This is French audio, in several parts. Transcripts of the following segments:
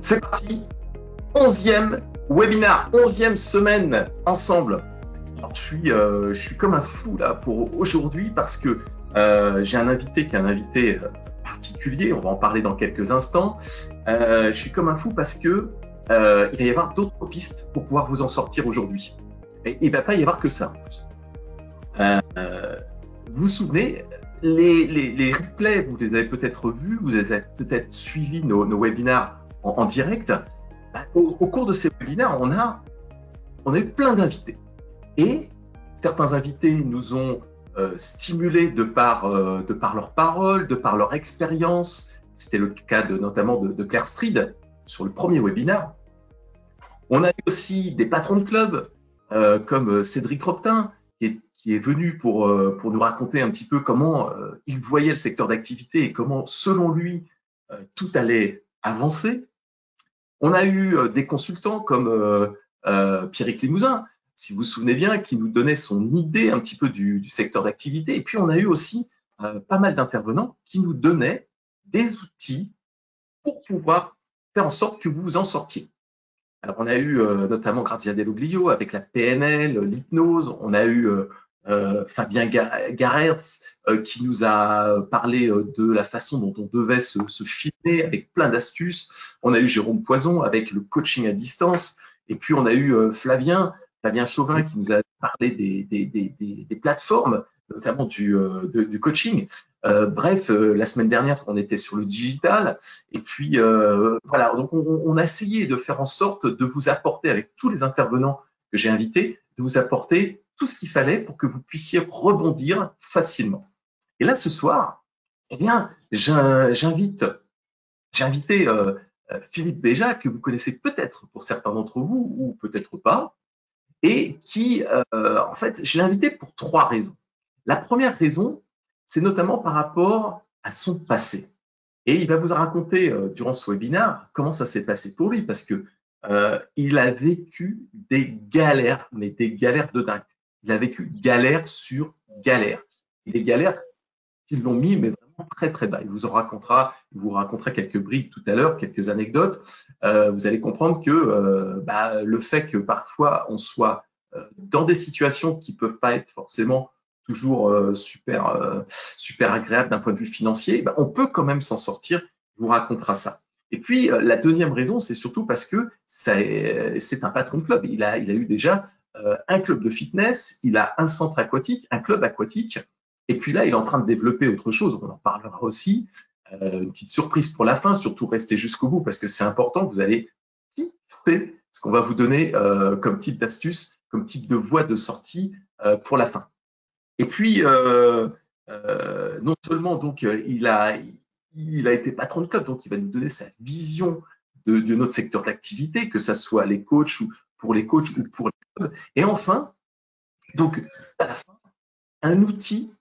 C'est parti. Onzième webinaire, onzième semaine ensemble. je, suis, euh, je suis comme un fou là pour aujourd'hui parce que euh, j'ai un invité qui est un invité euh, particulier. On va en parler dans quelques instants. je suis comme un fou parce que il va y avoir d'autres pistes pour pouvoir vous en sortir aujourd'hui. Et il va pas y avoir que ça vous vous souvenez, les, replays, vous les avez peut-être vus, vous avez peut-être suivi nos, nos webinaires en, direct. Bah, au, cours de ces webinaires, on a, eu plein d'invités. Et certains invités nous ont euh, stimulés de par, euh, de leurs paroles, de par leur expérience. C'était le cas notamment de, Claire Street sur le premier webinaire. On a eu aussi des patrons de club euh, comme Cédric Roptin, qui est, venu pour, euh, pour nous raconter un petit peu comment euh, il voyait le secteur d'activité et comment, selon lui, euh, tout allait avancer. On a eu des consultants comme Pierrick Limousin, si vous vous souvenez bien, qui nous donnait son idée un petit peu du, secteur d'activité. Et puis, on a eu aussi pas mal d'intervenants qui nous donnaient des outils pour pouvoir faire en sorte que vous vous en sortiez. Alors, on a eu notamment Grazia Deloglio avec la PNL, l'hypnose. On a eu euh, Fabien Garretz euh, qui nous a parlé euh, de la façon dont on devait se, filmer avec plein d'astuces. On a eu Jérôme Poison avec le coaching à distance. Et puis on a eu Flavien, Flavien Chauvin qui nous a parlé des, plateformes, notamment du, coaching. bref, la semaine dernière, on était sur le digital. Et puis voilà, donc on, on, a essayé de faire en sorte de vous apporter, avec tous les intervenants que j'ai invités, de vous apporter tout ce qu'il fallait pour que vous puissiez rebondir facilement. Et là, ce soir, eh bien, j'invite, j'ai invité euh, euh, Philippe Béja, que vous connaissez peut-être pour certains d'entre vous ou peut-être pas, et qui, euh, en fait, je l'ai invité pour trois raisons. La première raison, c'est notamment par rapport à son passé. Et il va vous raconter durant ce webinaire comment ça s'est passé pour lui, parce que il a vécu des galères, mais des galères de dingue il a vécu galère sur galère. Des galères qui l'ont mis, mais vraiment très très bas. Il vous en racontera, il vous racontera quelques briques tout à l'heure, quelques anecdotes. Euh, vous allez comprendre que euh, bah, le fait que parfois on soit euh, dans des situations qui peuvent pas être forcément toujours super super agréables d'un point de vue financier, bah, on peut quand même s'en sortir. Il vous racontera ça. Et puis la deuxième raison, c'est surtout parce que c'est un patron de club. Il a, a eu déjà un club de fitness, il a un centre aquatique, un club aquatique, et puis là, il est en train de développer autre chose. On en parlera aussi. Euh, une petite surprise pour la fin, surtout restez jusqu'au bout parce que c'est important. Vous allez kiffer ce qu'on va vous donner euh, comme type d'astuce, comme type de voie de sortie pour la fin. Et puis, non seulement donc il a il a été patron de club, donc il va nous donner sa vision de, de notre secteur d'activité, que ce soit les coachs ou pour les coachs ou pour et enfin, donc à la fin, un outil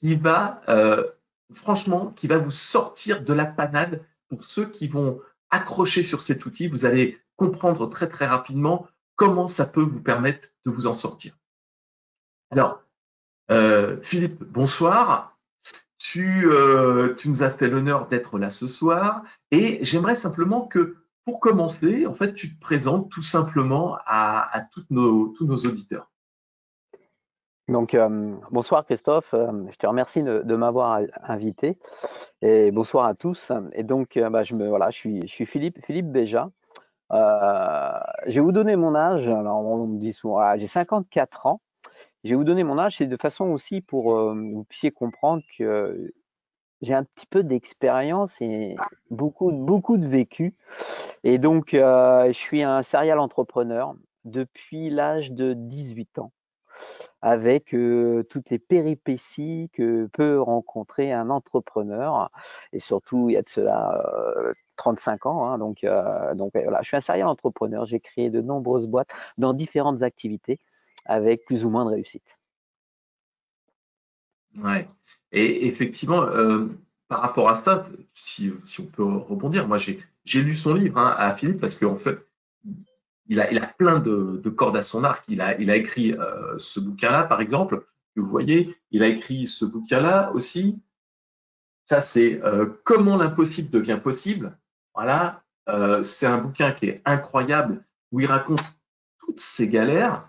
qui va, euh, franchement, qui va vous sortir de la panade pour ceux qui vont accrocher sur cet outil. Vous allez comprendre très très rapidement comment ça peut vous permettre de vous en sortir. Alors, euh, Philippe, bonsoir. Tu, euh, tu nous as fait l'honneur d'être là ce soir et j'aimerais simplement que pour commencer, en fait, tu te présentes tout simplement à, tous nos auditeurs. Donc, euh, bonsoir Christophe, euh, je te remercie de, m'avoir invité et bonsoir à tous. Et donc, euh, bah, je, me, voilà, je, suis, Philippe, Philippe Béja. je vais vous donner mon âge. Alors, on me dit souvent, ah, j'ai 54 ans. Je vais vous donner mon âge, c'est de façon aussi pour que vous puissiez comprendre que j'ai un petit peu d'expérience et beaucoup, beaucoup de vécu. Et donc, euh, je suis un serial entrepreneur depuis l'âge de 18 ans, avec toutes les péripéties que peut rencontrer un entrepreneur. Et surtout, il y a de cela 35 euh, ans. Hein, donc, donc voilà, je suis un serial entrepreneur. J'ai créé de nombreuses boîtes dans différentes activités avec plus ou moins de réussite. Ouais. Et effectivement, par rapport à ça, si, si, on peut rebondir, moi j'ai lu son livre hein, à Philippe parce qu'en fait, il a, il a plein de, de, cordes à son arc. Il a, il a écrit euh, ce bouquin-là, par exemple, vous voyez. Il a écrit ce bouquin-là aussi. Ça, c'est euh, Comment l'impossible devient possible. Voilà. c'est un bouquin qui est incroyable, où il raconte toutes ses galères.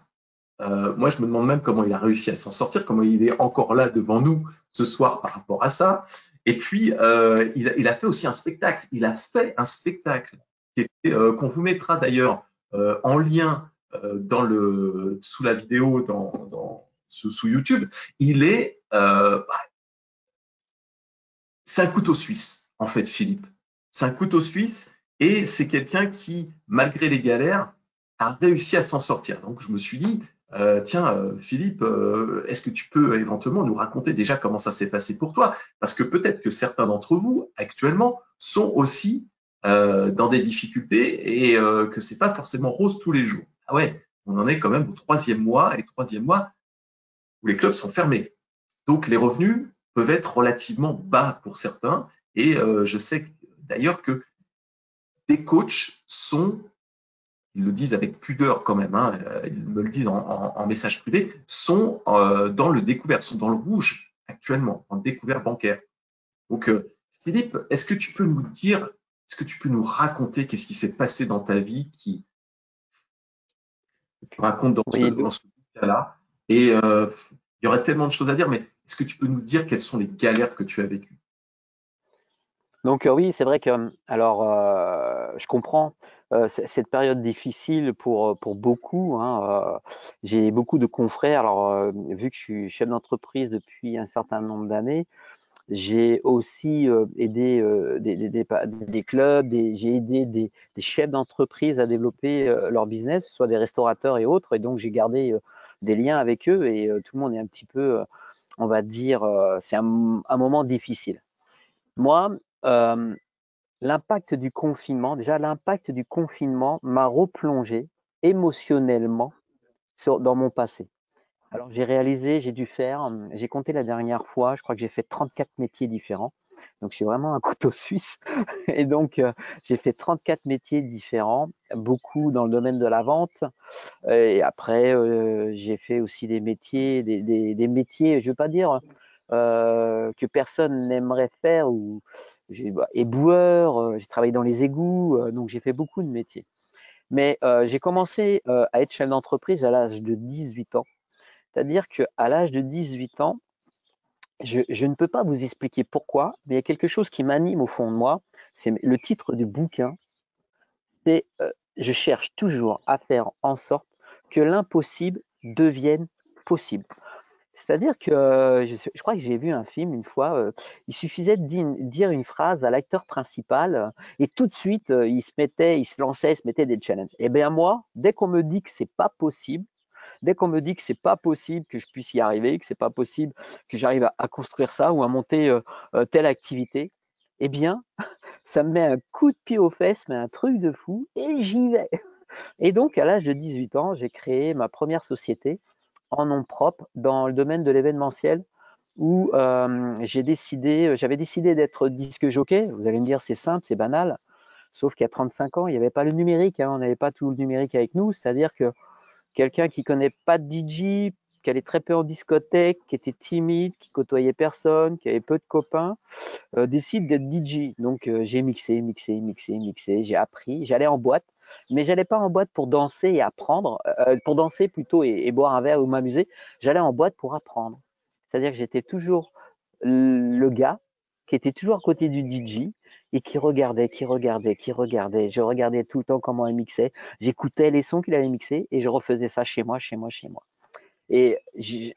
moi, je me demande même comment il a réussi à s'en sortir, comment il est encore là devant nous ce soir par rapport à ça. Et puis, il, a fait aussi un spectacle. Il a fait un spectacle qu'on vous mettra d'ailleurs en lien le, sous la vidéo dans, sous, YouTube. Il est, bah, c'est un couteau suisse, en fait, Philippe. C'est un couteau suisse et c'est quelqu'un qui, malgré les galères, a réussi à s'en sortir. Donc, je me suis dit, euh, tiens, euh, Philippe, euh, est-ce que tu peux éventuellement nous raconter déjà comment ça s'est passé pour toi? Parce que peut-être que certains d'entre vous, actuellement, sont aussi dans des difficultés et que c'est pas forcément rose tous les jours. Ah ouais, on en est quand même au troisième mois et troisième mois où les clubs sont fermés. Donc, les revenus peuvent être relativement bas pour certains. Et je sais d'ailleurs que des coachs sont ils le disent avec pudeur quand même, hein, euh, ils me le disent en, message privé, sont euh, dans le découvert, sont dans le rouge actuellement, en découvert bancaire. Donc, euh, Philippe, est-ce que tu peux nous dire, est-ce que tu peux nous raconter qu'est-ce qui s'est passé dans ta vie qui tu racontes dans, ce, cas-là? Et il y aurait tellement de choses à dire, mais est-ce que tu peux nous dire quelles sont les galères que tu as vécues? Donc oui, c'est vrai que alors je comprends euh, cette période difficile pour, euh, pour beaucoup. Hein, euh, j'ai beaucoup de confrères. Alors, vu que je suis chef d'entreprise depuis un certain nombre d'années, j'ai aussi aidé des, clubs, j'ai aidé des, chefs d'entreprise à développer leur business, soit des restaurateurs et autres. Et donc, j'ai gardé des liens avec eux et tout le monde est un petit peu, on va dire, c'est un, moment difficile. Moi, l'impact du confinement, déjà l'impact du confinement m'a replongé émotionnellement dans mon passé. Alors j'ai réalisé, j'ai dû faire, hum, j'ai compté la dernière fois, je crois que j'ai fait 34 métiers différents. Donc suis vraiment un couteau suisse. Et donc euh, j'ai fait 34 métiers différents, beaucoup dans le domaine de la vente. Et après euh, j'ai fait aussi des métiers, des, métiers, je ne veux pas dire euh, que personne n'aimerait faire ou j'ai bah, éboueur, j'ai travaillé dans les égouts, donc j'ai fait beaucoup de métiers. Mais j'ai commencé à être chef d'entreprise à l'âge de 18 ans. C'est-à-dire qu'à l'âge de 18 ans, je, ne peux pas vous expliquer pourquoi, mais il y a quelque chose qui m'anime au fond de moi. C'est le titre du bouquin. C'est je cherche toujours à faire en sorte que l'impossible devienne possible. C'est-à-dire que euh, je, crois que j'ai vu un film une fois, euh, il suffisait de dire une phrase à l'acteur principal euh, et tout de suite il se mettait, il se lançait, il se mettait des challenges. Eh bien moi, dès qu'on me dit que c'est pas possible, dès qu'on me dit que c'est pas possible que je puisse y arriver, que c'est pas possible que j'arrive à, construire ça ou à monter telle activité, eh bien ça me met un coup de pied aux fesses, mais un truc de fou et j'y vais. Et donc à l'âge de 18 ans, j'ai créé ma première société en nom propre dans le domaine de l'événementiel où euh, j'avais décidé d'être disque jockey. Vous allez me dire, c'est simple, c'est banal. Sauf a 35 ans, il n'y avait pas le numérique. Hein. on n'avait pas tout le numérique avec nous. C'est-à-dire que quelqu'un qui connaît pas de DJ, qui allait très peu en discothèque, qui était timide, qui côtoyait personne, qui avait peu de copains, euh, décide d'être DJ. Donc euh, j'ai mixé, mixé, mixé, mixé, j'ai appris, j'allais en boîte, mais j'allais pas en boîte pour danser et apprendre, euh, pour danser plutôt et, boire un verre ou m'amuser. J'allais en boîte pour apprendre. C'est-à-dire que j'étais toujours le gars qui était toujours à côté du DJ et qui regardait, qui regardait, qui regardait. Je regardais tout le temps comment il mixait. J'écoutais les sons qu'il avait mixés et je refaisais ça chez moi, chez moi, chez moi. Et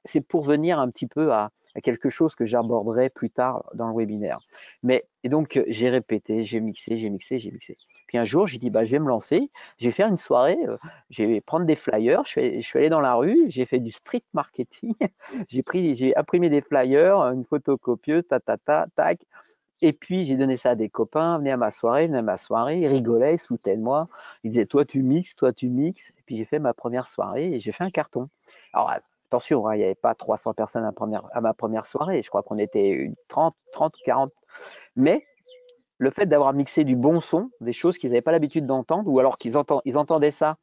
c'est pour venir un petit peu à, quelque chose que j'aborderai plus tard dans le webinaire. Mais et donc j'ai répété, j'ai mixé, j'ai mixé, j'ai mixé. Un jour, j'ai dit bah je vais me lancer, je vais faire une soirée, euh, je vais prendre des flyers, je, suis allé dans la rue, j'ai fait du street marketing, j'ai pris, j'ai imprimé des flyers, une photocopieuse, ta ta ta tac. Et puis j'ai donné ça à des copains, venez à ma soirée, venez à ma soirée, ils rigolaient, ils soutaient de moi, ils disaient toi tu mixes, toi tu mixes. Et puis j'ai fait ma première soirée et j'ai fait un carton. Alors attention, hein, il n'y avait pas 300 personnes à, ma première soirée. Je crois qu'on était 30, 30, 40. Mais le fait d'avoir mixé du bon son, des choses qu'ils n'avaient pas l'habitude d'entendre, ou alors qu'ils ils entendaient ça,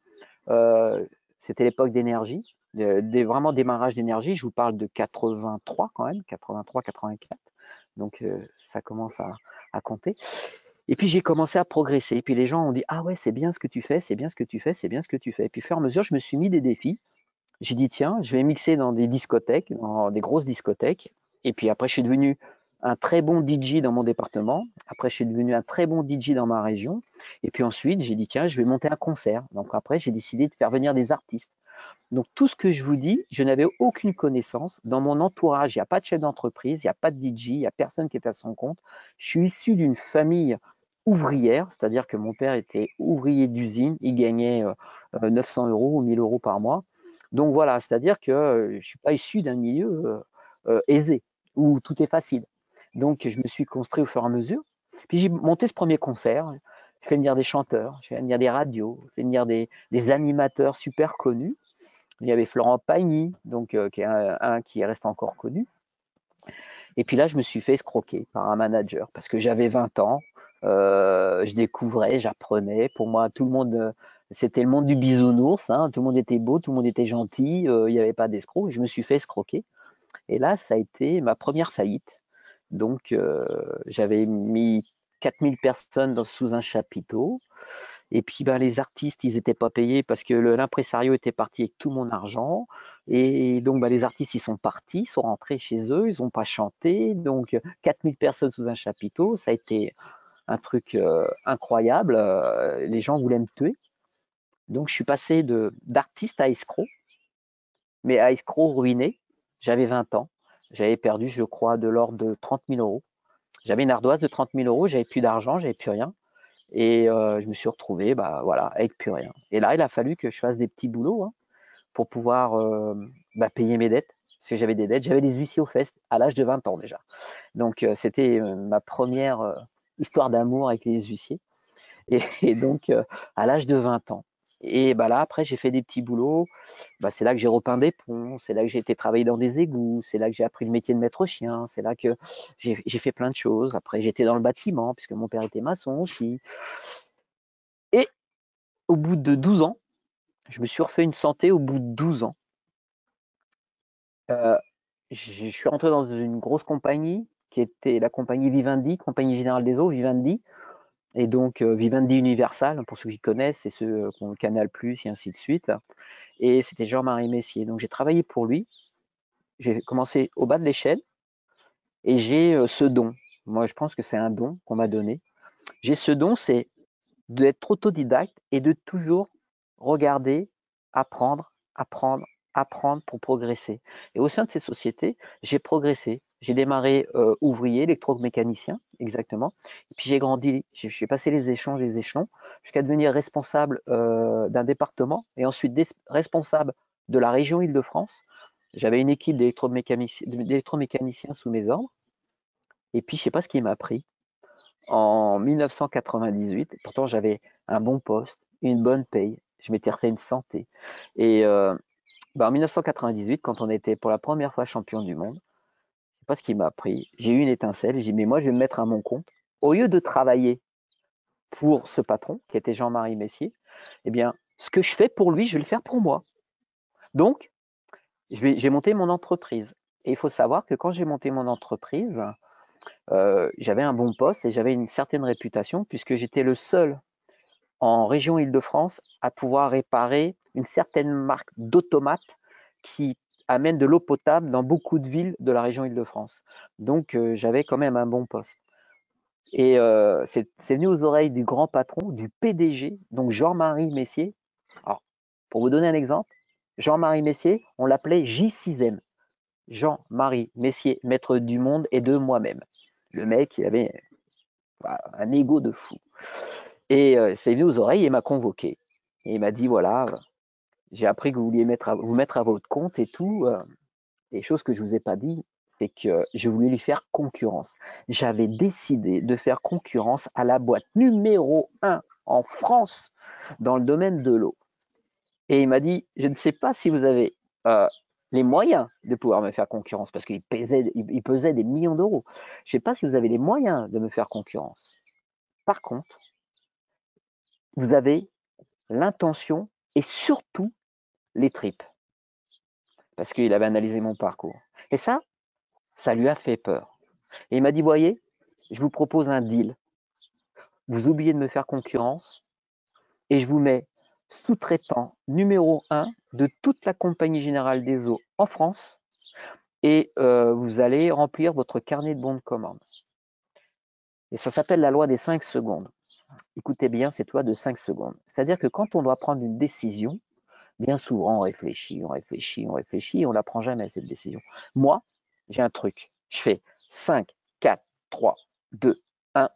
euh, c'était l'époque d'énergie, des, vraiment démarrage d'énergie. Je vous parle de 83 quand même, 83, 84. Donc euh, ça commence à, compter. Et puis j'ai commencé à progresser. Et puis les gens ont dit Ah ouais, c'est bien ce que tu fais, c'est bien ce que tu fais, c'est bien ce que tu fais. Et puis au fur et à mesure, je me suis mis des défis. J'ai dit Tiens, je vais mixer dans des discothèques, dans des grosses discothèques. Et puis après, je suis devenu un très bon DJ dans mon département. Après, je suis devenu un très bon DJ dans ma région. Et puis ensuite, j'ai dit, tiens, je vais monter un concert. Donc après, j'ai décidé de faire venir des artistes. Donc tout ce que je vous dis, je n'avais aucune connaissance. Dans mon entourage, il n'y a pas de chef d'entreprise, il n'y a pas de DJ, il n'y a personne qui est à son compte. Je suis issu d'une famille ouvrière, c'est-à-dire que mon père était ouvrier d'usine, il gagnait 900 euh, euros ou 1000 euros par mois. Donc voilà, c'est-à-dire que euh, je ne suis pas issu d'un milieu euh, aisé où tout est facile. Donc, je me suis construit au fur et à mesure. Puis, j'ai monté ce premier concert. Je fais venir des chanteurs, je fais venir des radios, je fais venir des, animateurs super connus. Il y avait Florent Pagny, donc, euh, qui est un, qui reste encore connu. Et puis là, je me suis fait escroquer par un manager parce que j'avais 20 ans, euh, je découvrais, j'apprenais. Pour moi, tout le monde, c'était le monde du bisounours. Hein. Tout le monde était beau, tout le monde était gentil. Euh, il n'y avait pas d'escroc. Je me suis fait escroquer. Et là, ça a été ma première faillite. Donc, euh, j'avais mis 4000 personnes sous un chapiteau. Et puis, ben, les artistes, ils n'étaient pas payés parce que l'impresario était parti avec tout mon argent. Et donc, ben, les artistes, ils sont partis, sont rentrés chez eux, ils n'ont pas chanté. Donc, 4000 personnes sous un chapiteau, ça a été un truc euh, incroyable. Euh, les gens voulaient me tuer. Donc, je suis passé d'artiste à escroc, mais à escroc ruiné. J'avais 20 ans. J'avais perdu, je crois, de l'ordre de 30 000 euros. J'avais une ardoise de 30 000 euros, j'avais plus d'argent, j'avais plus rien. Et euh, je me suis retrouvé, bah, voilà, avec plus rien. Et là, il a fallu que je fasse des petits boulots hein, pour pouvoir euh, bah, payer mes dettes, parce que j'avais des dettes. J'avais des huissiers aux fesses à l'âge de 20 ans déjà. Donc, euh, c'était ma première histoire d'amour avec les huissiers. et donc, à l'âge de 20 ans. Et bah là, après, j'ai fait des petits boulots. Bah, c'est là que j'ai repeint des ponts, c'est là que j'ai été travailler dans des égouts, c'est là que j'ai appris le métier de maître chien, c'est là que j'ai fait plein de choses. Après, j'étais dans le bâtiment, puisque mon père était maçon aussi. Et au bout de 12 ans, je me suis refait une santé au bout de 12 ans. Euh, je suis rentré dans une grosse compagnie qui était la compagnie Vivendi, Compagnie Générale des Eaux, Vivendi. Et donc, euh, Vivendi Universal, pour ceux qui connaissent, c'est ceux qui ont le Canal Plus et ainsi de suite. Et c'était Jean-Marie Messier. Donc, j'ai travaillé pour lui. J'ai commencé au bas de l'échelle et j'ai euh, ce don. Moi, je pense que c'est un don qu'on m'a donné. J'ai ce don, c'est d'être autodidacte et de toujours regarder, apprendre, apprendre, apprendre pour progresser. Et au sein de ces sociétés, j'ai progressé. J'ai démarré euh, ouvrier, électromécanicien, exactement. Et puis j'ai grandi, j'ai passé les échelons, les échelons, jusqu'à devenir responsable euh, d'un département et ensuite responsable de la région Île-de-France. J'avais une équipe d'électromécaniciens sous mes ordres. Et puis je sais pas ce qui m'a pris. En 1998, pourtant j'avais un bon poste, une bonne paye, je m'étais refait une santé. Et euh, bah, en 1998, quand on était pour la première fois champion du monde, sais pas ce qui m'a appris. J'ai eu une étincelle. J'ai dit, mais moi, je vais me mettre à mon compte. Au lieu de travailler pour ce patron, qui était Jean-Marie Messier, eh bien, ce que je fais pour lui, je vais le faire pour moi. Donc, j'ai monté mon entreprise. Et il faut savoir que quand j'ai monté mon entreprise, euh, j'avais un bon poste et j'avais une certaine réputation puisque j'étais le seul en région Île-de-France à pouvoir réparer une certaine marque d'automates qui amène de l'eau potable dans beaucoup de villes de la région Île-de-France. Donc euh, j'avais quand même un bon poste. Et euh, c'est venu aux oreilles du grand patron, du PDG, donc Jean-Marie Messier. Alors, pour vous donner un exemple, Jean-Marie Messier, on l'appelait J6M. Jean-Marie Messier, maître du monde et de moi-même. Le mec, il avait un ego de fou. Et euh, c'est venu aux oreilles et m'a convoqué. Et il m'a dit voilà, j'ai appris que vous vouliez vous mettre à votre compte et tout. Euh, et chose que je vous ai pas dit, c'est que je voulais lui faire concurrence. J'avais décidé de faire concurrence à la boîte numéro 1 en France dans le domaine de l'eau. Et il m'a dit, je ne sais pas si vous avez euh, les moyens de pouvoir me faire concurrence, parce qu'il pesait, il pesait des millions d'euros. Je ne sais pas si vous avez les moyens de me faire concurrence. Par contre, vous avez l'intention et surtout les tripes. Parce qu'il avait analysé mon parcours. Et ça, ça lui a fait peur. Et il m'a dit, voyez, je vous propose un deal. vous oubliez de me faire concurrence et je vous mets sous-traitant numéro un de toute la Compagnie Générale des Eaux en France et euh, vous allez remplir votre carnet de bons de commande. Et ça s'appelle la loi des 5 secondes. Écoutez bien cette loi de 5 secondes. C'est-à-dire que quand on doit prendre une décision, bien souvent on réfléchit, on réfléchit, on réfléchit, on la prend jamais cette décision. Moi, j'ai un truc. Je fais 5, 4, 3, 2, 1.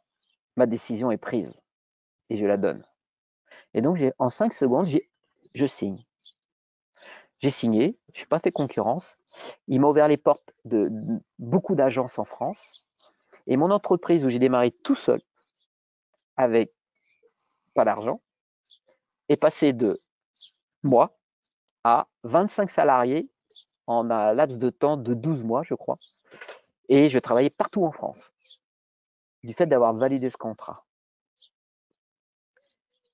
Ma décision est prise et je la donne. Et donc, en 5 secondes, je signe. J'ai signé, je n'ai pas fait concurrence. Il m'a ouvert les portes de beaucoup d'agences en France. Et mon entreprise où j'ai démarré tout seul, avec pas d'argent, est passée de moi à 25 salariés en un laps de temps de 12 mois, je crois. Et je travaillais partout en France, du fait d'avoir validé ce contrat.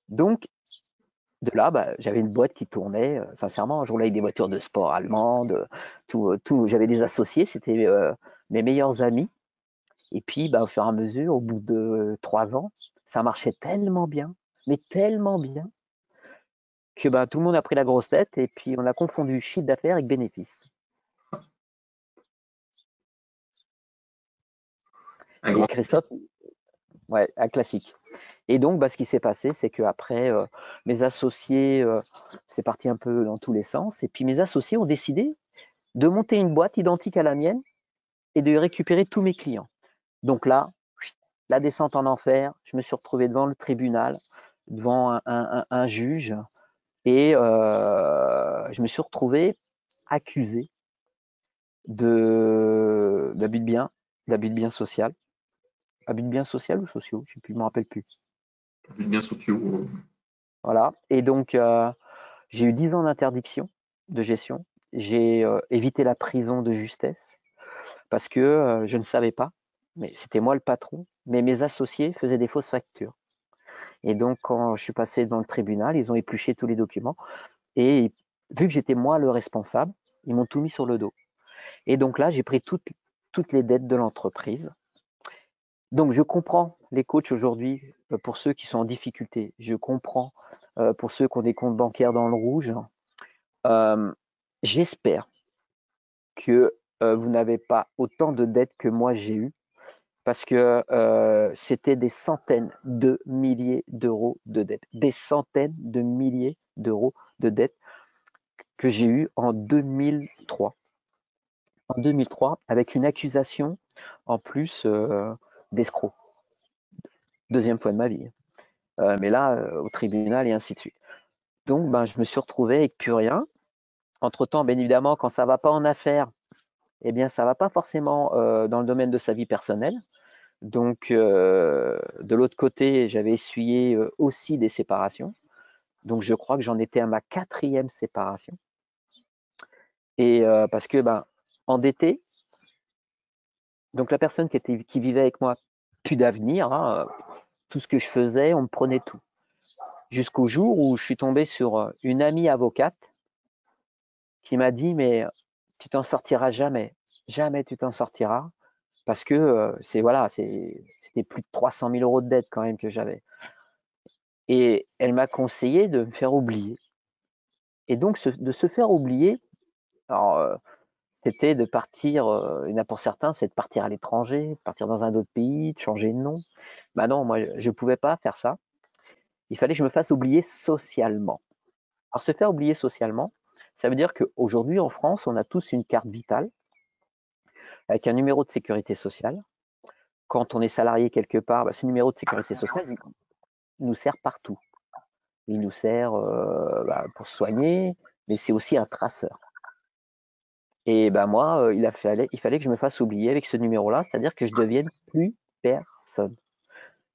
Donc, de là, bah, j'avais une boîte qui tournait. Euh, sincèrement, je roulais avec des voitures de sport allemandes, tout, euh, tout. J'avais des associés, c'était euh, mes meilleurs amis. Et puis, bah, au fur et à mesure, au bout de trois ans, ça marchait tellement bien, mais tellement bien, que bah, tout le monde a pris la grosse tête et puis on a confondu chiffre d'affaires avec bénéfice. Et Christophe, ouais, un classique. Et donc, bah, ce qui s'est passé, c'est qu'après, euh, mes associés, euh, c'est parti un peu dans tous les sens. Et puis, mes associés ont décidé de monter une boîte identique à la mienne et de récupérer tous mes clients. Donc là, la descente en enfer, je me suis retrouvé devant le tribunal, devant un, juge, et euh, je me suis retrouvé accusé de d'abus de biens, d'abus de biens social. Abus de biens social ou sociaux, je ne me rappelle plus bien sociaux. Voilà. Et donc, euh, j'ai eu 10 ans d'interdiction de gestion. J'ai euh, évité la prison de justesse parce que euh, je ne savais pas, mais c'était moi le patron, mais mes associés faisaient des fausses factures. Et donc, quand je suis passé dans le tribunal, ils ont épluché tous les documents. Et vu que j'étais moi le responsable, ils m'ont tout mis sur le dos. Et donc là, j'ai pris toutes, les dettes de l'entreprise donc, je comprends les coachs aujourd'hui euh, pour ceux qui sont en difficulté. Je comprends euh, pour ceux qui ont des comptes bancaires dans le rouge. Euh, j'espère que vous n'avez pas autant de dettes que moi j'ai eu parce que c'était des centaines de milliers d'euros de dettes, des centaines de milliers d'euros de dettes que j'ai eu en 2003. En 2003, avec une accusation en plus d'escroc. Deuxième fois de ma vie. Euh, mais là, euh, au tribunal et ainsi de suite. Donc, ben, je me suis retrouvé avec plus rien. Entre-temps, bien évidemment, quand ça ne va pas en affaires, eh bien, ça ne va pas forcément euh, dans le domaine de sa vie personnelle. Donc, de l'autre côté, j'avais essuyé aussi des séparations. Donc, je crois que j'en étais à ma quatrième séparation. Et parce que, ben, endetté, donc la personne qui, vivait avec moi, plus d'avenir, hein, tout ce que je faisais, on me prenait tout. Jusqu'au jour où je suis tombé sur euh, une amie avocate qui m'a dit, mais tu t'en sortiras jamais, jamais tu t'en sortiras, parce que c'est voilà, c'était plus de 300 000 euros de dette quand même que j'avais. Et elle m'a conseillé de me faire oublier. Et donc de se faire oublier, c'était de partir, il y en a pour certains, c'est de partir à l'étranger, partir dans un autre pays, de changer de nom. Bah non, moi, je ne pouvais pas faire ça. Il fallait que je me fasse oublier socialement. Alors, se faire oublier socialement, ça veut dire qu'aujourd'hui, en France, on a tous une carte vitale avec un numéro de sécurité sociale. Quand on est salarié quelque part, bah, ce numéro de sécurité sociale il nous sert partout. Il nous sert euh, bah, pour soigner, mais c'est aussi un traceur. Et ben moi, euh, il, a fallu, il fallait que je me fasse oublier avec ce numéro-là, c'est-à-dire que je devienne plus personne.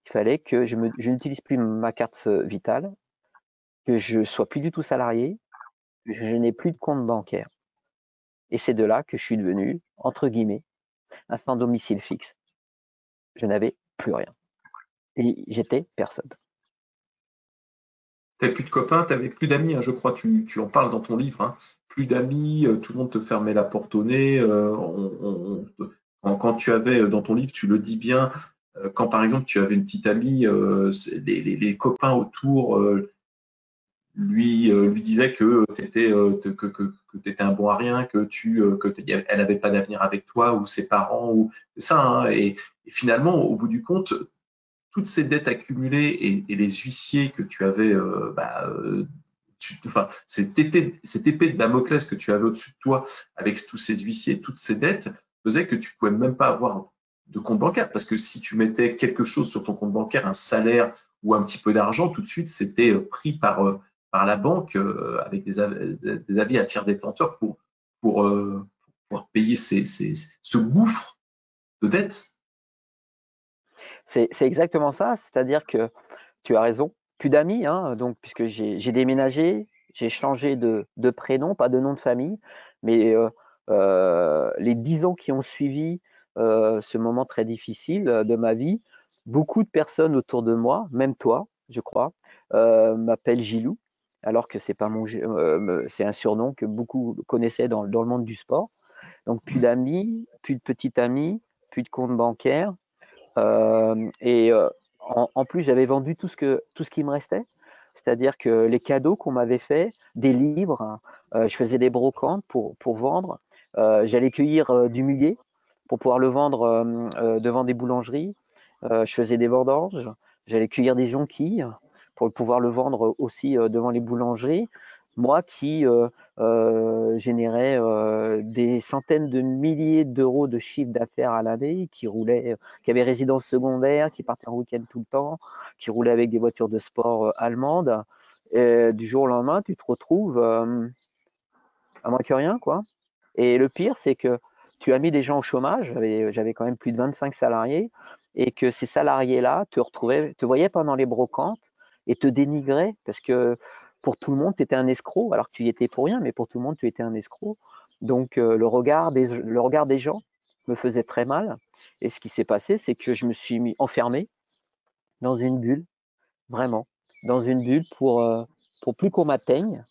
Il fallait que je, n'utilise plus ma carte euh, vitale, que je sois plus du tout salarié, que je n'ai plus de compte bancaire. Et c'est de là que je suis devenu, entre guillemets, un sans domicile fixe. Je n'avais plus rien. Et j'étais personne. Tu n'avais plus de copains, tu n'avais plus d'amis, hein, je crois, tu, tu, en parles dans ton livre. Hein d'amis, euh, tout le monde te fermait la porte au nez. Euh, quand tu avais euh, dans ton livre, tu le dis bien, quand par exemple tu avais une petite amie, les, copains autour lui lui disaient que tu étais que, que, un bon à rien, que tu que elle n'avait pas d'avenir avec toi ou ses parents ou ça. Hein, et, finalement, au bout du compte, toutes ces dettes accumulées et, les huissiers que tu avais, bah, enfin, cette épée, cette épée de Damoclès que tu avais au-dessus de toi avec tous ces huissiers, toutes ces dettes, faisait que tu pouvais même pas avoir de compte bancaire. Parce que si tu mettais quelque chose sur ton compte bancaire, un salaire ou un petit peu d'argent, tout de suite, c'était euh, pris par, euh, par la banque euh, avec des, avis à tiers détenteurs pour, pour, pour payer ces, ces, ce gouffre de dettes. C'est exactement ça. C'est-à-dire que tu as raison plus d'amis, hein, puisque j'ai déménagé, j'ai changé de, prénom, pas de nom de famille, mais euh, euh, les dix ans qui ont suivi euh, ce moment très difficile de ma vie, beaucoup de personnes autour de moi, même toi, je crois, m'appellent Gilou, alors que mon, c'est un surnom que beaucoup connaissaient dans, le monde du sport. Donc plus d'amis, plus de petits amis, plus de compte bancaire. et en, plus, j'avais vendu tout ce, qui me restait. C'est-à-dire que les cadeaux qu'on m'avait fait, des livres, hein, euh, je faisais des brocantes pour, vendre. Euh, j'allais cueillir euh, du muguet pour pouvoir le vendre devant des boulangeries. je faisais des vendanges. J'allais cueillir des jonquilles pour pouvoir le vendre aussi devant les boulangeries moi qui euh, euh, générais euh, des centaines de milliers d'euros de chiffre d'affaires à l'année, qui roulait, qui avait résidence secondaire, qui partait en week-end tout le temps, qui roulait avec des voitures de sport allemandes, du jour au lendemain, tu te retrouves à moins que rien, quoi. Et le pire, c'est que tu as mis des gens au chômage, j'avais quand même plus de 25 salariés, et que ces salariés-là te retrouvaient, te voyaient pendant les brocantes et te dénigraient parce que pour tout le monde, tu étais un escroc, alors que tu y étais pour rien, mais pour tout le monde, tu étais un escroc. Donc euh, le, regard des, le regard des gens me faisait très mal. Et ce qui s'est passé, c'est que je me suis mis enfermé dans une bulle, vraiment, dans une bulle pour, euh, pour plus qu'on m'atteigne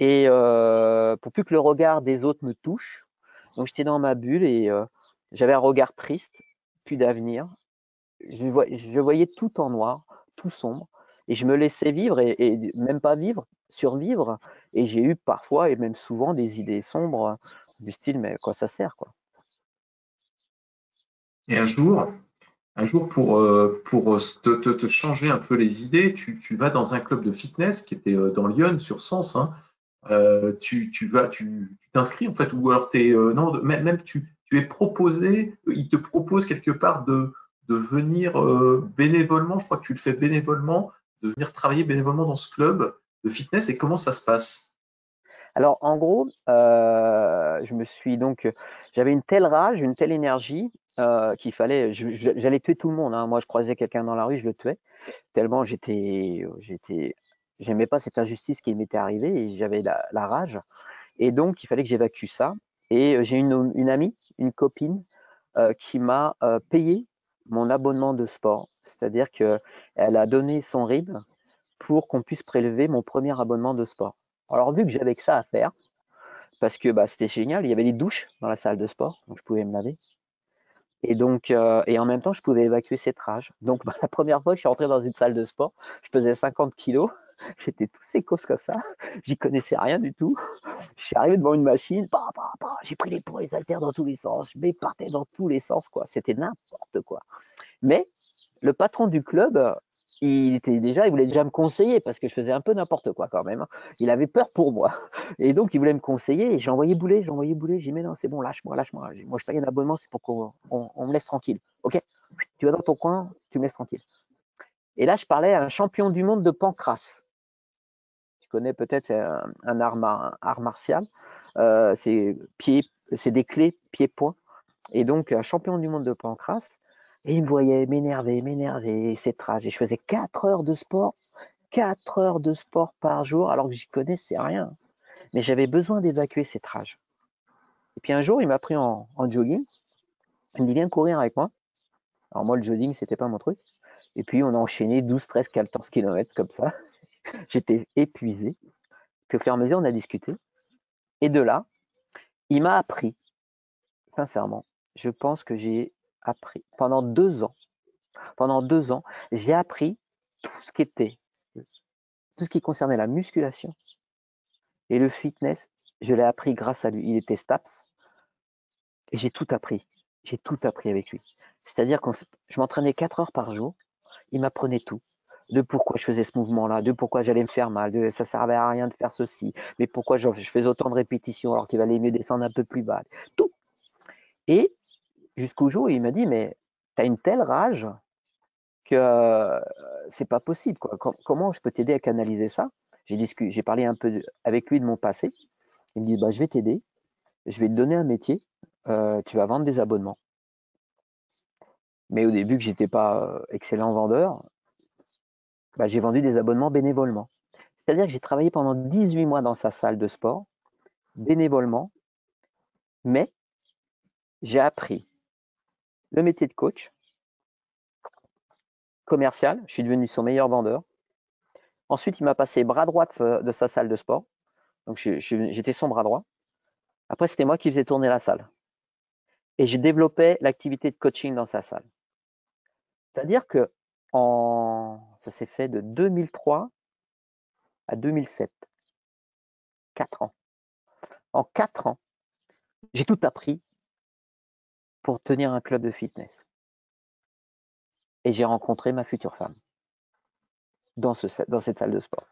et euh, pour plus que le regard des autres me touche. Donc j'étais dans ma bulle et j'avais un regard triste, plus d'avenir. Je, je voyais tout en noir, tout sombre et je me laissais vivre et, même pas vivre, survivre. Et j'ai eu parfois et même souvent des idées sombres du style mais quoi ça sert quoi? Et un jour, un jour pour, euh, pour te, te, changer un peu les idées, tu, tu, vas dans un club de fitness qui était euh, dans Lyon sur Sens. Hein. Euh, tu, tu, vas, tu t'inscris en fait, ou alors es, non, même, même tu, tu es proposé, il te propose quelque part de, de venir bénévolement, je crois que tu le fais bénévolement, de venir travailler bénévolement dans ce club de fitness et comment ça se passe? Alors en gros, euh, je me suis donc, j'avais une telle rage, une telle énergie euh, qu'il fallait, j'allais tuer tout le monde. Hein. Moi, je croisais quelqu'un dans la rue, je le tuais. Tellement j'étais, j'étais, j'aimais pas cette injustice qui m'était arrivée et j'avais la, rage. Et donc il fallait que j'évacue ça. Et euh, j'ai une, une amie, une copine, qui m'a payé mon abonnement de sport, c'est-à-dire qu'elle a donné son RIB pour qu'on puisse prélever mon premier abonnement de sport. Alors vu que j'avais que ça à faire, parce que bah, c'était génial, il y avait des douches dans la salle de sport, donc je pouvais me laver. Et donc, euh, et en même temps, je pouvais évacuer cette rage. Donc, bah, la première fois que je suis rentré dans une salle de sport, je pesais 50 kilos, j'étais tout sécos comme ça, j'y connaissais rien du tout. Je suis arrivé devant une machine, j'ai pris les poids, les haltères dans tous les sens, je m'épartais dans tous les sens, quoi. C'était n'importe quoi. Mais le patron du club, il était déjà, il voulait déjà me conseiller parce que je faisais un peu n'importe quoi quand même. Hein. Il avait peur pour moi. Et donc, il voulait me conseiller et j'ai envoyé bouler, j'ai envoyé bouler. J'ai dit, mais non, c'est bon, lâche-moi, lâche-moi. Moi, je paye un abonnement, c'est pour qu'on me laisse tranquille. OK? Tu vas dans ton coin, tu me laisses tranquille. Et là, je parlais à un champion du monde de pancras. Tu connais peut-être un, art, martial. Euh, c'est des clés pieds-points. Et donc, un champion du monde de pancras. Et il me voyait m'énerver, m'énerver, rage. Et je faisais 4 heures de sport, 4 heures de sport par jour, alors que j'y connaissais rien. Mais j'avais besoin d'évacuer cette rage. Et puis un jour, il m'a pris en, jogging. Il me dit Viens courir avec moi. Alors moi, le jogging, c'était pas mon truc. Et puis on a enchaîné 12, 13, 14 km comme ça. J'étais épuisé. Puis au fur et on a discuté. Et de là, il m'a appris, sincèrement, je pense que j'ai appris pendant deux ans Pendant deux ans, j'ai appris tout ce qui était, tout ce qui concernait la musculation et le fitness. Je l'ai appris grâce à lui. Il était STAPS et j'ai tout appris. J'ai tout appris avec lui. C'est-à-dire que je m'entraînais quatre heures par jour. Il m'apprenait tout de pourquoi je faisais ce mouvement-là, de pourquoi j'allais me faire mal, de ça servait à rien de faire ceci, mais pourquoi je, faisais autant de répétitions alors qu'il valait mieux descendre un peu plus bas. Tout. Et jusqu'au jour où il m'a dit, mais tu as une telle rage que euh, c'est pas possible. Comment je peux t'aider à canaliser ça? J'ai parlé un peu avec lui de mon passé. Il me dit, bah, je vais t'aider, je vais te donner un métier, euh, tu vas vendre des abonnements. Mais au début, que j'étais pas euh, excellent vendeur, bah, j'ai vendu des abonnements bénévolement. C'est-à-dire que j'ai travaillé pendant 18 mois dans sa salle de sport, bénévolement, mais j'ai appris le métier de coach, commercial, je suis devenu son meilleur vendeur. Ensuite, il m'a passé bras droit de sa, salle de sport, donc j'étais son bras droit. Après, c'était moi qui faisais tourner la salle. Et j'ai développé l'activité de coaching dans sa salle. C'est-à-dire que ça s'est fait de 2003 à 2007. Quatre ans. En quatre ans, j'ai tout appris pour tenir un club de fitness. Et j'ai rencontré ma future femme dans, ce, dans cette salle de sport.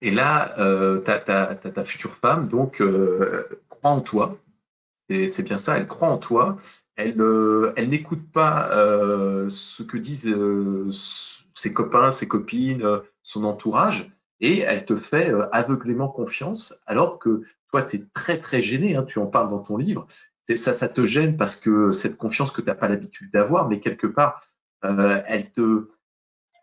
Et là, euh, ta, future femme, donc, euh, croit en toi. C'est bien ça, elle croit en toi elle, euh, elle n'écoute pas ce que disent ses copains, ses copines, son entourage, et elle te fait aveuglément confiance, alors que toi, tu es très, très gêné, hein, tu en parles dans ton livre, ça, ça te gêne parce que cette confiance que tu n'as pas l'habitude d'avoir, mais quelque part, elle te,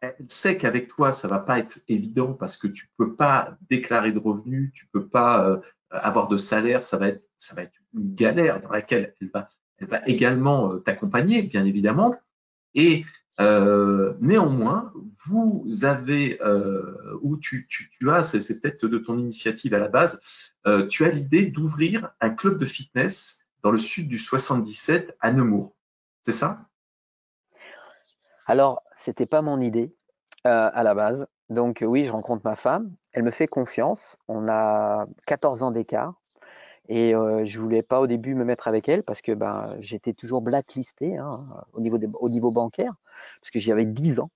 elle sait qu'avec toi, ça va pas être évident parce que tu peux pas déclarer de revenus, tu peux pas avoir de salaire, ça va être, ça va être une galère dans laquelle elle va elle va également euh, t'accompagner, bien évidemment. Et euh, néanmoins, vous avez, euh, ou tu, as, c'est peut-être de ton initiative à la base, tu as l'idée d'ouvrir un club de fitness dans le sud du 77 à Nemours. C'est ça? Alors, c'était pas mon idée à la base. Donc oui, je rencontre ma femme, elle me fait confiance. On a 14 ans d'écart. Et euh, je voulais pas au début me mettre avec elle parce que ben, j'étais toujours blacklisté hein, au, niveau au niveau bancaire, parce que j'avais 10 ans,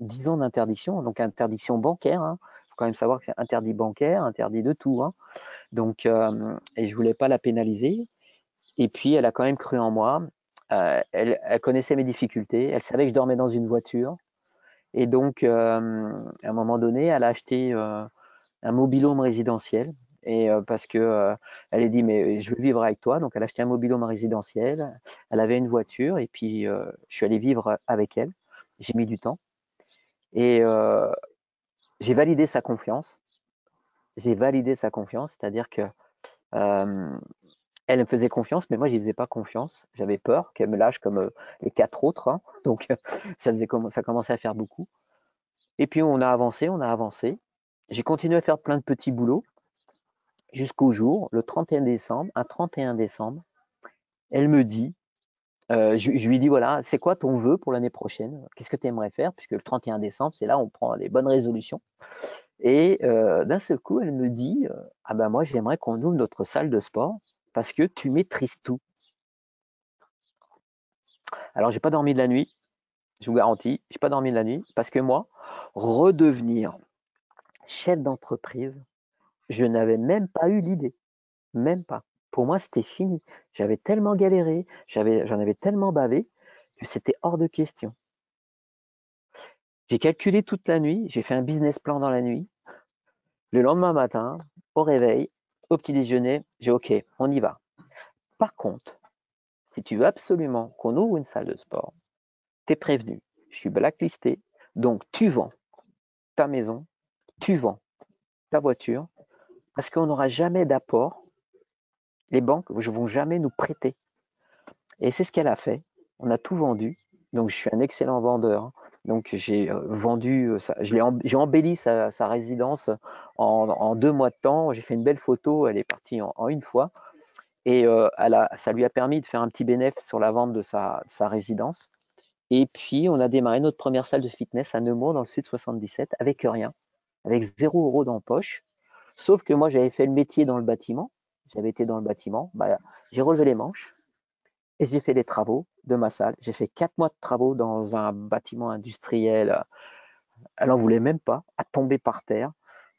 10 ans d'interdiction, donc interdiction bancaire. Il hein. faut quand même savoir que c'est interdit bancaire, interdit de tout. Hein. Donc, euh, et je voulais pas la pénaliser. Et puis, elle a quand même cru en moi. Euh, elle, connaissait mes difficultés. Elle savait que je dormais dans une voiture. Et donc, à un moment donné, elle a acheté un mobilhome résidentiel. Et euh, parce que euh, elle a dit mais je veux vivre avec toi. Donc elle a acheté un mobilhome résidentiel. Elle avait une voiture. Et puis euh, je suis allé vivre avec elle. J'ai mis du temps. Et j'ai validé sa confiance. J'ai validé sa confiance. C'est-à-dire que elle me faisait confiance, mais moi, je n'y faisais pas confiance. J'avais peur qu'elle me lâche comme les quatre autres. Hein. Donc, ça, faisait, ça commençait à faire beaucoup. Et puis, on a avancé, on a avancé. J'ai continué à faire plein de petits boulots jusqu'au jour, le 31 décembre, un 31 décembre, elle me dit, euh, je, lui dis voilà, c'est quoi ton vœu pour l'année prochaine? Qu'est-ce que tu aimerais faire? Puisque le 31 décembre, c'est là où on prend les bonnes résolutions. Et euh, d'un seul coup, elle me dit euh, ah ben moi j'aimerais qu'on ouvre notre salle de sport parce que tu maîtrises tout. Alors j'ai pas dormi de la nuit, je vous garantis, j'ai pas dormi de la nuit parce que moi, redevenir chef d'entreprise, je n'avais même pas eu l'idée. Même pas. Pour moi, c'était fini. J'avais tellement galéré, j'en avais tellement bavé que c'était hors de question. J'ai calculé toute la nuit, j'ai fait un business plan dans la nuit. Le lendemain matin, au réveil, au petit déjeuner, j'ai OK, on y va. Par contre, si tu veux absolument qu'on ouvre une salle de sport, tu es prévenu. Je suis blacklisté, donc tu vends ta maison, tu vends ta voiture, parce qu'on n'aura jamais d'apport. Les banques ne vont jamais nous prêter. Et c'est ce qu'elle a fait. On a tout vendu. Donc, je suis un excellent vendeur. Donc, j'ai euh, vendu, euh, j'ai embelli sa, résidence en, deux mois de temps. J'ai fait une belle photo. Elle est partie en, une fois. Et euh, ça lui a permis de faire un petit bénéfice sur la vente de sa, résidence. Et puis, on a démarré notre première salle de fitness à Nemours, dans le sud 77, avec rien, avec zéro euro dans poche. Sauf que moi, j'avais fait le métier dans le bâtiment. J'avais été dans le bâtiment. Bah, j'ai relevé les manches et j'ai fait des travaux de ma salle. J'ai fait quatre mois de travaux dans un bâtiment industriel. Elle n'en voulait même pas, à tomber par terre.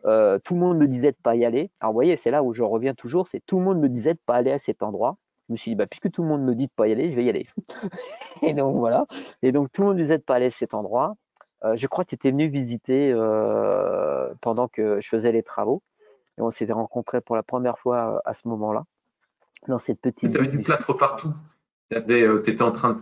Euh, tout le monde me disait de pas y aller. Alors, vous voyez, c'est là où je reviens toujours. C'est tout le monde me disait de pas aller à cet endroit. Je me suis dit, bah, puisque tout le monde me dit de pas y aller, je vais y aller. et donc, voilà. Et donc, tout le monde me disait de pas aller à cet endroit. Euh, je crois que tu étais venu visiter euh, pendant que je faisais les travaux. Et on s'était rencontrés pour la première fois à ce moment-là, dans cette petite. Tu avais du plâtre partout. Tu étais en train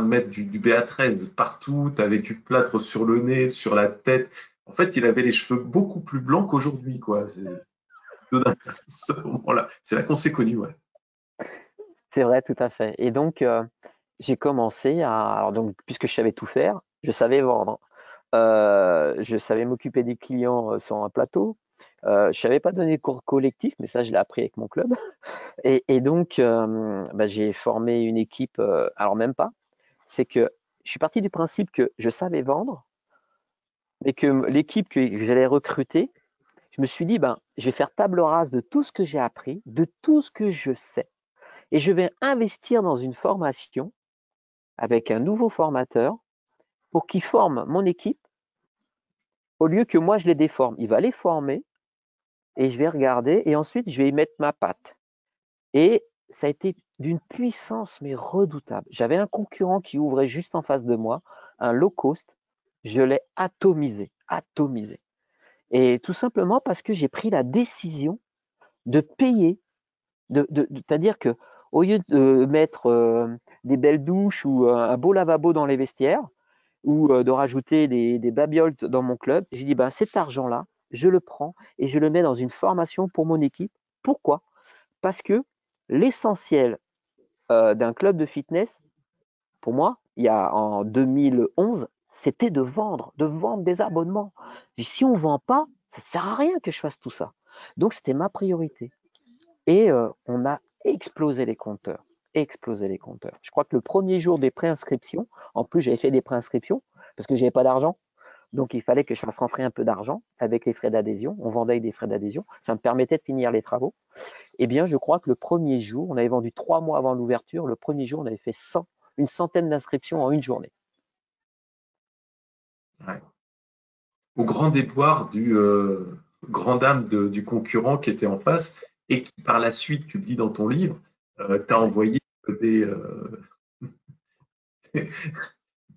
de mettre du, du BA13 partout, tu avais du plâtre sur le nez, sur la tête. En fait, il avait les cheveux beaucoup plus blancs qu'aujourd'hui. C'est là qu'on s'est connus, ouais. C'est vrai, tout à fait. Et donc, euh, j'ai commencé à. Alors, donc, puisque je savais tout faire, je savais vendre. Euh, je savais m'occuper des clients euh, sur un plateau. Je ne savais pas donner cours collectif, mais ça, je l'ai appris avec mon club. Et, donc, bah, j'ai formé une équipe. alors, même pas. C'est que je suis parti du principe que je savais vendre, mais que l'équipe que j'allais recruter, je me suis dit, ben, je vais faire table rase de tout ce que j'ai appris, de tout ce que je sais, et je vais investir dans une formation avec un nouveau formateur pour qu'il forme mon équipe au lieu que moi je les déforme. Il va les former et je vais regarder et ensuite je vais y mettre ma patte. Et ça a été d'une puissance mais redoutable. J'avais un concurrent qui ouvrait juste en face de moi, un low cost, je l'ai atomisé, atomisé. Et tout simplement parce que j'ai pris la décision de payer, c'est-à-dire que au lieu de mettre euh, des belles douches ou euh, un beau lavabo dans les vestiaires ou euh, de rajouter des, babioles dans mon club, j'ai dit ben, cet argent-là, je le prends et je le mets dans une formation pour mon équipe. Pourquoi? Parce que l'essentiel d'un club de fitness, pour moi, il y a en 2011, c'était de vendre, de vendre des abonnements. Si on ne vend pas, ça ne sert à rien que je fasse tout ça. Donc, c'était ma priorité. Et euh, on a explosé les compteurs. Explosé les compteurs. Je crois que le premier jour des préinscriptions, en plus, j'avais fait des préinscriptions parce que je n'avais pas d'argent. Donc, il fallait que je fasse rentrer un peu d'argent avec les frais d'adhésion. On vendait avec des frais d'adhésion. Ça me permettait de finir les travaux. Eh bien, je crois que le premier jour, on avait vendu trois mois avant l'ouverture. Le premier jour, on avait fait 100, une centaine d'inscriptions en une journée. Au grand déboire du euh, grand dame du concurrent qui était en face et qui, par la suite, tu le dis dans ton livre, euh, t'a envoyé des, euh,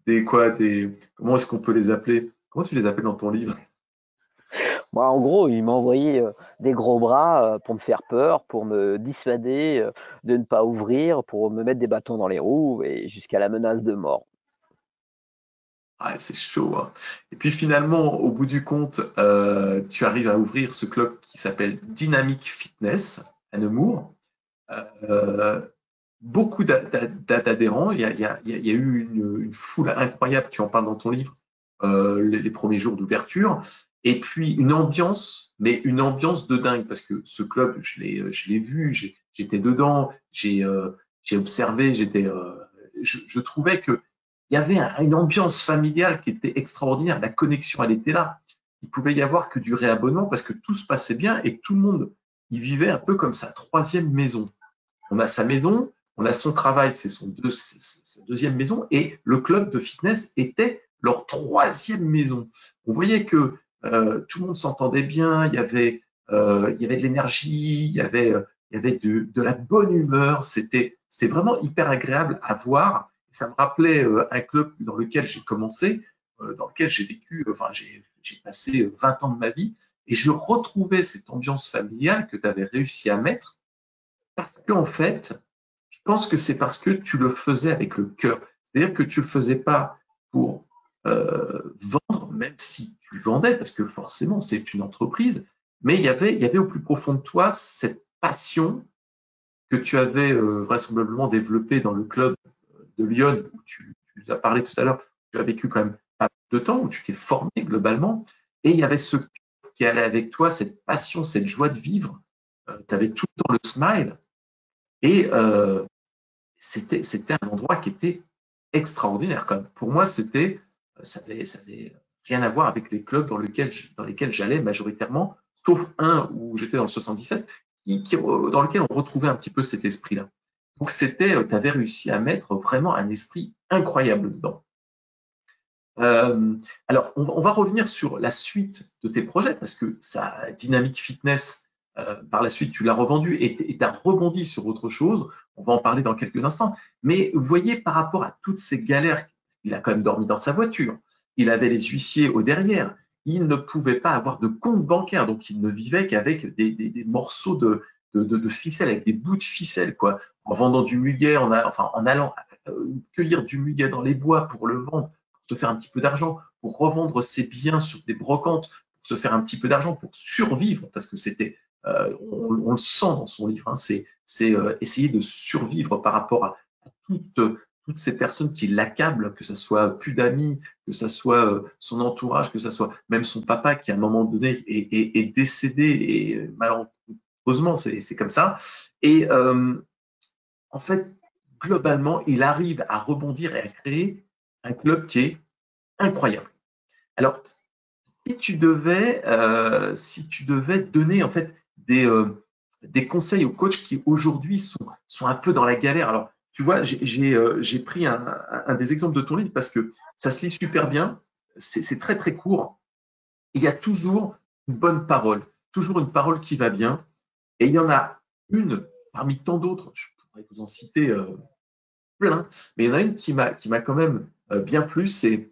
des quoi, des comment est-ce qu'on peut les appeler? Comment tu les appelles dans ton livre? Moi, en gros, il m'a envoyé des gros bras pour me faire peur, pour me dissuader de ne pas ouvrir, pour me mettre des bâtons dans les roues et jusqu'à la menace de mort. Ah, c'est chaud. Hein. Et puis finalement, au bout du compte, euh, tu arrives à ouvrir ce club qui s'appelle Dynamic Fitness à Nemours. Euh, beaucoup d'adhérents. Il, y a, eu une, foule incroyable, tu en parles dans ton livre, euh, les, premiers jours d'ouverture. Et puis une ambiance, mais une ambiance de dingue, parce que ce club, je l'ai vu, j'étais dedans, j'ai observé, j'étais, je, je trouvais que il y avait une ambiance familiale qui était extraordinaire. La connexion, elle était là. Il pouvait y avoir que du réabonnement parce que tout se passait bien et tout le monde y vivait un peu comme sa troisième maison. On a sa maison, on a son travail, c'est son sa deuxième maison et le club de fitness était leur troisième maison. On voyait que euh, tout le monde s'entendait bien, il y avait, euh, il y avait de l'énergie, il y avait, il y avait de, de la bonne humeur. C'était, c'était vraiment hyper agréable à voir ça me rappelait euh, un club dans lequel j'ai commencé, dans lequel j'ai vécu, enfin j'ai passé 20 ans de ma vie, et je retrouvais cette ambiance familiale que tu avais réussi à mettre, parce qu'en fait, je pense que c'est parce que tu le faisais avec le cœur. C'est-à-dire que tu ne le faisais pas pour vendre, même si tu vendais, parce que forcément c'est une entreprise, mais il y avait, y avait au plus profond de toi cette passion que tu avais vraisemblablement développée dans le club de Lyon, où tu, tu as parlé tout à l'heure, tu as vécu quand même pas de temps, où tu t'es formé globalement, et il y avait ce qui allait avec toi, cette passion, cette joie de vivre. Euh, tu avais tout temps le smile, et euh, c'était un endroit qui était extraordinaire. Pour moi, c'était, ça n'avait rien à voir avec les clubs dans lesquels, dans lesquels j'allais majoritairement, sauf un où j'étais dans le 77, qui, dans lequel on retrouvait un petit peu cet esprit-là. Donc c'était, tu avais réussi à mettre vraiment un esprit incroyable dedans. Euh, alors, on, va revenir sur la suite de tes projets parce que ça, Dynamic Fitness, euh, par la suite, tu l'as revendu et tu as rebondi sur autre chose. On va en parler dans quelques instants. Mais vous voyez, par rapport à toutes ces galères, il a quand même dormi dans sa voiture. Il avait les huissiers au derrière. Il ne pouvait pas avoir de compte bancaire, donc il ne vivait qu'avec des, morceaux de, ficelle, avec des bouts de ficelle, quoi. En vendant du muguet, en, en allant euh, cueillir du muguet dans les bois pour le vendre, se faire un petit peu d'argent, pour revendre ses biens sur des brocantes, pour se faire un petit peu d'argent, pour survivre, parce que c'était, euh, on, le sent dans son livre, hein, c'est euh, essayer de survivre par rapport à, toutes, toutes ces personnes qui l'accablent, que ce soit plus d'amis, que ce soit euh, son entourage, que ce soit même son papa qui à un moment donné est, décédé et malheureusement c'est comme ça. Et en fait, globalement, il arrive à rebondir et à créer un club qui est incroyable. Alors, si tu devais, euh, si tu devais donner en fait des, euh, des conseils aux coachs qui aujourd'hui sont, sont un peu dans la galère. Alors, tu vois, j'ai euh, pris un, des exemples de ton livre parce que ça se lit super bien, c'est très très court. Il y a toujours une bonne parole, toujours une parole qui va bien. Et il y en a une parmi tant d'autres, je pourrais vous en citer plein, mais il y en a une qui m'a quand même euh, bien plus, c'est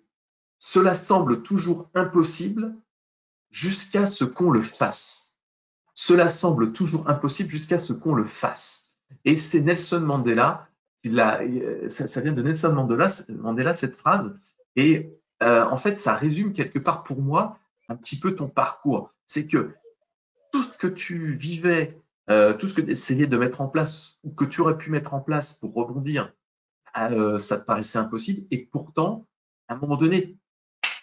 cela semble toujours impossible jusqu'à ce qu'on le fasse. Cela semble toujours impossible jusqu'à ce qu'on le fasse. Et c'est Nelson Mandela, il a, euh, ça, vient de Nelson Mandela, Mandela cette phrase, et euh, en fait, ça résume quelque part pour moi un petit peu ton parcours. C'est que tout ce que tu vivais, tout ce que tu essayais de mettre en place ou que tu aurais pu mettre en place pour rebondir euh, ça te paraissait impossible. Et pourtant, à un moment donné,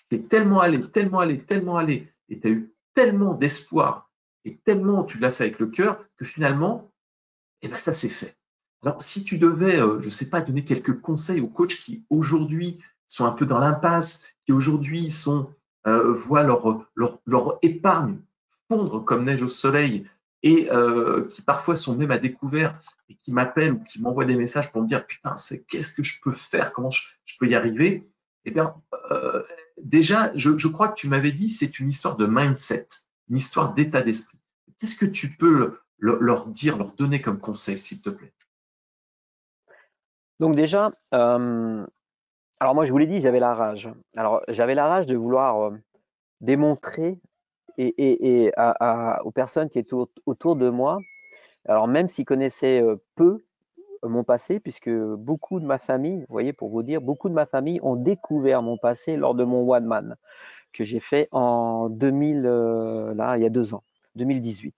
tu es tellement allé, tellement allé, tellement allé, et tu as eu tellement d'espoir, et tellement tu l'as fait avec le cœur, que finalement, eh ben, ça s'est fait. Alors, si tu devais, euh, je ne sais pas, donner quelques conseils aux coachs qui aujourd'hui sont un peu dans l'impasse, qui aujourd'hui sont euh, voient leur, leur, épargne fondre comme neige au soleil et euh, qui parfois sont même à découvert et qui m'appellent ou qui m'envoient des messages pour me dire putain, qu'est-ce que je peux faire, comment je, peux y arriver? Eh bien, euh, déjà, je, je, crois que tu m'avais dit c'est une histoire de mindset, une histoire d'état d'esprit. Qu'est-ce que tu peux leur dire, leur donner comme conseil, s'il te plaît? Donc déjà, euh, alors moi je vous l'ai dit, j'avais la rage. Alors j'avais la rage de vouloir démontrer et, aux personnes qui étaient autour de moi, alors même s'ils connaissaient peu mon passé, puisque beaucoup de ma famille, vous voyez, pour vous dire, beaucoup de ma famille ont découvert mon passé lors de mon one man que j'ai fait en 2000, euh, là, il y a deux ans, 2018.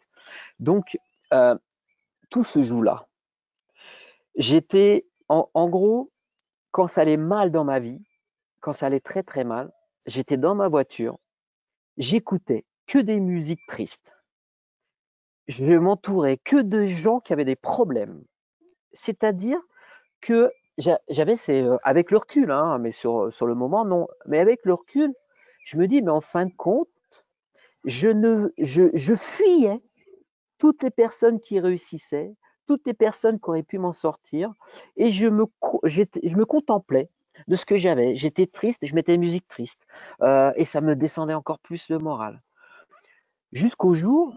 Donc, tout se joue là. J'étais, en, gros, quand ça allait mal dans ma vie, quand ça allait très très mal, j'étais dans ma voiture, j'écoutais que des musiques tristes. Je m'entourais que de gens qui avaient des problèmes. C'est-à-dire que j'avais, c'est euh, avec le recul, hein, mais sur, le moment, non. Mais avec le recul, je me dis, mais en fin de compte, je fuyais toutes les personnes qui réussissaient, toutes les personnes qui auraient pu m'en sortir, et je me, je me contemplais de ce que j'avais. J'étais triste, je mettais musique triste, euh, et ça me descendait encore plus le moral jusqu'au jour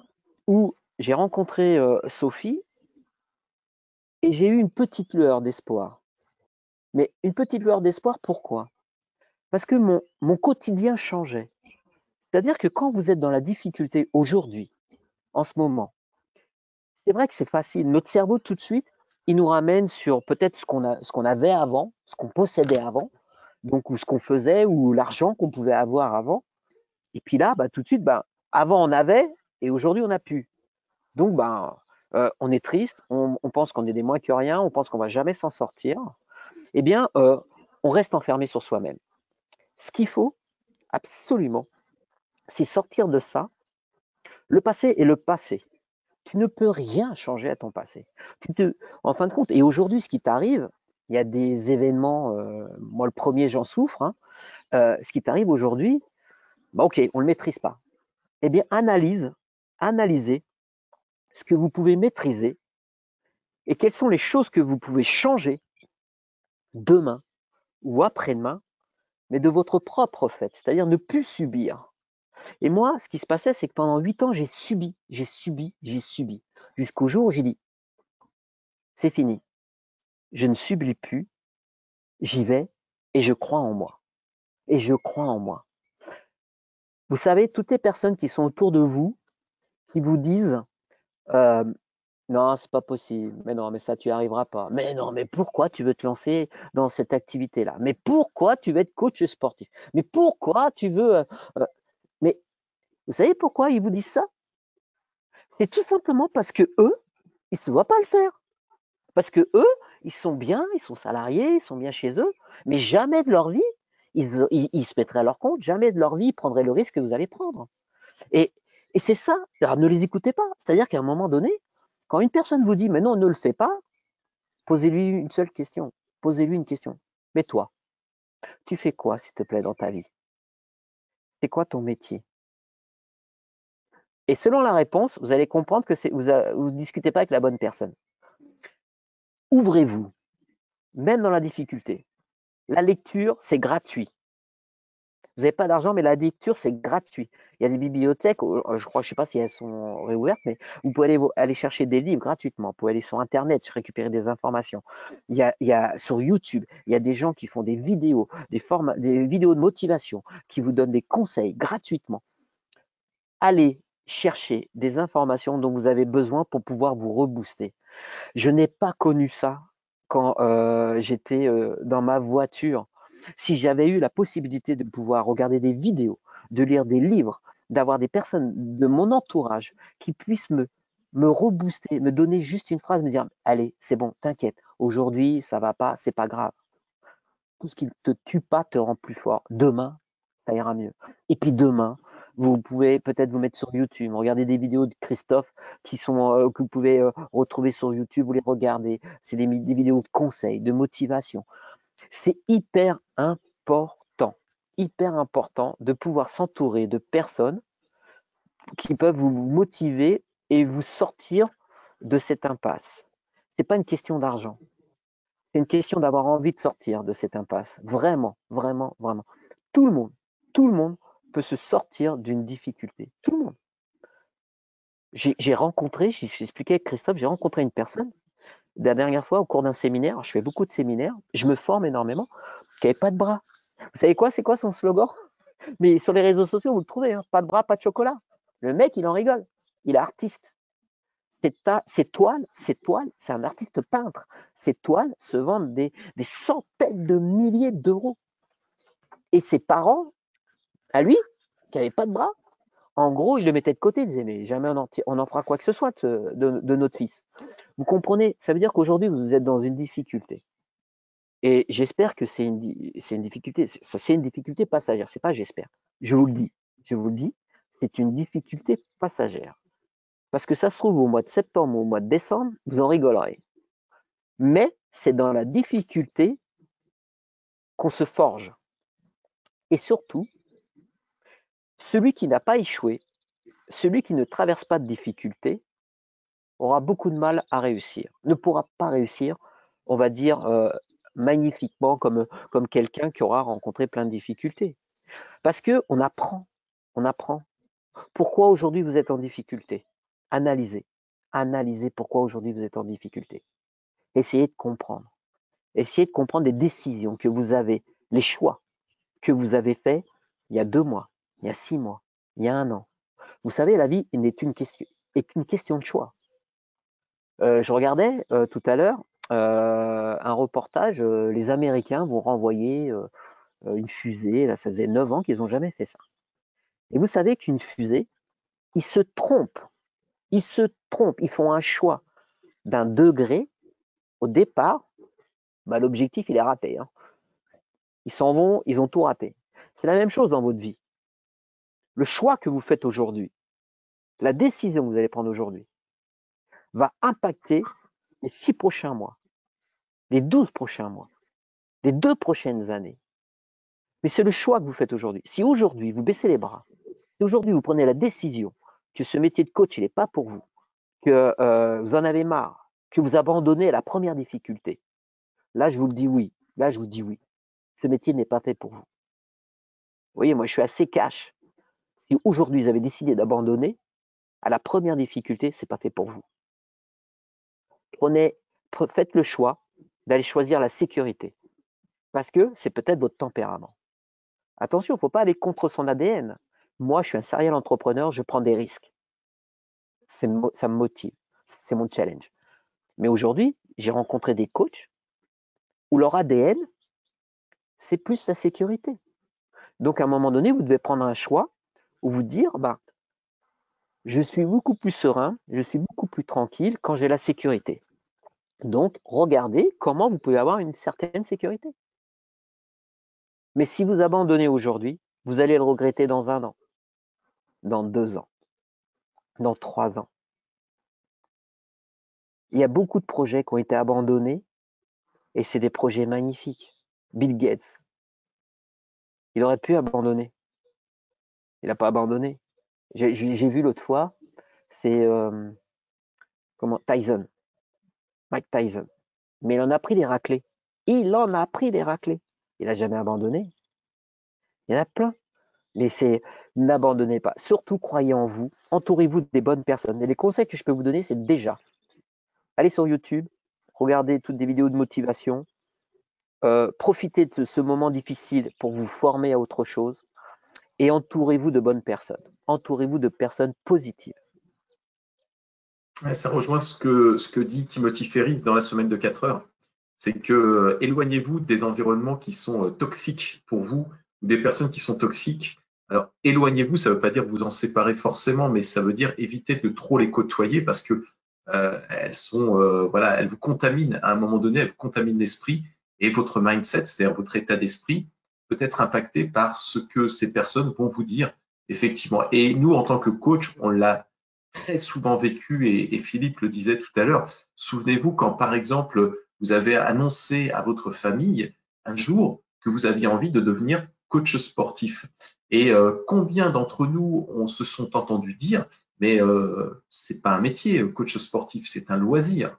où j'ai rencontré euh, Sophie et j'ai eu une petite lueur d'espoir. Mais une petite lueur d'espoir, pourquoi? Parce que mon, mon quotidien changeait. C'est-à-dire que quand vous êtes dans la difficulté aujourd'hui, en ce moment, c'est vrai que c'est facile. Notre cerveau, tout de suite, il nous ramène sur peut-être ce qu'on avait avant, ce qu'on possédait avant, donc ou ce qu'on faisait, ou l'argent qu'on pouvait avoir avant. Et puis là, bah, tout de suite, bah, avant, on avait et aujourd'hui, on n'a plus. Donc, ben, euh, on est triste, on, pense qu'on est des moins que rien, on pense qu'on va jamais s'en sortir. Eh bien, euh, on reste enfermé sur soi-même. Ce qu'il faut absolument, c'est sortir de ça. Le passé est le passé. Tu ne peux rien changer à ton passé. Tu te, en fin de compte, et aujourd'hui, ce qui t'arrive, il y a des événements, euh, moi le premier j'en souffre, hein. euh, ce qui t'arrive aujourd'hui, bah ok, on ne le maîtrise pas. Eh bien, analyse, analysez ce que vous pouvez maîtriser et quelles sont les choses que vous pouvez changer demain ou après-demain, mais de votre propre fait, c'est-à-dire ne plus subir. Et moi, ce qui se passait, c'est que pendant huit ans, j'ai subi, j'ai subi, j'ai subi, jusqu'au jour où j'ai dit, c'est fini, je ne subis plus, j'y vais et je crois en moi. Et je crois en moi. Vous savez, toutes les personnes qui sont autour de vous, qui vous disent euh, non, c'est pas possible, mais non, mais ça, tu n'y arriveras pas. Mais non, mais pourquoi tu veux te lancer dans cette activité-là? Mais pourquoi tu veux être coach sportif? Mais pourquoi tu veux. Euh, euh, vous savez pourquoi ils vous disent ça? C'est tout simplement parce que eux, ils ne se voient pas le faire. Parce que eux, ils sont bien, ils sont salariés, ils sont bien chez eux, mais jamais de leur vie, ils, se mettraient à leur compte, jamais de leur vie, ils prendraient le risque que vous allez prendre. Et, c'est ça, alors ne les écoutez pas. C'est-à-dire qu'à un moment donné, quand une personne vous dit, mais non, ne le fais pas, posez-lui une seule question. Posez-lui une question. Mais toi, tu fais quoi, s'il te plaît, dans ta vie? C'est quoi ton métier? Et selon la réponse, vous allez comprendre que vous ne discutez pas avec la bonne personne. Ouvrez-vous, même dans la difficulté. La lecture, c'est gratuit. Vous n'avez pas d'argent, mais la lecture, c'est gratuit. Il y a des bibliothèques, euh, je crois, je ne sais pas si elles sont réouvertes, mais vous pouvez aller, chercher des livres gratuitement. Vous pouvez aller sur Internet, récupérer des informations. Il y, a, sur YouTube, il y a des gens qui font des vidéos, des, des vidéos de motivation, qui vous donnent des conseils gratuitement. Allez chercher des informations dont vous avez besoin pour pouvoir vous rebooster. Je n'ai pas connu ça quand euh, j'étais euh, dans ma voiture. Si j'avais eu la possibilité de pouvoir regarder des vidéos, de lire des livres, d'avoir des personnes de mon entourage qui puissent me, me rebooster, me donner juste une phrase, me dire allez, c'est bon, t'inquiète, aujourd'hui ça va pas, c'est pas grave. Tout ce qui ne te tue pas te rend plus fort. Demain, ça ira mieux. Et puis demain, vous pouvez peut-être vous mettre sur YouTube, regarder des vidéos de Christophe qui sont euh, que vous pouvez euh, retrouver sur YouTube, vous les regardez. C'est des, vidéos de conseils, de motivation. C'est hyper important, hyper important de pouvoir s'entourer de personnes qui peuvent vous motiver et vous sortir de cette impasse. C'est pas une question d'argent. C'est une question d'avoir envie de sortir de cette impasse. Vraiment, vraiment, vraiment. Tout le monde, tout le monde peut se sortir d'une difficulté. Tout le monde. J'ai rencontré, j'expliquais avec Christophe, j'ai rencontré une personne la dernière fois au cours d'un séminaire, je fais beaucoup de séminaires, je me forme énormément, qui n'avait pas de bras. Vous savez quoi, c'est quoi son slogan? Mais sur les réseaux sociaux, vous le trouvez, hein. pas de bras, pas de chocolat. Le mec, il en rigole. Il est artiste. Ses toiles, toiles, c'est un artiste peintre. Ses toiles se vendent des centaines de milliers d'euros. Et ses parents à lui, qui n'avait pas de bras, en gros, il le mettait de côté, il disait, mais jamais on en, fera quoi que ce soit de, notre fils. Vous comprenez Ça veut dire qu'aujourd'hui, vous êtes dans une difficulté. Et j'espère que c'est une, une, difficulté, c'est une difficulté passagère, c'est pas j'espère. Je vous le dis, je vous le dis, c'est une difficulté passagère. Parce que ça se trouve au mois de septembre ou au mois de décembre, vous en rigolerez. Mais c'est dans la difficulté qu'on se forge. Et surtout, celui qui n'a pas échoué, celui qui ne traverse pas de difficultés, aura beaucoup de mal à réussir, ne pourra pas réussir, on va dire, euh, magnifiquement comme, comme quelqu'un qui aura rencontré plein de difficultés. Parce qu'on apprend, on apprend. Pourquoi aujourd'hui vous êtes en difficulté? Analysez, analysez pourquoi aujourd'hui vous êtes en difficulté. Essayez de comprendre. Essayez de comprendre les décisions que vous avez, les choix que vous avez faits il y a deux mois, il y a six mois, il y a un an. Vous savez, la vie n'est une question, de choix. Euh, je regardais euh, tout à l'heure euh, un reportage, les Américains vont renvoyer une fusée, là ça faisait neuf ans qu'ils n'ont jamais fait ça. Et vous savez qu'une fusée, ils se trompent, ils se trompent, ils font un choix d'un degré au départ, bah, l'objectif il est raté. Hein. Ils s'en vont, ils ont tout raté. C'est la même chose dans votre vie le choix que vous faites aujourd'hui, la décision que vous allez prendre aujourd'hui, va impacter les six prochains mois. les 12 prochains mois, les deux prochaines années. Mais c'est le choix que vous faites aujourd'hui. Si aujourd'hui vous baissez les bras, si aujourd'hui vous prenez la décision que ce métier de coach, il n'est pas pour vous, que euh, vous en avez marre, que vous abandonnez la première difficulté, là je vous le dis oui, là je vous dis oui. Ce métier n'est pas fait pour vous. Vous voyez, moi je suis assez cash. Si aujourd'hui vous avez décidé d'abandonner, à la première difficulté, c'est pas fait pour vous. Prenez, faites le choix d'aller choisir la sécurité. Parce que c'est peut-être votre tempérament. Attention, il ne faut pas aller contre son ADN. Moi, je suis un serial entrepreneur, je prends des risques. Ça me motive. C'est mon challenge. Mais aujourd'hui, j'ai rencontré des coachs où leur ADN, c'est plus la sécurité. Donc, à un moment donné, vous devez prendre un choix vous dire, bah, je suis beaucoup plus serein, je suis beaucoup plus tranquille quand j'ai la sécurité. Donc, regardez comment vous pouvez avoir une certaine sécurité. Mais si vous abandonnez aujourd'hui, vous allez le regretter dans un an, dans deux ans, dans trois ans. Il y a beaucoup de projets qui ont été abandonnés et c'est des projets magnifiques. Bill Gates, il aurait pu abandonner. Il n'a pas abandonné. J'ai vu l'autre fois, c'est euh, comment Tyson. Mike Tyson. Mais il en a pris des raclés. Il en a pris des raclés. Il n'a jamais abandonné. Il y en a plein. Mais n'abandonnez pas. Surtout croyez en vous. Entourez-vous des bonnes personnes. Et les conseils que je peux vous donner, c'est déjà allez sur YouTube, regardez toutes des vidéos de motivation, euh, profitez de ce moment difficile pour vous former à autre chose et entourez-vous de bonnes personnes. Entourez-vous de personnes positives ça rejoint ce que, dit Timothy Ferris dans la semaine de 4 heures. C'est que euh, éloignez-vous des environnements qui sont euh, toxiques pour vous, des personnes qui sont toxiques. Alors, éloignez-vous, ça ne veut pas dire vous en séparer forcément, mais ça veut dire éviter de trop les côtoyer parce que euh, elles sont, voilà, elles vous contaminent à un moment donné, elles vous contaminent l'esprit et votre mindset, c'est-à-dire votre état d'esprit, peut être impacté par ce que ces personnes vont vous dire effectivement. Et nous, en tant que coach, on l'a très souvent vécu, et, Philippe le disait tout à l'heure, souvenez-vous quand par exemple vous avez annoncé à votre famille un jour que vous aviez envie de devenir coach sportif. Et euh, combien d'entre nous on se sont entendus dire, mais euh, c'est pas un métier, coach sportif, c'est un loisir.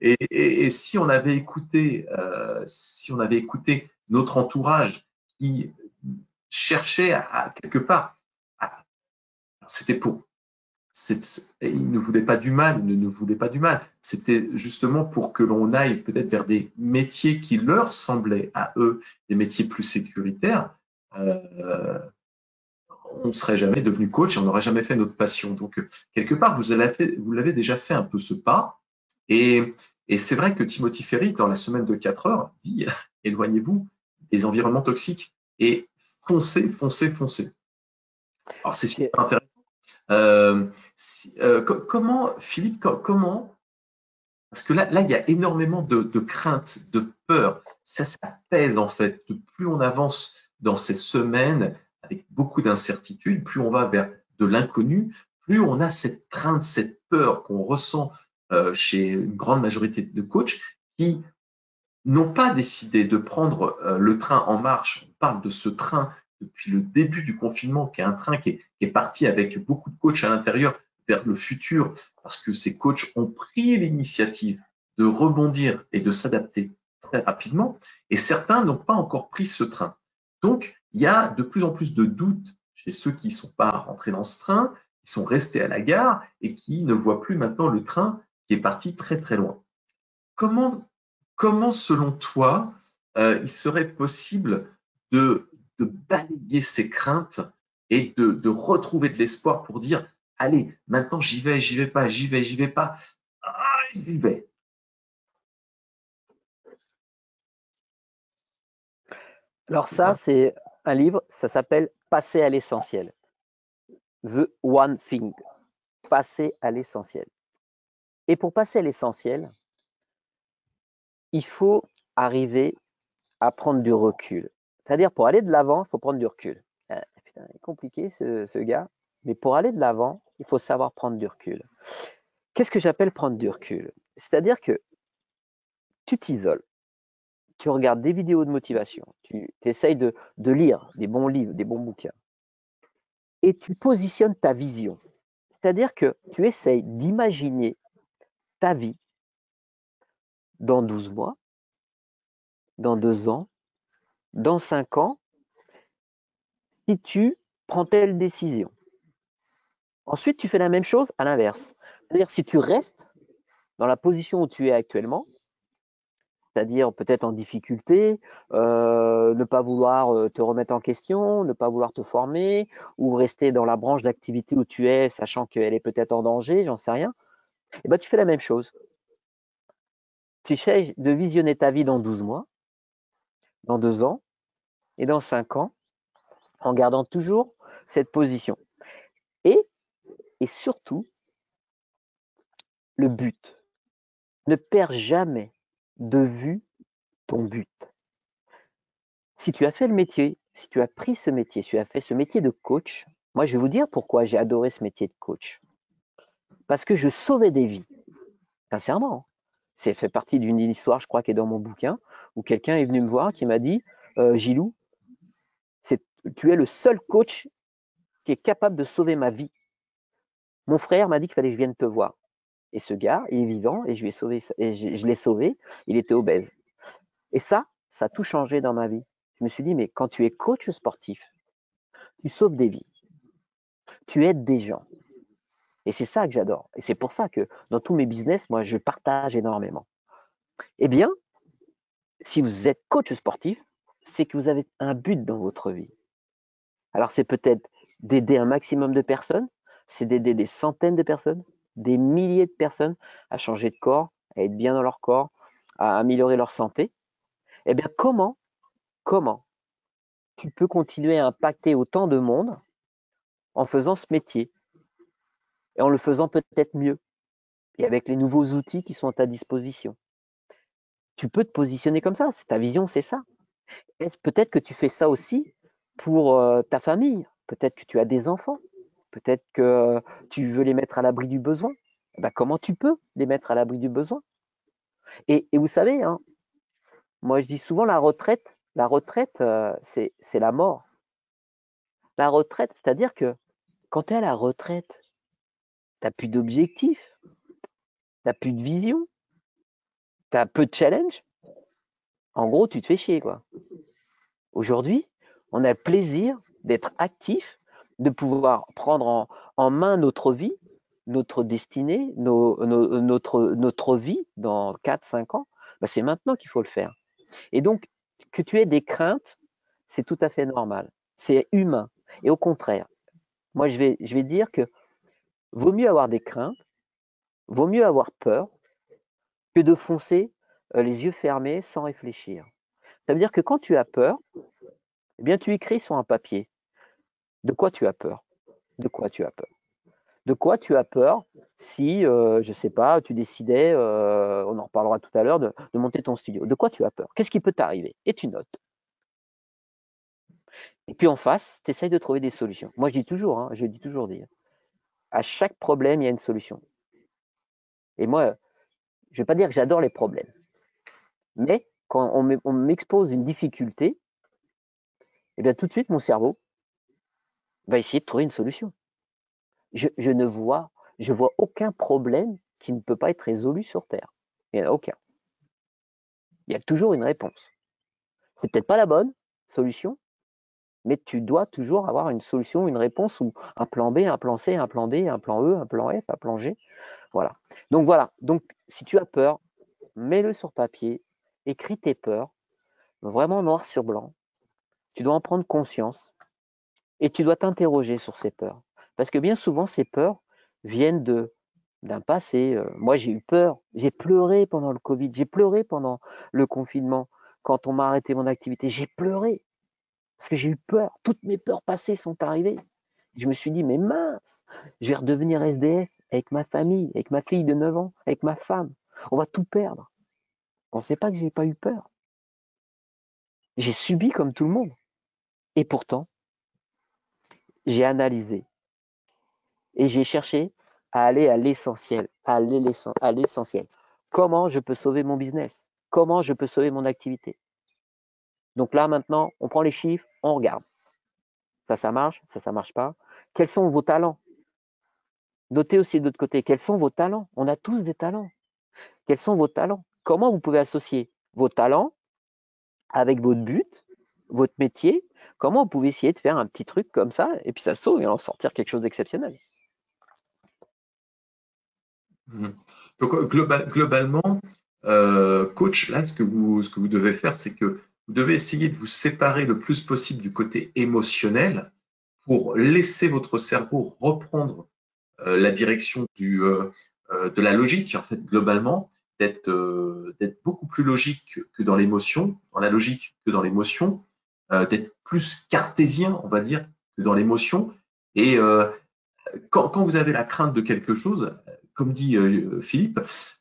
Et, si on avait écouté, euh, si on avait écouté notre entourage qui cherchait à, quelque part, c'était pour il ne voulait pas du mal, il ne voulait pas du mal. C'était justement pour que l'on aille peut-être vers des métiers qui leur semblaient à eux des métiers plus sécuritaires. Euh, on ne serait jamais devenu coach et on n'aurait jamais fait notre passion. Donc, quelque part, vous l'avez déjà fait un peu ce pas. Et, c'est vrai que Timothy Ferris, dans la semaine de 4 heures, dit éloignez-vous des environnements toxiques et foncez, foncez, foncez. Alors, c'est super intéressant. Euh, euh, comment, Philippe, comment Parce que là, là, il y a énormément de, de crainte, de peur. Ça, ça pèse en fait. Plus on avance dans ces semaines avec beaucoup d'incertitudes, plus on va vers de l'inconnu, plus on a cette crainte, cette peur qu'on ressent euh, chez une grande majorité de coachs qui n'ont pas décidé de prendre euh, le train en marche. On parle de ce train depuis le début du confinement, qui est un train qui est, qui est parti avec beaucoup de coachs à l'intérieur vers le futur, parce que ces coachs ont pris l'initiative de rebondir et de s'adapter très rapidement, et certains n'ont pas encore pris ce train. Donc, il y a de plus en plus de doutes chez ceux qui ne sont pas rentrés dans ce train, qui sont restés à la gare et qui ne voient plus maintenant le train qui est parti très très loin. Comment, comment selon toi, euh, il serait possible de, balayer ces craintes et de, de retrouver de l'espoir pour dire allez, maintenant j'y vais, j'y vais pas, j'y vais, j'y vais pas. Ah, j'y vais. Alors ça, c'est un livre, ça s'appelle Passer à l'essentiel. The One Thing. Passer à l'essentiel. Et pour passer à l'essentiel, il faut arriver à prendre du recul. C'est-à-dire, pour aller de l'avant, il faut prendre du recul. Ah, putain, il est compliqué ce, gars. Mais pour aller de l'avant, il faut savoir prendre du recul. Qu'est-ce que j'appelle prendre du recul? C'est-à-dire que tu t'isoles, tu regardes des vidéos de motivation, tu essayes de lire des bons livres, des bons bouquins, et tu positionnes ta vision. C'est-à-dire que tu essayes d'imaginer ta vie dans 12 mois, dans 2 ans, dans 5 ans, si tu prends telle décision. Ensuite, tu fais la même chose à l'inverse. C'est-à-dire si tu restes dans la position où tu es actuellement, c'est-à-dire peut-être en difficulté, euh, ne pas vouloir euh, te remettre en question, ne pas vouloir te former, ou rester dans la branche d'activité où tu es, sachant qu'elle est peut-être en danger, j'en sais rien, eh ben, tu fais la même chose. Tu essaies de visionner ta vie dans 12 mois, dans 2 ans et dans 5 ans, en gardant toujours cette position. Et, et surtout, le but. Ne perds jamais de vue ton but. Si tu as fait le métier, si tu as pris ce métier, si tu as fait ce métier de coach, moi je vais vous dire pourquoi j'ai adoré ce métier de coach. Parce que je sauvais des vies. Sincèrement. C'est fait partie d'une histoire, je crois, qui est dans mon bouquin, où quelqu'un est venu me voir qui m'a dit euh, Gilou, tu es le seul coach qui est capable de sauver ma vie. Mon frère m'a dit qu'il fallait que je vienne te voir. Et ce gars, il est vivant et je lui ai sauvé, et je, l'ai sauvé. Il était obèse. Et ça, ça a tout changé dans ma vie. Je me suis dit, mais quand tu es coach sportif, tu sauves des vies. Tu aides des gens. Et c'est ça que j'adore. Et c'est pour ça que dans tous mes business, moi, je partage énormément. Eh bien, si vous êtes coach sportif, c'est que vous avez un but dans votre vie. Alors, c'est peut-être d'aider un maximum de personnes, c'est d'aider des centaines de personnes, des milliers de personnes à changer de corps, à être bien dans leur corps, à améliorer leur santé, eh bien comment, comment tu peux continuer à impacter autant de monde en faisant ce métier? Et en le faisant peut-être mieux et avec les nouveaux outils qui sont à ta disposition. Tu peux te positionner comme ça, c'est ta vision, c'est ça. Peut-être que tu fais ça aussi pour euh, ta famille, peut-être que tu as des enfants, Peut-être que tu veux les mettre à l'abri du besoin? Eh ben, comment tu peux les mettre à l'abri du besoin? Et, vous savez, hein, moi je dis souvent la retraite, la retraite, euh, c'est la mort. La retraite, c'est-à-dire que quand tu es à la retraite, tu n'as plus d'objectifs, tu n'as plus de vision, tu as peu de challenge. En gros, tu te fais chier. quoi. Aujourd'hui, on a le plaisir d'être actif de pouvoir prendre en, main notre vie, notre destinée, notre, vie dans 4-5 ans, bah, c'est maintenant qu'il faut le faire. Et donc, que tu aies des craintes, c'est tout à fait normal. C'est humain. Et au contraire, moi, je vais dire que vaut mieux avoir des craintes, vaut mieux avoir peur que de foncer euh, les yeux fermés sans réfléchir. Ça veut dire que quand tu as peur, eh bien, tu écris sur un papier. De quoi tu as peur? De quoi tu as peur? De quoi tu as peur si, euh, je ne sais pas, tu décidais, euh, on en reparlera tout à l'heure, de, monter ton studio? De quoi tu as peur? Qu'est-ce qui peut t'arriver? Et tu notes. Et puis en face, tu essayes de trouver des solutions. Moi, je dis toujours, hein, je dis toujours dire, à chaque problème, il y a une solution. Et moi, je ne vais pas dire que j'adore les problèmes, mais quand on m'expose une difficulté, eh bien tout de suite, mon cerveau, va essayer de trouver une solution. Je, ne vois, je vois aucun problème qui ne peut pas être résolu sur Terre. Il n'y en a aucun. Il y a toujours une réponse. C'est peut-être pas la bonne solution, mais tu dois toujours avoir une solution, une réponse ou un plan B, un plan C, un plan D, un plan E, un plan F, un plan G. Voilà. Donc voilà. Donc si tu as peur, mets-le sur papier, écris tes peurs, vraiment noir sur blanc. Tu dois en prendre conscience et tu dois t'interroger sur ces peurs. Parce que bien souvent, ces peurs viennent d'un passé. Euh, moi, j'ai eu peur. J'ai pleuré pendant le Covid. J'ai pleuré pendant le confinement. Quand on m'a arrêté mon activité, j'ai pleuré. Parce que j'ai eu peur. Toutes mes peurs passées sont arrivées. Je me suis dit, mais mince, je vais redevenir SDF avec ma famille, avec ma fille de 9 ans, avec ma femme. On va tout perdre. On ne sait pas que j'ai pas eu peur. J'ai subi comme tout le monde. Et pourtant, j'ai analysé et j'ai cherché à aller à l'essentiel, à l'essentiel. Comment je peux sauver mon business? Comment je peux sauver mon activité? Donc là, maintenant, on prend les chiffres, on regarde. Ça, ça marche, ça, ça marche pas. Quels sont vos talents? Notez aussi de l'autre côté, quels sont vos talents? On a tous des talents. Quels sont vos talents? Comment vous pouvez associer vos talents avec votre but, votre métier? Comment vous pouvez essayer de faire un petit truc comme ça et puis ça sauve et en sortir quelque chose d'exceptionnel? Mmh. Donc globalement, euh, coach, là, ce que vous devez faire, c'est que vous devez essayer de vous séparer le plus possible du côté émotionnel pour laisser votre cerveau reprendre euh, la direction du, euh, de la logique, en fait, globalement, d'être beaucoup plus logique que dans l'émotion, dans la logique que dans l'émotion, d'être plus cartésien, on va dire, que dans l'émotion. Et quand, quand, vous avez la crainte de quelque chose, comme dit euh, Philippe,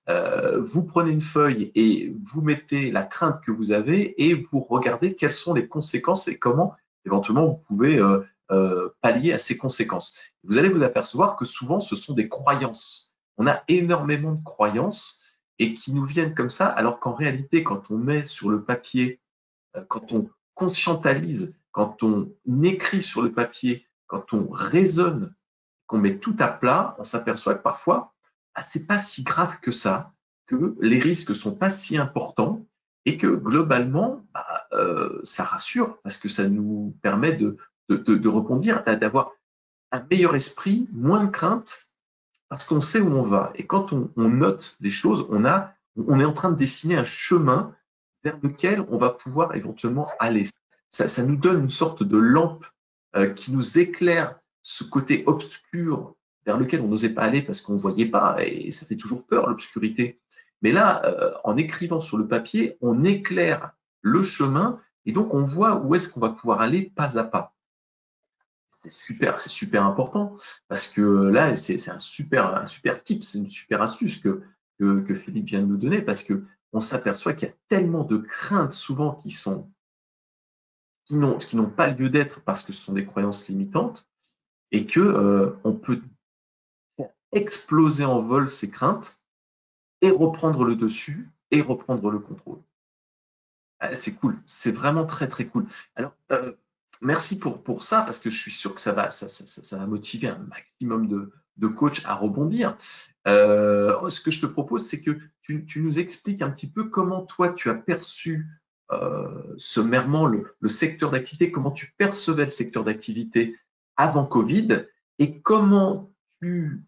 euh, vous prenez une feuille et vous mettez la crainte que vous avez et vous regardez quelles sont les conséquences et comment éventuellement vous pouvez euh, pallier à ces conséquences. Vous allez vous apercevoir que souvent ce sont des croyances. On a énormément de croyances et qui nous viennent comme ça, alors qu'en réalité, quand on met sur le papier, quand on conscientalise, quand on écrit sur le papier, quand on raisonne, qu'on met tout à plat, on s'aperçoit que parfois, ah, c'est pas si grave que ça, que les risques sont pas si importants et que globalement, bah, euh, ça rassure parce que ça nous permet de, de, rebondir, d'avoir un meilleur esprit, moins de crainte parce qu'on sait où on va. Et quand on, note des choses, on, est en train de dessiner un chemin vers lequel on va pouvoir éventuellement aller. Ça, ça nous donne une sorte de lampe euh, qui nous éclaire ce côté obscur vers lequel on n'osait pas aller parce qu'on ne voyait pas et ça fait toujours peur l'obscurité. Mais là, euh, en écrivant sur le papier, on éclaire le chemin et donc on voit où est-ce qu'on va pouvoir aller pas à pas. C'est super, c'est super important parce que là, c'est un super, un super tip, c'est une super astuce que, que, Philippe vient de nous donner parce que on s'aperçoit qu'il y a tellement de craintes souvent qui sont qui n'ont pas lieu d'être parce que ce sont des croyances limitantes et que euh, on peut exploser en vol ses craintes et reprendre le dessus et reprendre le contrôle. Ah, c'est cool, c'est vraiment très très cool. Alors, euh, merci pour, pour ça parce que je suis sûr que ça va, ça, ça, ça va motiver un maximum de, de coachs à rebondir. Euh, ce que je te propose, c'est que tu, nous expliques un petit peu comment toi tu as perçu euh, sommairement le, le secteur d'activité, comment tu percevais le secteur d'activité avant Covid et comment tu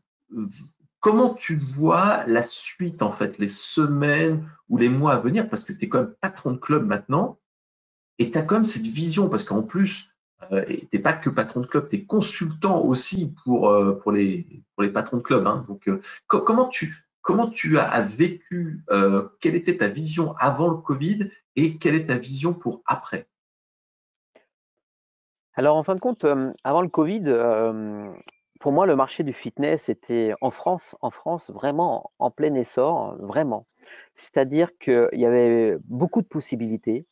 comment tu vois la suite, en fait, les semaines ou les mois à venir, parce que tu es quand même patron de club maintenant, et tu as quand même cette vision, parce qu'en plus, euh, tu n'es pas que patron de club, tu es consultant aussi pour, euh, pour, les, patrons de club. Hein. Donc, euh, comment, tu, comment tu as vécu, quelle était ta vision avant le Covid et quelle est ta vision pour après? Alors, en fin de compte, avant le Covid, pour moi, le marché du fitness était en France, en France, vraiment en plein essor, vraiment. C'est-à-dire qu'il y avait beaucoup de possibilités,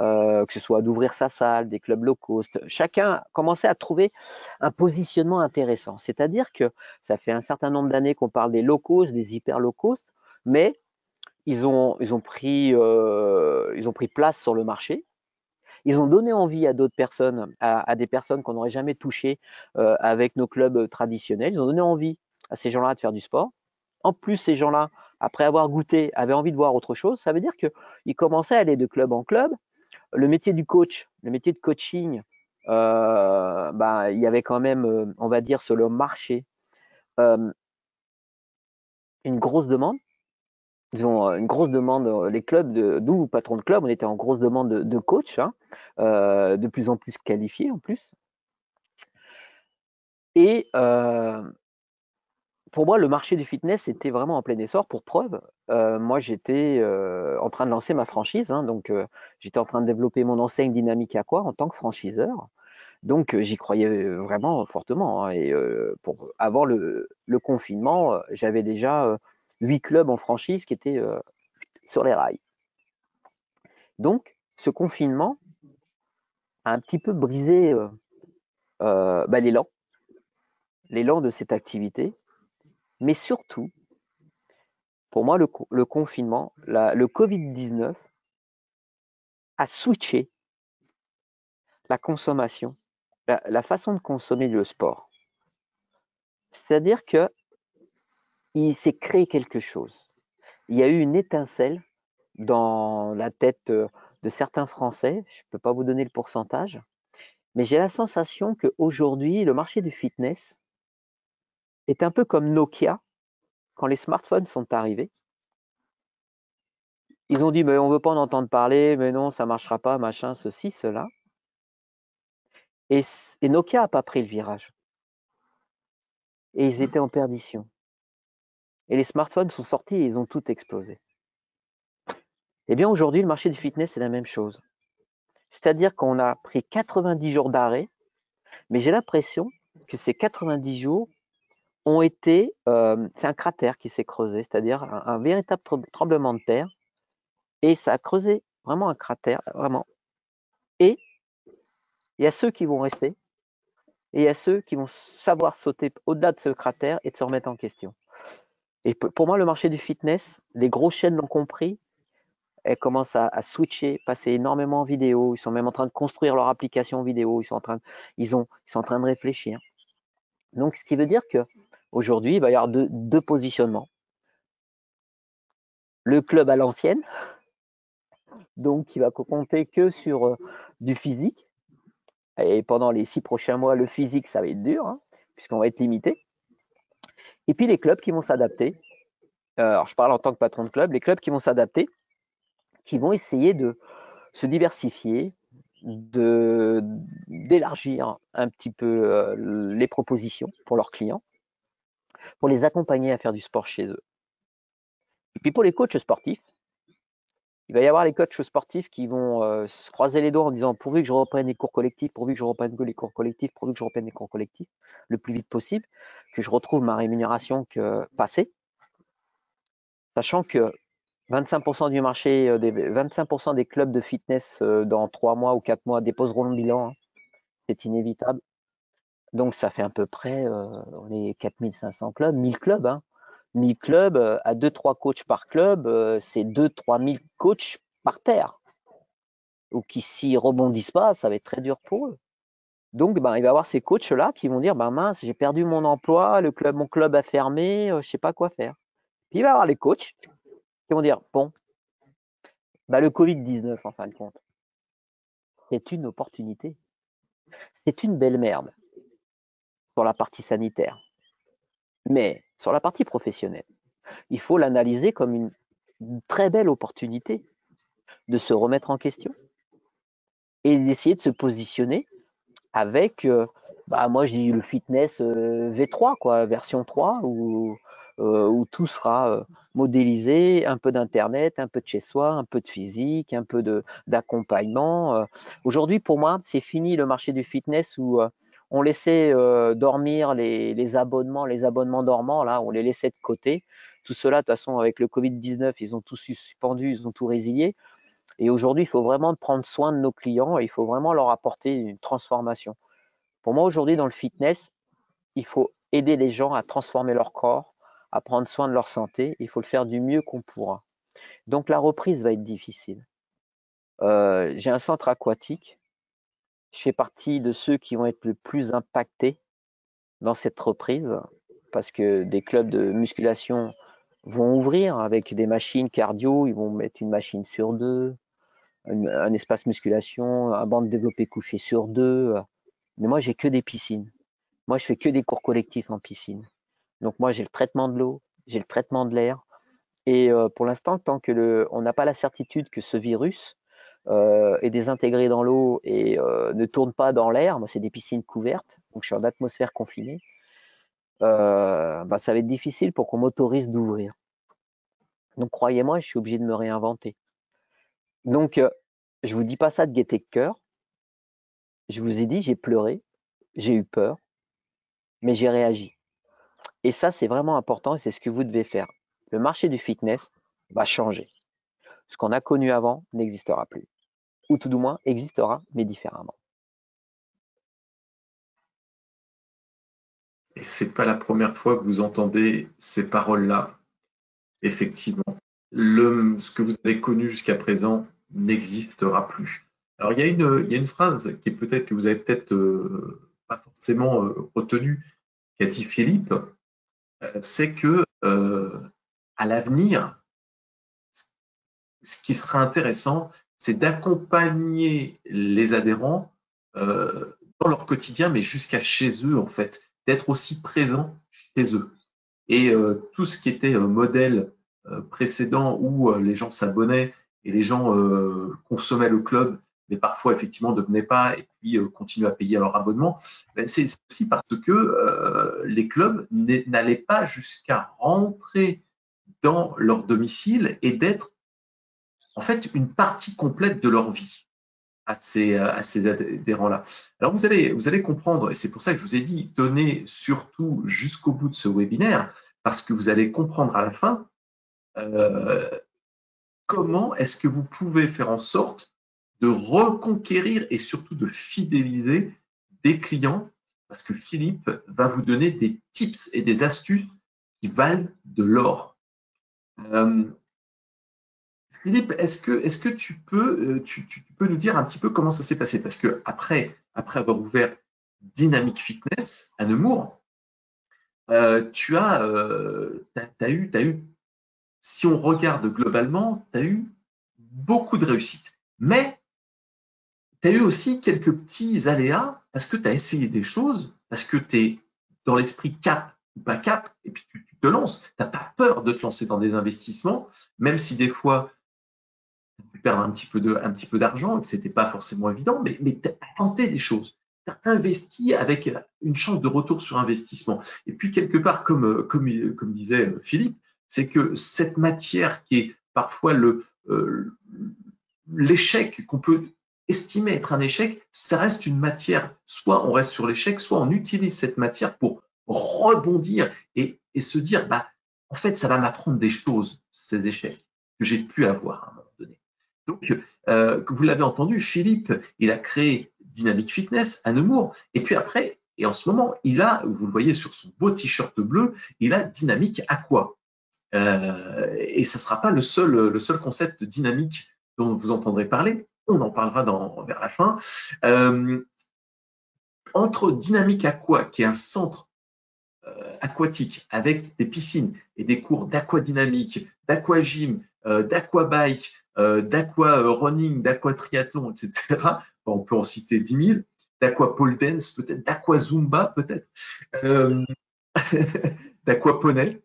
euh, que ce soit d'ouvrir sa salle, des clubs low cost. Chacun commençait à trouver un positionnement intéressant. C'est-à-dire que ça fait un certain nombre d'années qu'on parle des low cost, des hyper low cost, mais ils ont, ils ont, pris, euh, ils ont pris place sur le marché. Ils ont donné envie à d'autres personnes, à, des personnes qu'on n'aurait jamais touchées euh, avec nos clubs traditionnels. Ils ont donné envie à ces gens-là de faire du sport. En plus, ces gens-là, après avoir goûté, avaient envie de voir autre chose. Ça veut dire qu'ils commençaient à aller de club en club. Le métier du coach, le métier de coaching, euh, bah, il y avait quand même, euh, on va dire, sur le marché, une grosse demande ils ont euh, une grosse demande, euh, les clubs, de, nous, patrons de club, on était en grosse demande de, coach, hein, euh, de plus en plus qualifiés en plus. Et pour moi, le marché du fitness était vraiment en plein essor. Pour preuve, moi, j'étais en train de lancer ma franchise, hein, donc j'étais en train de développer mon enseigne Dynamique quoi en tant que franchiseur. Donc, j'y croyais vraiment fortement. Hein, et pour, avant le confinement, j'avais déjà huit clubs en franchise qui étaient euh, sur les rails. Donc, ce confinement a un petit peu brisé euh, euh, bah, l'élan, l'élan de cette activité, mais surtout, pour moi, le, confinement, le Covid-19 a switché la consommation, la, façon de consommer le sport. C'est-à-dire que il s'est créé quelque chose. Il y a eu une étincelle dans la tête euh, de certains Français. Je ne peux pas vous donner le pourcentage, mais j'ai la sensation qu'aujourd'hui, le marché du fitness est un peu comme Nokia quand les smartphones sont arrivés. Ils ont dit, mais on ne veut pas en entendre parler, mais non, ça ne marchera pas, machin, ceci, cela. Et, Nokia n'a pas pris le virage. Et ils étaient en perdition. Et les smartphones sont sortis et ils ont tout explosé. Eh bien, aujourd'hui, le marché du fitness, c'est la même chose. C'est-à-dire qu'on a pris 90 jours d'arrêt, mais j'ai l'impression que ces 90 jours ont été, euh, c'est un cratère qui s'est creusé, c'est-à-dire un, véritable tremblement de terre, et ça a creusé vraiment un cratère, vraiment. Et il y a ceux qui vont rester, et il y a ceux qui vont savoir sauter au-delà de ce cratère et de se remettre en question. Et pour moi, le marché du fitness, les grosses chaînes l'ont compris, elles commencent à, switcher, passer énormément en vidéo, ils sont même en train de construire leur application vidéo, ils sont en train de, ils ont, ils sont en train de réfléchir. Donc, ce qui veut dire que aujourd'hui, il va y avoir deux, deux positionnements. Le club à l'ancienne, donc qui va compter que sur euh, du physique. Et pendant les six prochains mois, le physique, ça va être dur, hein, puisqu'on va être limité. Et puis les clubs qui vont s'adapter. Euh, alors, je parle en tant que patron de club, les clubs qui vont s'adapter, qui vont essayer de se diversifier, d'élargir un petit peu euh, les propositions pour leurs clients, pour les accompagner à faire du sport chez eux. Et puis pour les coachs sportifs, il va y avoir les coachs sportifs qui vont euh, se croiser les doigts en disant pourvu que je reprenne les cours collectifs, pourvu que je reprenne les cours collectifs, pourvu que je reprenne les cours collectifs le plus vite possible, que je retrouve ma rémunération passée, sachant que 25% du marché, euh, des, 25% des clubs de fitness euh, dans 3 mois ou 4 mois déposeront le bilan. Hein. C'est inévitable. Donc ça fait à peu près, on est 4500 clubs, 1000 clubs. Hein. 1000 clubs euh, à 2-3 coachs par club, euh, c'est 2-3 000 coachs par terre. Ou qui s'y rebondissent pas, ça va être très dur pour eux. Donc, ben, il va y avoir ces coachs-là qui vont dire, ben mince, j'ai perdu mon emploi, le club, mon club a fermé, euh, je sais pas quoi faire. Puis il va y avoir les coachs qui vont dire, bon, ben, le Covid-19, en fin de compte, c'est une opportunité. C'est une belle merde pour la partie sanitaire. Mais sur la partie professionnelle, il faut l'analyser comme une, très belle opportunité de se remettre en question et d'essayer de se positionner avec, euh, bah moi je dis le fitness euh, V3, quoi, version 3, où, euh, où tout sera modélisé, un peu d'internet, un peu de chez soi, un peu de physique, un peu d'accompagnement. Aujourd'hui, pour moi, c'est fini le marché du fitness où on laissait euh, dormir les, abonnements, les abonnements dormants, là, on les laissait de côté. Tout cela, de toute façon, avec le Covid-19, ils ont tout suspendu, ils ont tout résilié. Et aujourd'hui, il faut vraiment prendre soin de nos clients et il faut vraiment leur apporter une transformation. Pour moi, aujourd'hui, dans le fitness, il faut aider les gens à transformer leur corps, à prendre soin de leur santé. Il faut le faire du mieux qu'on pourra. Donc, la reprise va être difficile. Euh, j'ai un centre aquatique je fais partie de ceux qui vont être le plus impactés dans cette reprise parce que des clubs de musculation vont ouvrir avec des machines cardio, ils vont mettre une machine sur deux, un, espace musculation, un banc de développé couché sur deux. Mais moi, j'ai que des piscines. Moi, je fais que des cours collectifs en piscine. Donc moi, j'ai le traitement de l'eau, j'ai le traitement de l'air. Et euh, pour l'instant, tant que le, on n'a pas la certitude que ce virus euh, est désintégré dans l'eau et euh, ne tourne pas dans l'air, moi c'est des piscines couvertes, donc je suis en atmosphère confinée, euh, bah, ça va être difficile pour qu'on m'autorise d'ouvrir. Donc croyez-moi, je suis obligé de me réinventer. Donc je vous dis pas ça de gaieté de cœur. Je vous ai dit, j'ai pleuré, j'ai eu peur, mais j'ai réagi. Et ça, c'est vraiment important et c'est ce que vous devez faire. Le marché du fitness va changer. Ce qu'on a connu avant n'existera plus ou tout du moins existera, mais différemment. Et c'est pas la première fois que vous entendez ces paroles-là. effectivement, ce que vous avez connu jusqu'à présent n'existera plus. Alors, il y, a une, phrase qui peut-être que vous avez peut-être euh, pas forcément euh, retenue, dit Philippe, euh, c'est que à l'avenir, ce qui sera intéressant, c'est d'accompagner les adhérents dans leur quotidien, mais jusqu'à chez eux, en fait, d'être aussi présent chez eux. Et tout ce qui était modèle précédent où les gens s'abonnaient et les gens consommaient le club mais parfois effectivement ne venaient pas et puis euh, continuent à payer leur abonnement, ben, c'est aussi parce que euh, les clubs n'allaient pas jusqu'à rentrer dans leur domicile et d'être en fait une partie complète de leur vie à ces, euh, à ces adhérents-là. Alors vous allez, vous allez comprendre, et c'est pour ça que je vous ai dit, donnez surtout jusqu'au bout de ce webinaire, parce que vous allez comprendre à la fin comment est-ce que vous pouvez faire en sorte de reconquérir et surtout de fidéliser des clients parce que Philippe va vous donner des tips et des astuces qui valent de l'or. Euh, Philippe, est-ce que, tu, euh, tu, peux nous dire un petit peu comment ça s'est passé? Parce que après, avoir ouvert Dynamic Fitness à Nemours, euh, tu as, as, eu, si on regarde globalement, tu as eu beaucoup de réussite. Mais tu as eu aussi quelques petits aléas parce que tu as essayé des choses, parce que tu es dans l'esprit cap ou pas cap, et puis tu, te lances. Tu n'as pas peur de te lancer dans des investissements, même si des fois perds un petit peu de, un petit peu d'argent et que c'était pas forcément évident, mais, mais tu as tenté des choses. Tu as investi avec une chance de retour sur investissement. Et puis, quelque part, comme, comme, disait Philippe, c'est que cette matière qui est parfois le, euh, l'échec qu'on peut estimé être un échec, ça reste une matière. Soit on reste sur l'échec, soit on utilise cette matière pour rebondir et, se dire, bah, en fait, ça va m'apprendre des choses, ces échecs, que j'ai pu avoir à un moment donné. Donc, euh, vous l'avez entendu, Philippe, il a créé Dynamic Fitness à Nemours. Et puis après, et en ce moment, il a, vous le voyez sur son beau t-shirt bleu, il a Dynamic Aqua. Euh, et ça ne sera pas le seul, concept dynamique dont vous entendrez parler on en parlera vers la fin. Euh, entre Dynamique Aqua, qui est un centre aquatique avec des piscines et des cours d'aquadynamique, d'aquagym, d'aquabike, d'aqua running, d'aqua triathlon, etc. on peut en citer 10 000. D'aqua pole dance, peut-être, d'aqua zumba, peut-être, d'aqua poney.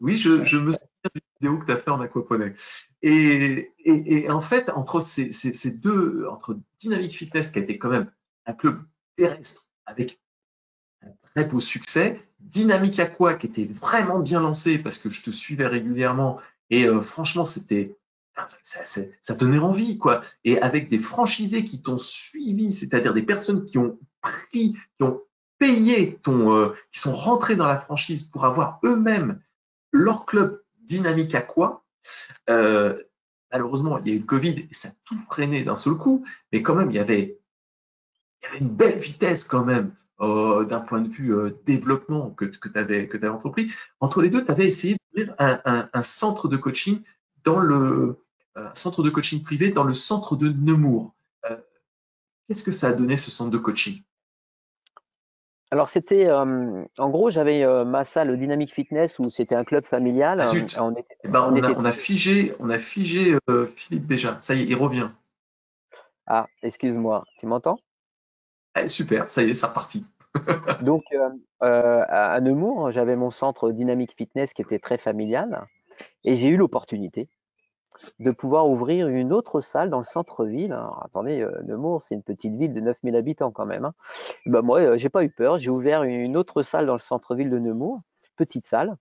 Oui, je, je me souviens vidéo que tu as fait en aquaponie. Et, et, en fait, entre ces, ces, deux, entre Dynamic Fitness, qui a été quand même un club terrestre avec un très beau succès, Dynamic Aqua, qui était vraiment bien lancé parce que je te suivais régulièrement et euh, franchement, c'était ça, ça, ça, donnait envie, quoi. Et avec des franchisés qui t'ont suivi, c'est-à-dire des personnes qui ont pris, qui ont payé ton, euh, qui sont rentrés dans la franchise pour avoir eux-mêmes leur club dynamique à quoi euh, Malheureusement, il y a eu le Covid et ça a tout freiné d'un seul coup, mais quand même, il y avait, une belle vitesse quand même euh, d'un point de vue développement que, tu avais entrepris. Entre les deux, tu avais essayé d'ouvrir un, centre de coaching dans le centre de coaching privé dans le centre de Nemours. Qu'est-ce que ça a donné ce centre de coaching? Alors c'était, euh, en gros, j'avais euh, ma salle Dynamic Fitness où c'était un club familial. Ah, on, eh ben, on, a, figé, on a figé euh, Philippe Béja. Ça y est, il revient. Ah, excuse-moi, tu m'entends? Eh, Super, ça y est, c'est reparti. Donc à Nemours, j'avais mon centre Dynamic Fitness qui était très familial et j'ai eu l'opportunité de pouvoir ouvrir une autre salle dans le centre-ville. Attendez, euh, Nemours, c'est une petite ville de 9000 habitants quand même. Hein. Ben moi, euh, j'ai pas eu peur. J'ai ouvert une autre salle dans le centre-ville de Nemours, petite salle.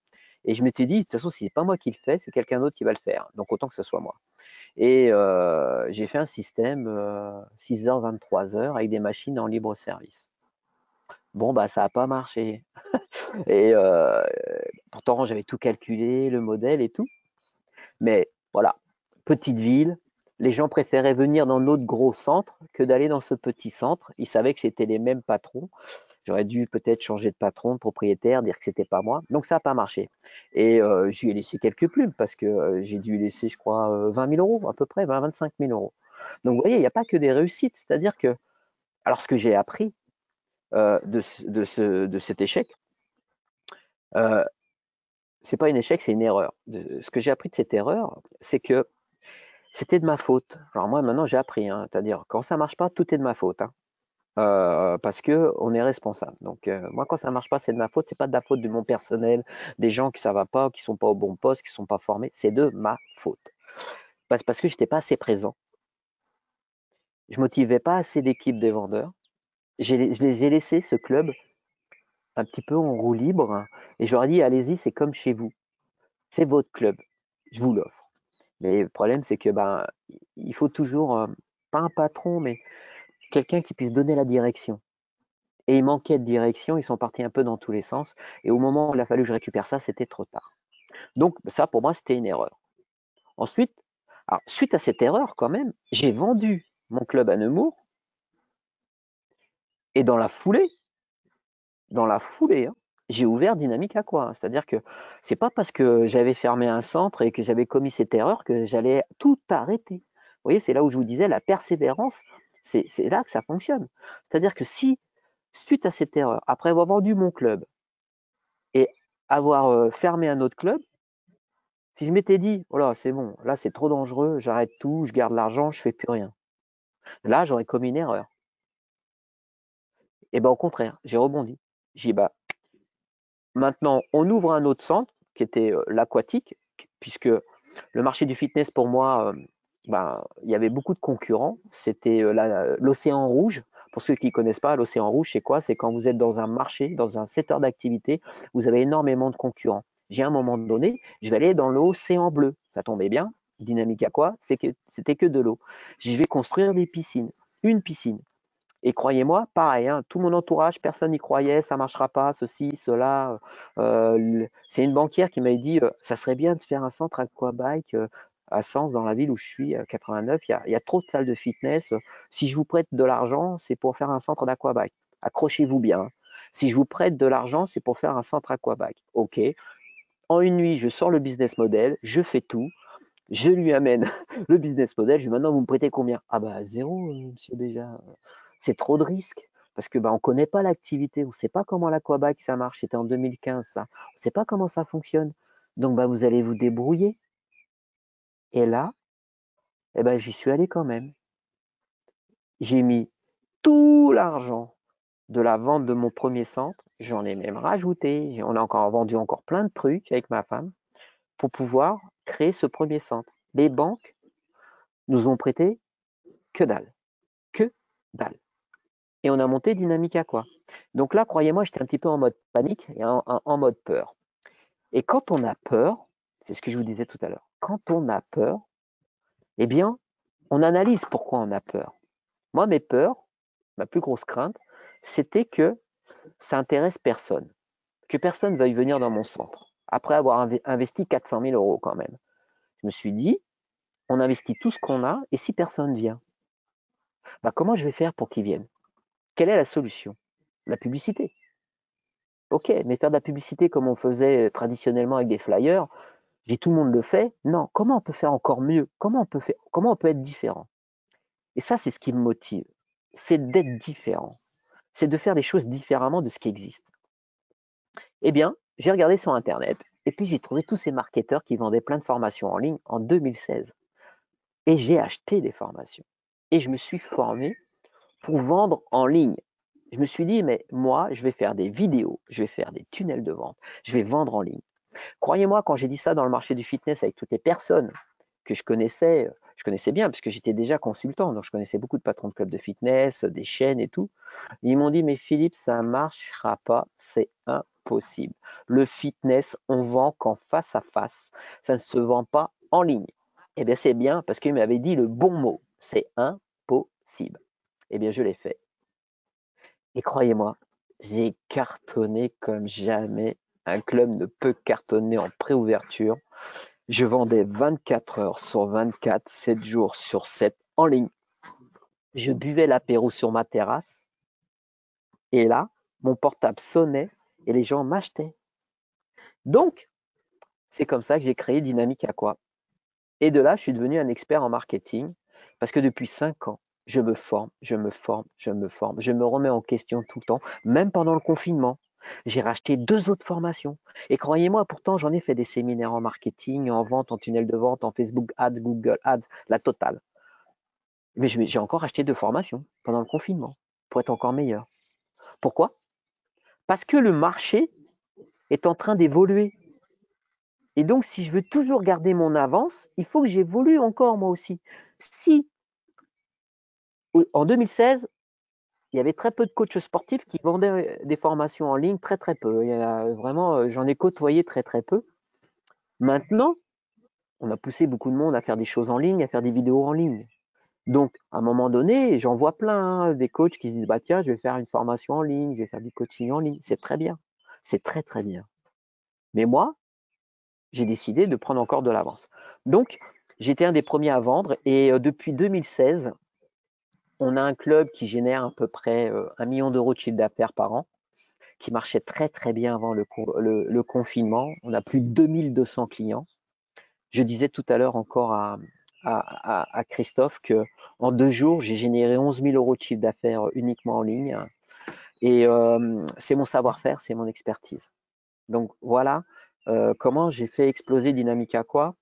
Et je m'étais dit, de toute façon, si c'est pas moi qui le fais, c'est quelqu'un d'autre qui va le faire. Donc autant que ce soit moi. Et euh, j'ai fait un système 6h, 23h avec des machines en libre service. Bon, bah ça n'a pas marché. et pourtant, j'avais tout calculé, le modèle et tout. Mais voilà, petite ville. Les gens préféraient venir dans notre gros centre que d'aller dans ce petit centre. Ils savaient que c'était les mêmes patrons. J'aurais dû peut-être changer de patron, de propriétaire, dire que c'était pas moi. Donc ça n'a pas marché. Et euh, je lui ai laissé quelques plumes parce que euh, j'ai dû laisser, je crois, 20 000 euros à peu près, 20 25 000 euros. Donc vous voyez, il n'y a pas que des réussites. C'est-à-dire que, alors ce que j'ai appris de, ce, cet échec, euh, c'est pas un échec, c'est une erreur. ce que j'ai appris de cette erreur, c'est que c'était de ma faute. Alors moi maintenant j'ai appris, hein, c'est-à-dire quand ça marche pas, tout est de ma faute, hein. euh, parce que on est responsable. Donc euh, moi quand ça marche pas, c'est de ma faute. C'est pas de la faute de mon personnel, des gens qui ça va pas, qui sont pas au bon poste, qui sont pas formés. C'est de ma faute. Parce, que j'étais pas assez présent. Je motivais pas assez l'équipe des vendeurs. je les ai laissés ce club un petit peu en roue libre et je leur ai dit allez-y, c'est comme chez vous. C'est votre club. Je vous l'offre. Mais le problème, c'est que ben, il faut toujours, euh, pas un patron, mais quelqu'un qui puisse donner la direction. Et il manquait de direction, ils sont partis un peu dans tous les sens. Et au moment où il a fallu que je récupère ça, c'était trop tard. Donc ça, pour moi, c'était une erreur. Ensuite, suite à cette erreur, quand même, j'ai vendu mon club à Nemours. Et dans la foulée, dans la foulée, hein, j'ai ouvert Dynamique à quoi? C'est-à-dire que c'est pas parce que j'avais fermé un centre et que j'avais commis cette erreur que j'allais tout arrêter. Vous voyez, c'est là où je vous disais la persévérance, c'est là que ça fonctionne. C'est-à-dire que si, suite à cette erreur, après avoir vendu mon club et avoir euh, fermé un autre club, si je m'étais dit, oh c'est bon, là c'est trop dangereux, j'arrête tout, je garde l'argent, je fais plus rien. Là, j'aurais commis une erreur. Et ben au contraire, j'ai rebondi. J'ai bah, Maintenant, on ouvre un autre centre qui était euh, l'aquatique, puisque le marché du fitness, pour moi, euh, ben, il y avait beaucoup de concurrents. C'était euh, l'océan rouge. Pour ceux qui ne connaissent pas, l'océan rouge, c'est quoi? C'est quand vous êtes dans un marché, dans un secteur d'activité, vous avez énormément de concurrents. J'ai un moment donné, je vais aller dans l'océan bleu. Ça tombait bien. Dynamique à quoi? C'était que de l'eau. Je vais construire des piscines. Une piscine. Et croyez-moi, pareil, hein, tout mon entourage, personne n'y croyait, ça marchera pas, ceci, cela. Euh, c'est une banquière qui m'avait dit, euh, ça serait bien de faire un centre aquabike euh, à Sens, dans la ville où je suis, à 89. Il y, a, trop de salles de fitness. Si je vous prête de l'argent, c'est pour faire un centre d'aquabike. Accrochez-vous bien. Si je vous prête de l'argent, c'est pour faire un centre aquabike. OK. En une nuit, je sors le business model, je fais tout je lui amène le business model. Je lui dis maintenant, vous me prêtez combien? Ah bah zéro, monsieur déjà c'est trop de risques parce que bah, on connaît pas l'activité, on ne sait pas comment l'aquabac ça marche. C'était en 2015 ça. On ne sait pas comment ça fonctionne. Donc bah, vous allez vous débrouiller. Et là, eh ben, j'y suis allé quand même. J'ai mis tout l'argent de la vente de mon premier centre. J'en ai même rajouté. On a encore vendu encore plein de trucs avec ma femme pour pouvoir créer ce premier centre. Les banques nous ont prêté que dalle. Que dalle et on a monté Dynamique à quoi. Donc là, croyez-moi, j'étais un petit peu en mode panique et en, mode peur. Et quand on a peur, c'est ce que je vous disais tout à l'heure, quand on a peur, eh bien, on analyse pourquoi on a peur. Moi, mes peurs, ma plus grosse crainte, c'était que ça intéresse personne, que personne veuille venir dans mon centre, après avoir investi 400 000 euros quand même. Je me suis dit, on investit tout ce qu'on a, et si personne vient, bah comment je vais faire pour qu'ils viennent quelle est la solution? La publicité. Ok, mais faire de la publicité comme on faisait traditionnellement avec des flyers, j'ai tout le monde le fait. Non, comment on peut faire encore mieux? Comment on, peut faire, comment on peut être différent? Et ça, c'est ce qui me motive. C'est d'être différent. C'est de faire des choses différemment de ce qui existe. Eh bien, j'ai regardé sur Internet et puis j'ai trouvé tous ces marketeurs qui vendaient plein de formations en ligne en 2016. Et j'ai acheté des formations. Et je me suis formé pour vendre en ligne. Je me suis dit, mais moi, je vais faire des vidéos, je vais faire des tunnels de vente, je vais vendre en ligne. Croyez-moi, quand j'ai dit ça dans le marché du fitness avec toutes les personnes que je connaissais, je connaissais bien parce que j'étais déjà consultant, donc je connaissais beaucoup de patrons de clubs de fitness, des chaînes et tout. Ils m'ont dit, mais Philippe, ça ne marchera pas, c'est impossible. Le fitness, on vend qu'en face à face, ça ne se vend pas en ligne. Eh bien, c'est bien parce qu'ils m'avaient dit le bon mot, c'est impossible. Eh bien, je l'ai fait. Et croyez-moi, j'ai cartonné comme jamais. Un club ne peut cartonner en préouverture. Je vendais 24 heures sur 24, 7 jours sur 7 en ligne. Je buvais l'apéro sur ma terrasse. Et là, mon portable sonnait et les gens m'achetaient. Donc, c'est comme ça que j'ai créé Dynamique Aqua. Et de là, je suis devenu un expert en marketing parce que depuis cinq ans, je me forme, je me forme, je me forme, je me remets en question tout le temps, même pendant le confinement. J'ai racheté deux autres formations. Et croyez-moi, pourtant, j'en ai fait des séminaires en marketing, en vente, en tunnel de vente, en Facebook Ads, Google Ads, la totale. Mais j'ai encore acheté deux formations pendant le confinement pour être encore meilleur. Pourquoi? Parce que le marché est en train d'évoluer. Et donc, si je veux toujours garder mon avance, il faut que j'évolue encore moi aussi. Si en 2016, il y avait très peu de coachs sportifs qui vendaient des formations en ligne, très très peu. Il y a vraiment, euh, j'en ai côtoyé très très peu. Maintenant, on a poussé beaucoup de monde à faire des choses en ligne, à faire des vidéos en ligne. Donc, à un moment donné, j'en vois plein, hein, des coachs qui se disent, bah tiens, je vais faire une formation en ligne, je vais faire du coaching en ligne. C'est très bien. C'est très très bien. Mais moi, j'ai décidé de prendre encore de l'avance. Donc, j'étais un des premiers à vendre et euh, depuis 2016, on a un club qui génère à peu près euh, un million d'euros de chiffre d'affaires par an, qui marchait très très bien avant le, confinement. On a plus de 2200 clients. Je disais tout à l'heure encore à, Christophe que en deux jours, j'ai généré 11 000 euros de chiffre d'affaires uniquement en ligne. Et euh, c'est mon savoir-faire, c'est mon expertise. Donc voilà euh, comment j'ai fait exploser Dynamica quoi?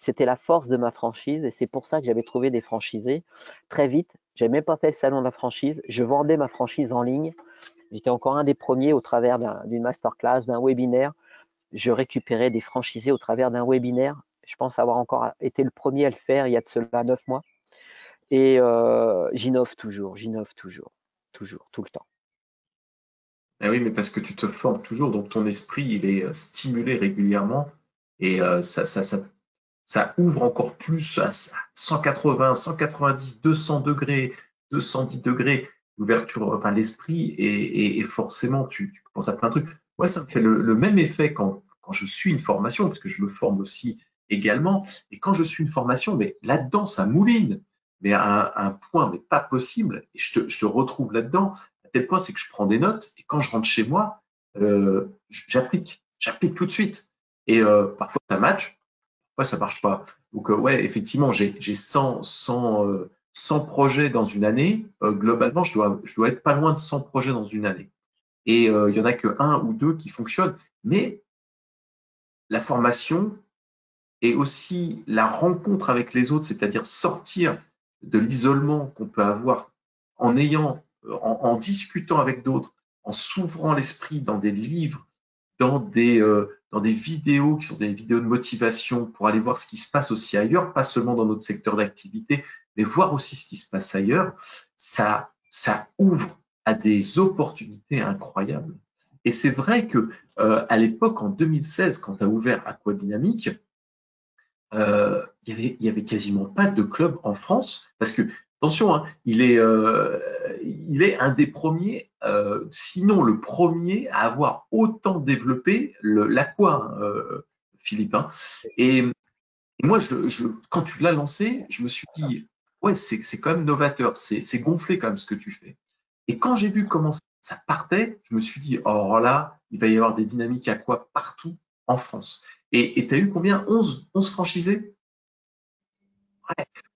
C'était la force de ma franchise et c'est pour ça que j'avais trouvé des franchisés. Très vite, j'ai même pas fait le salon de la franchise. Je vendais ma franchise en ligne. J'étais encore un des premiers au travers d'une masterclass, d'un webinaire. Je récupérais des franchisés au travers d'un webinaire. Je pense avoir encore été le premier à le faire il y a de cela neuf mois. Et euh, j'innove toujours, j'innove toujours, toujours, tout le temps. Ah oui, mais parce que tu te formes toujours, donc ton esprit, il est euh, stimulé régulièrement et euh, ça, ça ça ouvre encore plus à 180, 190, 200 degrés, 210 degrés d'ouverture, enfin l'esprit et, forcément tu, penses à plein de trucs. Moi, ça me fait le, même effet quand, je suis une formation, parce que je me forme aussi également. Et quand je suis une formation, mais là-dedans, ça mouline, mais à un, point mais pas possible. Et je te, je te retrouve là-dedans. À tel point, c'est que je prends des notes et quand je rentre chez moi, euh, j'applique, j'applique tout de suite. Et euh, parfois ça match, ça marche pas. Donc, euh, ouais, effectivement, j'ai 100, 100, 100 projets dans une année. Euh, globalement, je dois, dois être pas loin de 100 projets dans une année. Et euh, il y en a que un ou deux qui fonctionnent. Mais la formation et aussi la rencontre avec les autres, c'est-à-dire sortir de l'isolement qu'on peut avoir en ayant, en discutant avec d'autres, en s'ouvrant l'esprit dans des livres, dans des, euh, dans des vidéos qui sont des vidéos de motivation pour aller voir ce qui se passe aussi ailleurs, pas seulement dans notre secteur d'activité, mais voir aussi ce qui se passe ailleurs, ça, ça ouvre à des opportunités incroyables. Et c'est vrai que euh, à l'époque, en 2016, quand as ouvert Aquadynamique, euh, il y avait, avait quasiment pas de club en France parce que Attention, hein, il, est, euh, il est un des premiers, euh, sinon le premier, à avoir autant développé l'aqua, euh, Philippe. Hein. Et, moi, quand tu l'as lancé, je me suis dit, ouais, c'est quand même novateur, c'est gonflé comme ce que tu fais. Et quand j'ai vu comment ça partait, je me suis dit, oh là, il va y avoir des dynamiques aqua partout en France. Et tu as eu combien? 11, 11 franchisés?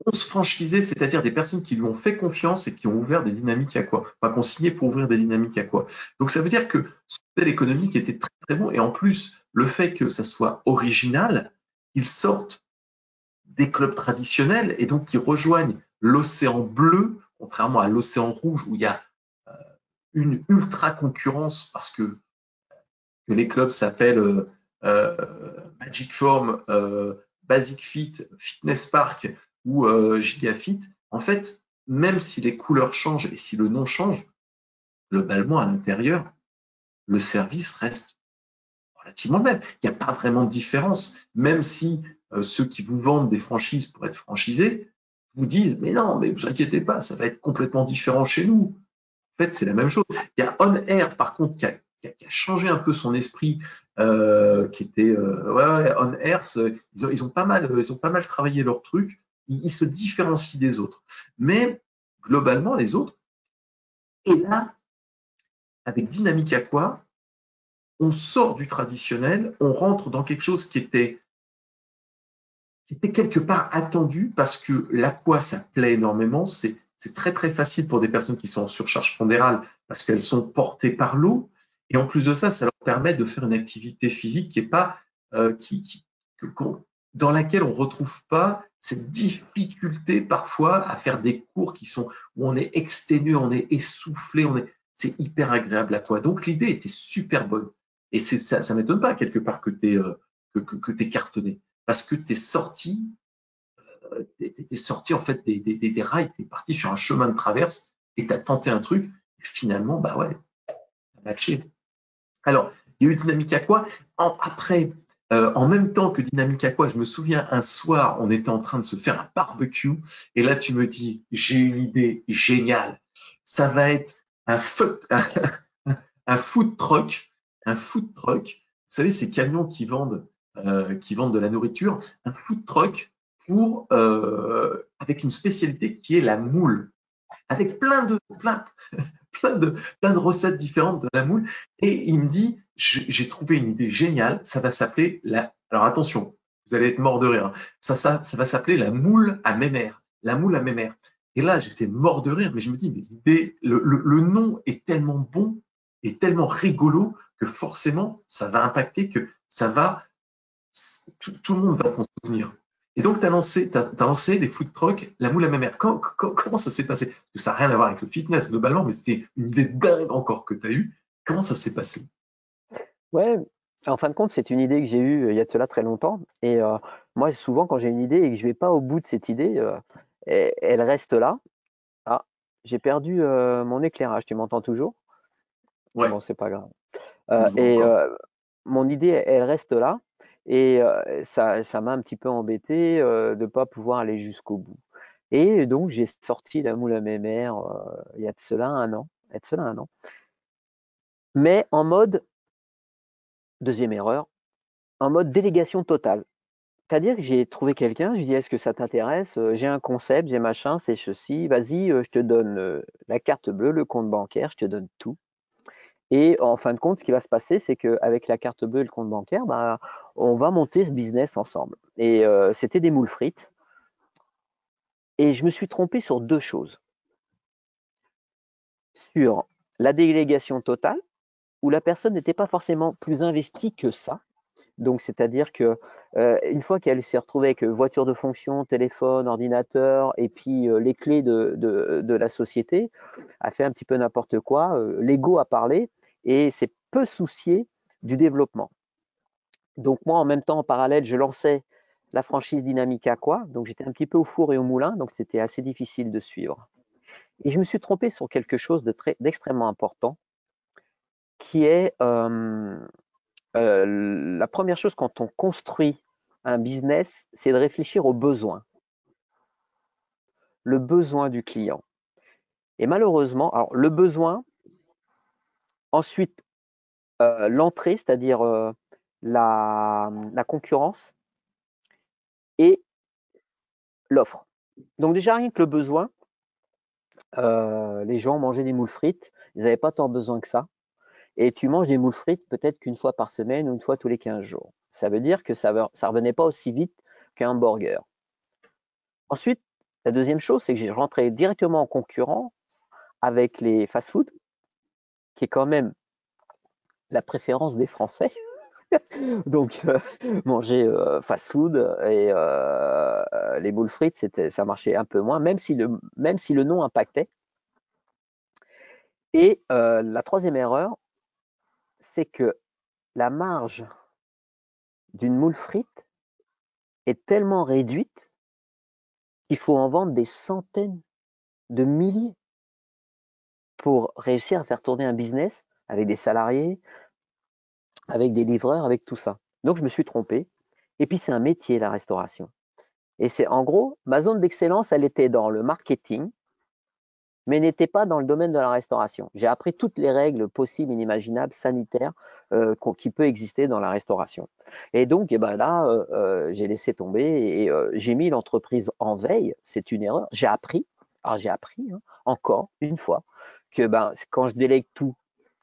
11 franchisés, c'est-à-dire des personnes qui lui ont fait confiance et qui ont ouvert des dynamiques à quoi? Enfin, qui ont signé pour ouvrir des dynamiques à quoi? Donc, ça veut dire que ce modèle économique était très, très bon. Et en plus, le fait que ça soit original, ils sortent des clubs traditionnels et donc ils rejoignent l'océan bleu, contrairement à l'océan rouge où il y a euh, une ultra concurrence parce que, les clubs s'appellent euh, euh, Magic Form, Basic Fit, Fitness Park ou euh, Gigafit, en fait, même si les couleurs changent et si le nom change, globalement à l'intérieur, le service reste relativement le même. Il n'y a pas vraiment de différence, même si euh, ceux qui vous vendent des franchises pour être franchisés vous disent mais non, mais vous inquiétez pas, ça va être complètement différent chez nous. En fait, c'est la même chose. Il y a On Air, par contre, qui a qui a, changé un peu son esprit, euh, qui était euh, on earth. Ils ont, ils ont, pas mal, ils ont pas mal travaillé leur truc. Ils, se différencient des autres. Mais globalement, les autres. Et là, avec Dynamique Aqua, on sort du traditionnel, on rentre dans quelque chose qui était, qui était quelque part attendu parce que l'aqua, ça plaît énormément. C'est très très facile pour des personnes qui sont en surcharge pondérale parce qu'elles sont portées par l'eau. Et en plus de ça, ça leur permet de faire une activité physique qui est pas euh, qui, dans laquelle on retrouve pas cette difficulté parfois à faire des cours qui sont où on est exténué, on est essoufflé, on est c'est hyper agréable à quoi. Donc l'idée était super bonne. Et ça ne m'étonne pas quelque part que tu es, euh, que, que, cartonné. Parce que tu es sorti, euh, es sorti en fait des, des, rails, tu es parti sur un chemin de traverse et tu as tenté un truc. Finalement, bah ouais, matché. Alors, il y a eu Dynamique à quoi? Après, euh, en même temps que Dynamique quoi, je me souviens un soir, on était en train de se faire un barbecue et là tu me dis, j'ai une idée géniale. Ça va être un, foot, food truck un food truck, vous savez, ces camions qui vendent, euh, qui vendent de la nourriture, un food truck pour, euh, avec une spécialité qui est la moule, avec plein de, plein, plein de, plein de recettes différentes de la moule. Et il me dit, j'ai trouvé une idée géniale, ça va s'appeler la, alors attention, vous allez être mort de rire, ça, ça, ça va s'appeler la moule à mémère, la moule à mémère. Et là, j'étais mort de rire, mais je me dis, mais l'idée, le, le, le nom est tellement bon et tellement rigolo que forcément, ça va impacter, que ça va, tout, le monde va s'en souvenir. Et donc, tu as lancé, as, lancé les food trucks, la moule à ma mère. comment ça s'est passé? Ça n'a rien à voir avec le fitness globalement, mais c'était une idée dingue encore que tu as eue. Comment ça s'est passé? Ouais, en fin de compte, c'est une idée que j'ai eue euh, il y a de cela très longtemps. Et euh, moi, souvent, quand j'ai une idée et que je ne vais pas au bout de cette idée, euh, elle reste là. Ah, j'ai perdu mon éclairage. Tu m'entends toujours? Ouais. Bon, c'est pas grave. Et mon idée, elle reste là. Et ça, ça m'a un petit peu embêté de ne pas pouvoir aller jusqu'au bout. Et donc, j'ai sorti la moule à mes mères il y a de cela un an. Il y a de cela un an. Mais en mode, deuxième erreur, en mode délégation totale. C'est-à-dire que j'ai trouvé quelqu'un, je lui dis est-ce que ça t'intéresse J'ai un concept, j'ai machin, c'est ceci, vas-y, je te donne la carte bleue, le compte bancaire, je te donne tout. Et en fin de compte, ce qui va se passer, c'est qu'avec la carte bleue et le compte bancaire, bah, on va monter ce business ensemble. Et euh, c'était des moules frites. Et je me suis trompé sur deux choses. Sur la délégation totale, où la personne n'était pas forcément plus investie que ça. Donc, c'est-à-dire que euh, une fois qu'elle s'est retrouvée avec voiture de fonction, téléphone, ordinateur et puis euh, les clés de, de, la société, a fait un petit peu n'importe quoi. L'ego a parlé et c'est peu soucié du développement. Donc moi, en même temps, en parallèle, je lançais la franchise Dynamique quoi? Donc j'étais un petit peu au four et au moulin, donc c'était assez difficile de suivre. Et je me suis trompé sur quelque chose d'extrêmement important, qui est euh, la première chose quand on construit un business, c'est de réfléchir aux besoins. Le besoin du client. Et malheureusement, le besoin, Ensuite, euh, l'entrée, c'est-à-dire euh, la, concurrence et l'offre. Donc déjà, rien que le besoin, les gens mangeaient des moules frites, ils n'avaient pas tant besoin que ça. Et tu manges des moules frites peut-être qu'une fois par semaine ou une fois tous les 15 jours. Ça veut dire que ça ne revenait pas aussi vite qu'un burger. Ensuite, la deuxième chose, c'est que j'ai rentré directement en concurrence avec les fast-foods qui est quand même la préférence des Français. Donc, euh, manger euh, fast-food et euh, les boules frites, c'était, ça marchait un peu moins, même si le, même si le nom impactait. Et la troisième erreur, c'est que la marge d'une moule frite est tellement réduite qu'il faut en vendre des centaines de milliers pour réussir à faire tourner un business avec des salariés, avec des livreurs, avec tout ça. Donc, je me suis trompé. Et puis, c'est un métier, la restauration. Et c'est en gros, ma zone d'excellence, elle était dans le marketing, mais n'était pas dans le domaine de la restauration. J'ai appris toutes les règles possibles, inimaginables, sanitaires euh, qui peuvent exister dans la restauration. Et donc, eh ben là, euh, euh, j'ai laissé tomber et j'ai mis l'entreprise en veille. C'est une erreur. J'ai appris. Alors, j'ai appris hein, encore une fois que ben, quand je délègue tout,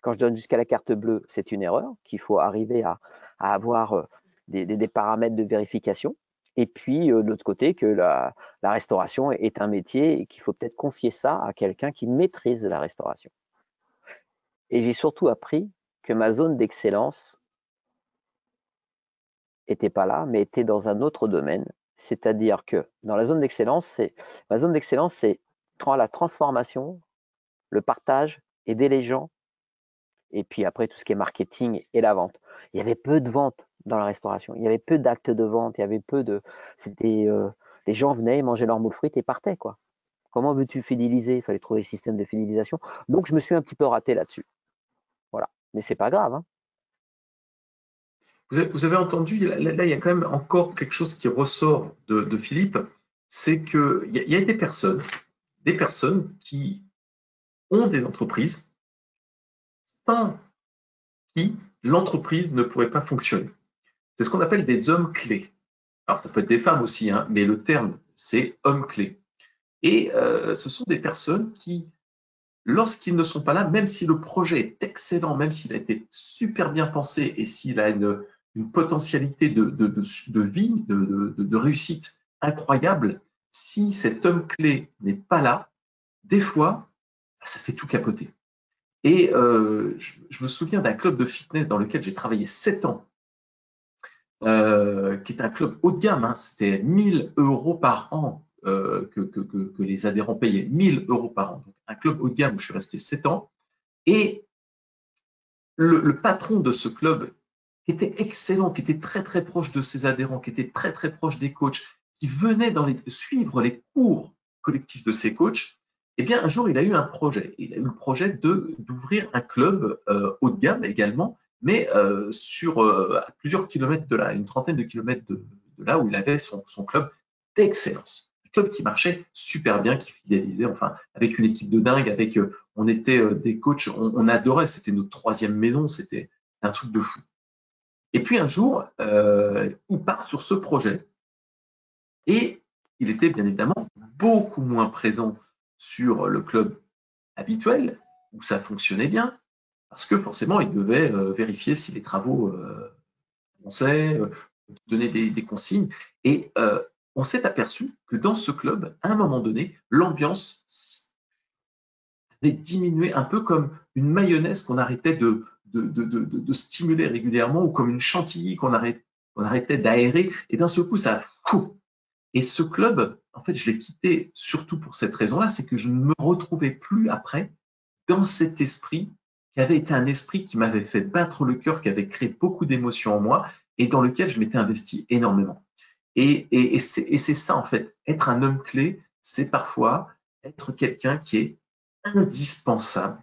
quand je donne jusqu'à la carte bleue, c'est une erreur, qu'il faut arriver à, avoir euh, des, paramètres de vérification. Et puis, euh, de l'autre côté, que la, restauration est un métier et qu'il faut peut-être confier ça à quelqu'un qui maîtrise la restauration. Et j'ai surtout appris que ma zone d'excellence n'était pas là, mais était dans un autre domaine. C'est-à-dire que dans la zone d'excellence, c'est ma zone d'excellence, c'est la transformation, le partage, aider les gens, et puis après tout ce qui est marketing et la vente. Il y avait peu de ventes dans la restauration. Il y avait peu d'actes de vente. Il y avait peu de. C'était euh, les gens venaient manger leur moule frites et partaient quoi. Comment veux-tu fidéliser? Il fallait trouver le système de fidélisation. Donc je me suis un petit peu raté là-dessus. Voilà. Mais c'est pas grave. Hein. Vous avez, entendu, là, il y a quand même encore quelque chose qui ressort de, Philippe, c'est qu'il y, y a des personnes, des personnes qui ont des entreprises sans qui l'entreprise ne pourrait pas fonctionner. C'est ce qu'on appelle des hommes clés. Alors, ça peut être des femmes aussi, hein, mais le terme, c'est homme clé. Et euh, ce sont des personnes qui, lorsqu'ils ne sont pas là, même si le projet est excellent, même s'il a été super bien pensé et s'il a une, potentialité de, de, de, vie, de, réussite incroyable, si cet homme clé n'est pas là, des fois, ça fait tout capoter. Et euh, je, me souviens d'un club de fitness dans lequel j'ai travaillé sept ans, euh, qui est un club haut de gamme. Hein. C'était 1000 euros par an euh, que, les adhérents payaient, 1000 euros par an. Donc, un club haut de gamme où je suis resté sept ans. Et le, le patron de ce club qui était excellent, qui était très très proche de ses adhérents, qui était très très proche des coachs, qui venait dans les, suivre les cours collectifs de ses coachs, eh bien un jour il a eu un projet. Il a eu le projet d'ouvrir un club euh, haut de gamme également, mais euh, sur euh, plusieurs kilomètres de là, une trentaine de kilomètres de, là où il avait son, son club d'excellence club qui marchait super bien, qui fidélisait, enfin, avec une équipe de dingue, avec, on était des coachs, on, on adorait, c'était notre troisième maison, c'était un truc de fou. Et puis un jour, il part sur ce projet et il était bien évidemment beaucoup moins présent sur le club habituel où ça fonctionnait bien parce que forcément il devait euh, vérifier si les travaux euh, avançaient, euh, donner des, consignes. Et on s'est aperçu que dans ce club, à un moment donné, l'ambiance avait diminué un peu comme une mayonnaise qu'on arrêtait de, de, stimuler régulièrement ou comme une chantilly qu'on arrêtait d'aérer. Et d'un seul coup ça a et ce club en fait je l'ai quitté surtout pour cette raison-là c'est que je ne me retrouvais plus après dans cet esprit qui avait été un esprit qui m'avait fait battre le cœur qui avait créé beaucoup d'émotions en moi et dans lequel je m'étais investi énormément et, c'est ça en fait être un homme clé c'est parfois être quelqu'un qui est indispensable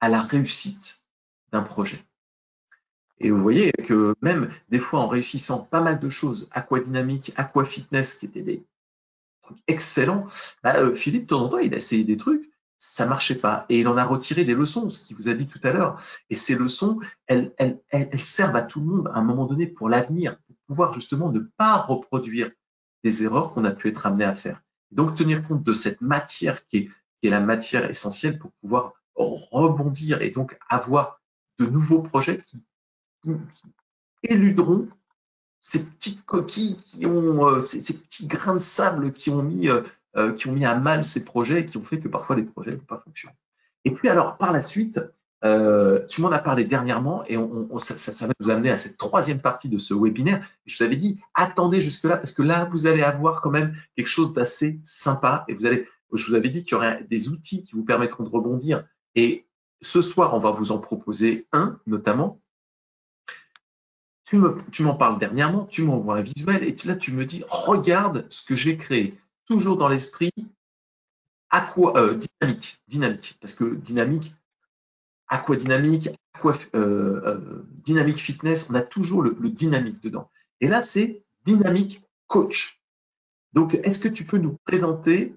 à la réussite d'un projet. Et vous voyez que même des fois en réussissant pas mal de choses, aquadynamique, aquafitness, qui étaient des trucs excellents, bah, euh, Philippe, de temps en temps, il a essayé des trucs, ça marchait pas. Et il en a retiré des leçons, ce qu'il vous a dit tout à l'heure. Et ces leçons, elles, servent à tout le monde à un moment donné pour l'avenir, pour pouvoir justement ne pas reproduire des erreurs qu'on a pu être amené à faire. Donc tenir compte de cette matière qui est, qui est la matière essentielle pour pouvoir rebondir et donc avoir de nouveaux projets qui, éluderont ces petites coquilles qui ont, euh, ces, petits grains de sable qui ont mis, euh, euh, qui ont mis à mal ces projets et qui ont fait que parfois les projets n'ont pas fonctionné. Et puis alors par la suite, tu m'en as parlé dernièrement et on, ça, ça, va nous amener à cette troisième partie de ce webinaire. Je vous avais dit, attendez jusque-là parce que là, vous allez avoir quand même quelque chose d'assez sympa et vous allez, je vous avais dit qu'il y aurait des outils qui vous permettront de rebondir et ce soir, on va vous en proposer un, notamment. Tu m'en parles dernièrement, tu m'envoies un visuel et là, tu me dis, regarde ce que j'ai créé. Toujours dans l'esprit aqua, euh, dynamique, dynamique, parce que dynamique, aquadynamique, aqua, euh, euh, dynamique fitness, on a toujours le, dynamique dedans. Et là, c'est dynamique coach. Donc, est-ce que tu peux nous présenter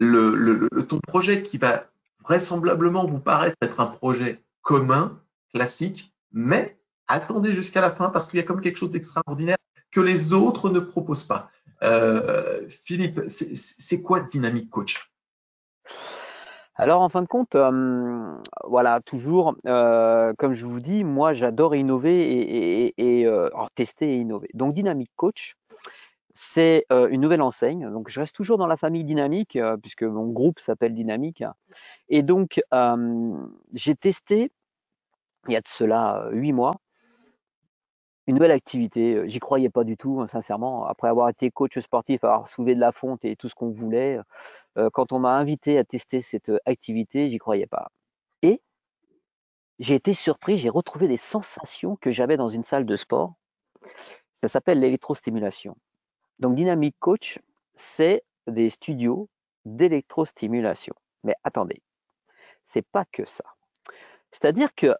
ton projet qui va vraisemblablement vous paraître être un projet commun, classique, mais attendez jusqu'à la fin parce qu'il y a comme quelque chose d'extraordinaire que les autres ne proposent pas. Euh, Philippe, c'est quoi Dynamic Coach? Alors, en fin de compte, euh, voilà, toujours, euh, comme je vous dis, moi, j'adore innover et, tester et innover. Donc, Dynamic Coach, c'est une nouvelle enseigne. Donc, je reste toujours dans la famille Dynamique, puisque mon groupe s'appelle Dynamique. Et donc, j'ai testé, il y a de cela huit mois, une nouvelle activité. J'y croyais pas du tout, hein, sincèrement. Après avoir été coach sportif, avoir soulevé de la fonte et tout ce qu'on voulait, euh, quand on m'a invité à tester cette euh, activité, j'y croyais pas. Et j'ai été surpris, j'ai retrouvé des sensations que j'avais dans une salle de sport. Ça s'appelle l'électrostimulation. Donc Dynamic Coach, c'est des studios d'électrostimulation. Mais attendez, c'est pas que ça. C'est-à-dire que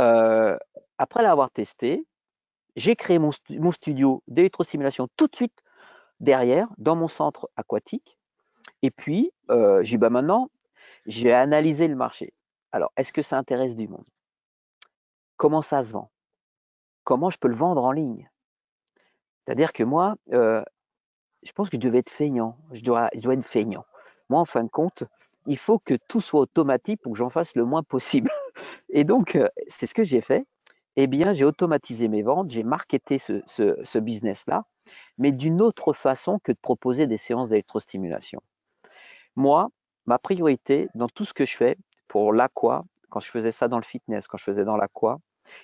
euh, après l'avoir testé, j'ai créé mon, mon studio d'électrostimulation tout de suite derrière, dans mon centre aquatique. Et puis, euh, j'ai dit, bah maintenant, j'ai analysé le marché. Alors, est-ce que ça intéresse du monde? Comment ça se vend? Comment je peux le vendre en ligne? C'est-à-dire que moi, euh, je pense que je devais être feignant. Je dois, je dois être feignant. Moi, en fin de compte, il faut que tout soit automatique pour que j'en fasse le moins possible. Et donc, euh, c'est ce que j'ai fait. Eh bien, j'ai automatisé mes ventes, j'ai marketé ce, business-là, mais d'une autre façon que de proposer des séances d'électrostimulation. Moi, ma priorité dans tout ce que je fais pour l'aqua, quand je faisais ça dans le fitness, quand je faisais dans l'aqua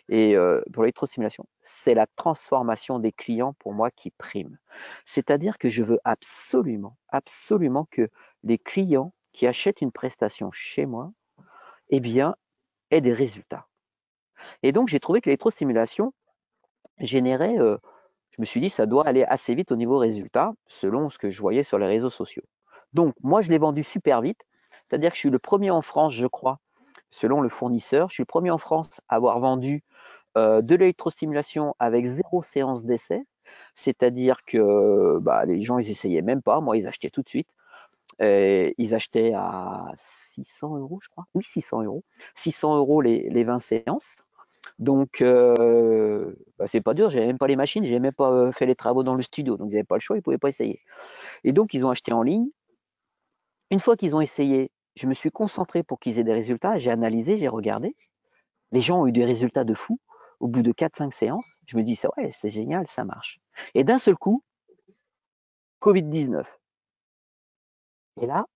et euh, pour l'électrostimulation, c'est la transformation des clients pour moi qui prime. C'est-à-dire que je veux absolument, absolument que les clients qui achètent une prestation chez moi, eh bien, aient des résultats. Et donc, j'ai trouvé que l'électrostimulation générait, euh, je me suis dit, ça doit aller assez vite au niveau résultat, selon ce que je voyais sur les réseaux sociaux. Donc, moi, je l'ai vendu super vite. C'est-à-dire que je suis le premier en France, je crois, selon le fournisseur. Je suis le premier en France à avoir vendu euh, de l'électrostimulation avec zéro séance d'essai. C'est-à-dire que bah, les gens, ils essayaient même pas. Moi, ils achetaient tout de suite. ils achetaient à 600 euros, je crois. Oui, 600 euros. 600 euros les, les 20 séances. Donc, euh, bah, c'est pas dur, j'avais même pas les machines, j'avais même pas euh, fait les travaux dans le studio, donc ils n'avaient pas le choix, ils pouvaient pas essayer. Et donc, ils ont acheté en ligne, une fois qu'ils ont essayé, je me suis concentré pour qu'ils aient des résultats. J'ai analysé, j'ai regardé. Les gens ont eu des résultats de fou. Au bout de 4-5 séances, je me dis, c'est ouais, c'est génial, ça marche. Et d'un seul coup, Covid-19. Et là,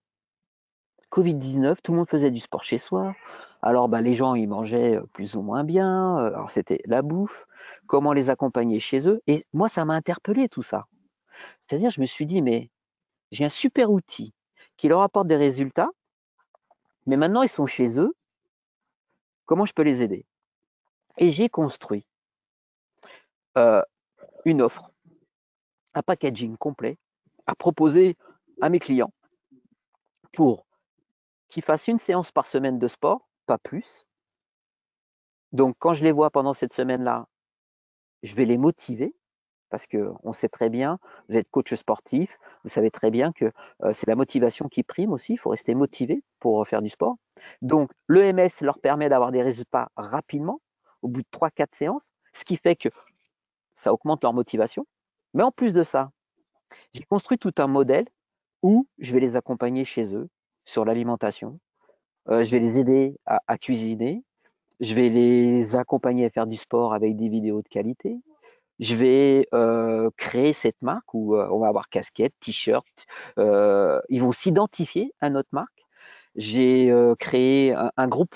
Covid-19, tout le monde faisait du sport chez soi. Alors, bah, les gens, ils mangeaient euh, plus ou moins bien. Euh, alors, c'était la bouffe, comment les accompagner chez eux. Et moi, ça m'a interpellé tout ça. C'est-à-dire, je me suis dit, mais j'ai un super outil qui leur apporte des résultats, mais maintenant ils sont chez eux, comment je peux les aider? Et j'ai construit euh, une offre, un packaging complet à proposer à mes clients pour qu'ils fassent une séance par semaine de sport, pas plus. Donc quand je les vois pendant cette semaine-là, je vais les motiver parce qu'on sait très bien, vous êtes coach sportif, vous savez très bien que euh, c'est la motivation qui prime aussi, il faut rester motivé pour faire du sport. Donc l'EMS leur permet d'avoir des résultats rapidement, au bout de 3-4 séances, ce qui fait que ça augmente leur motivation. Mais en plus de ça, j'ai construit tout un modèle où je vais les accompagner chez eux sur l'alimentation, euh, je vais les aider à cuisiner, je vais les accompagner à faire du sport avec des vidéos de qualité, je vais euh, créer cette marque où euh, on va avoir casquette, t-shirt. Ils vont s'identifier à notre marque. J'ai créé un, groupe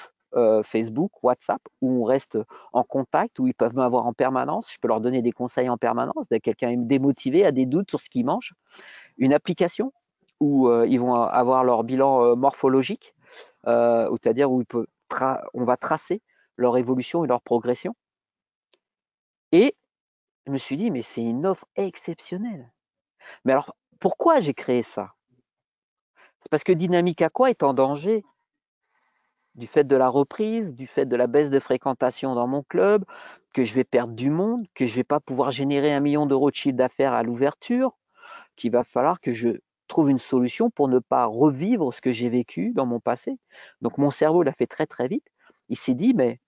Facebook, WhatsApp, où on reste en contact, où ils peuvent m'avoir en permanence. Je peux leur donner des conseils en permanence. Quelqu'un est démotivé, a des doutes sur ce qu'il mange. Une application où ils vont avoir leur bilan morphologique, c'est-à-dire où on va tracer leur évolution et leur progression. Et je me suis dit, mais c'est une offre exceptionnelle. Mais alors, pourquoi j'ai créé ça? C'est parce que Dynamique quoi est en danger du fait de la reprise, du fait de la baisse de fréquentation dans mon club, que je vais perdre du monde, que je ne vais pas pouvoir générer un million d'euros de chiffre d'affaires à l'ouverture, qu'il va falloir que je trouve une solution pour ne pas revivre ce que j'ai vécu dans mon passé. Donc mon cerveau l'a fait très très vite. Il s'est dit, mais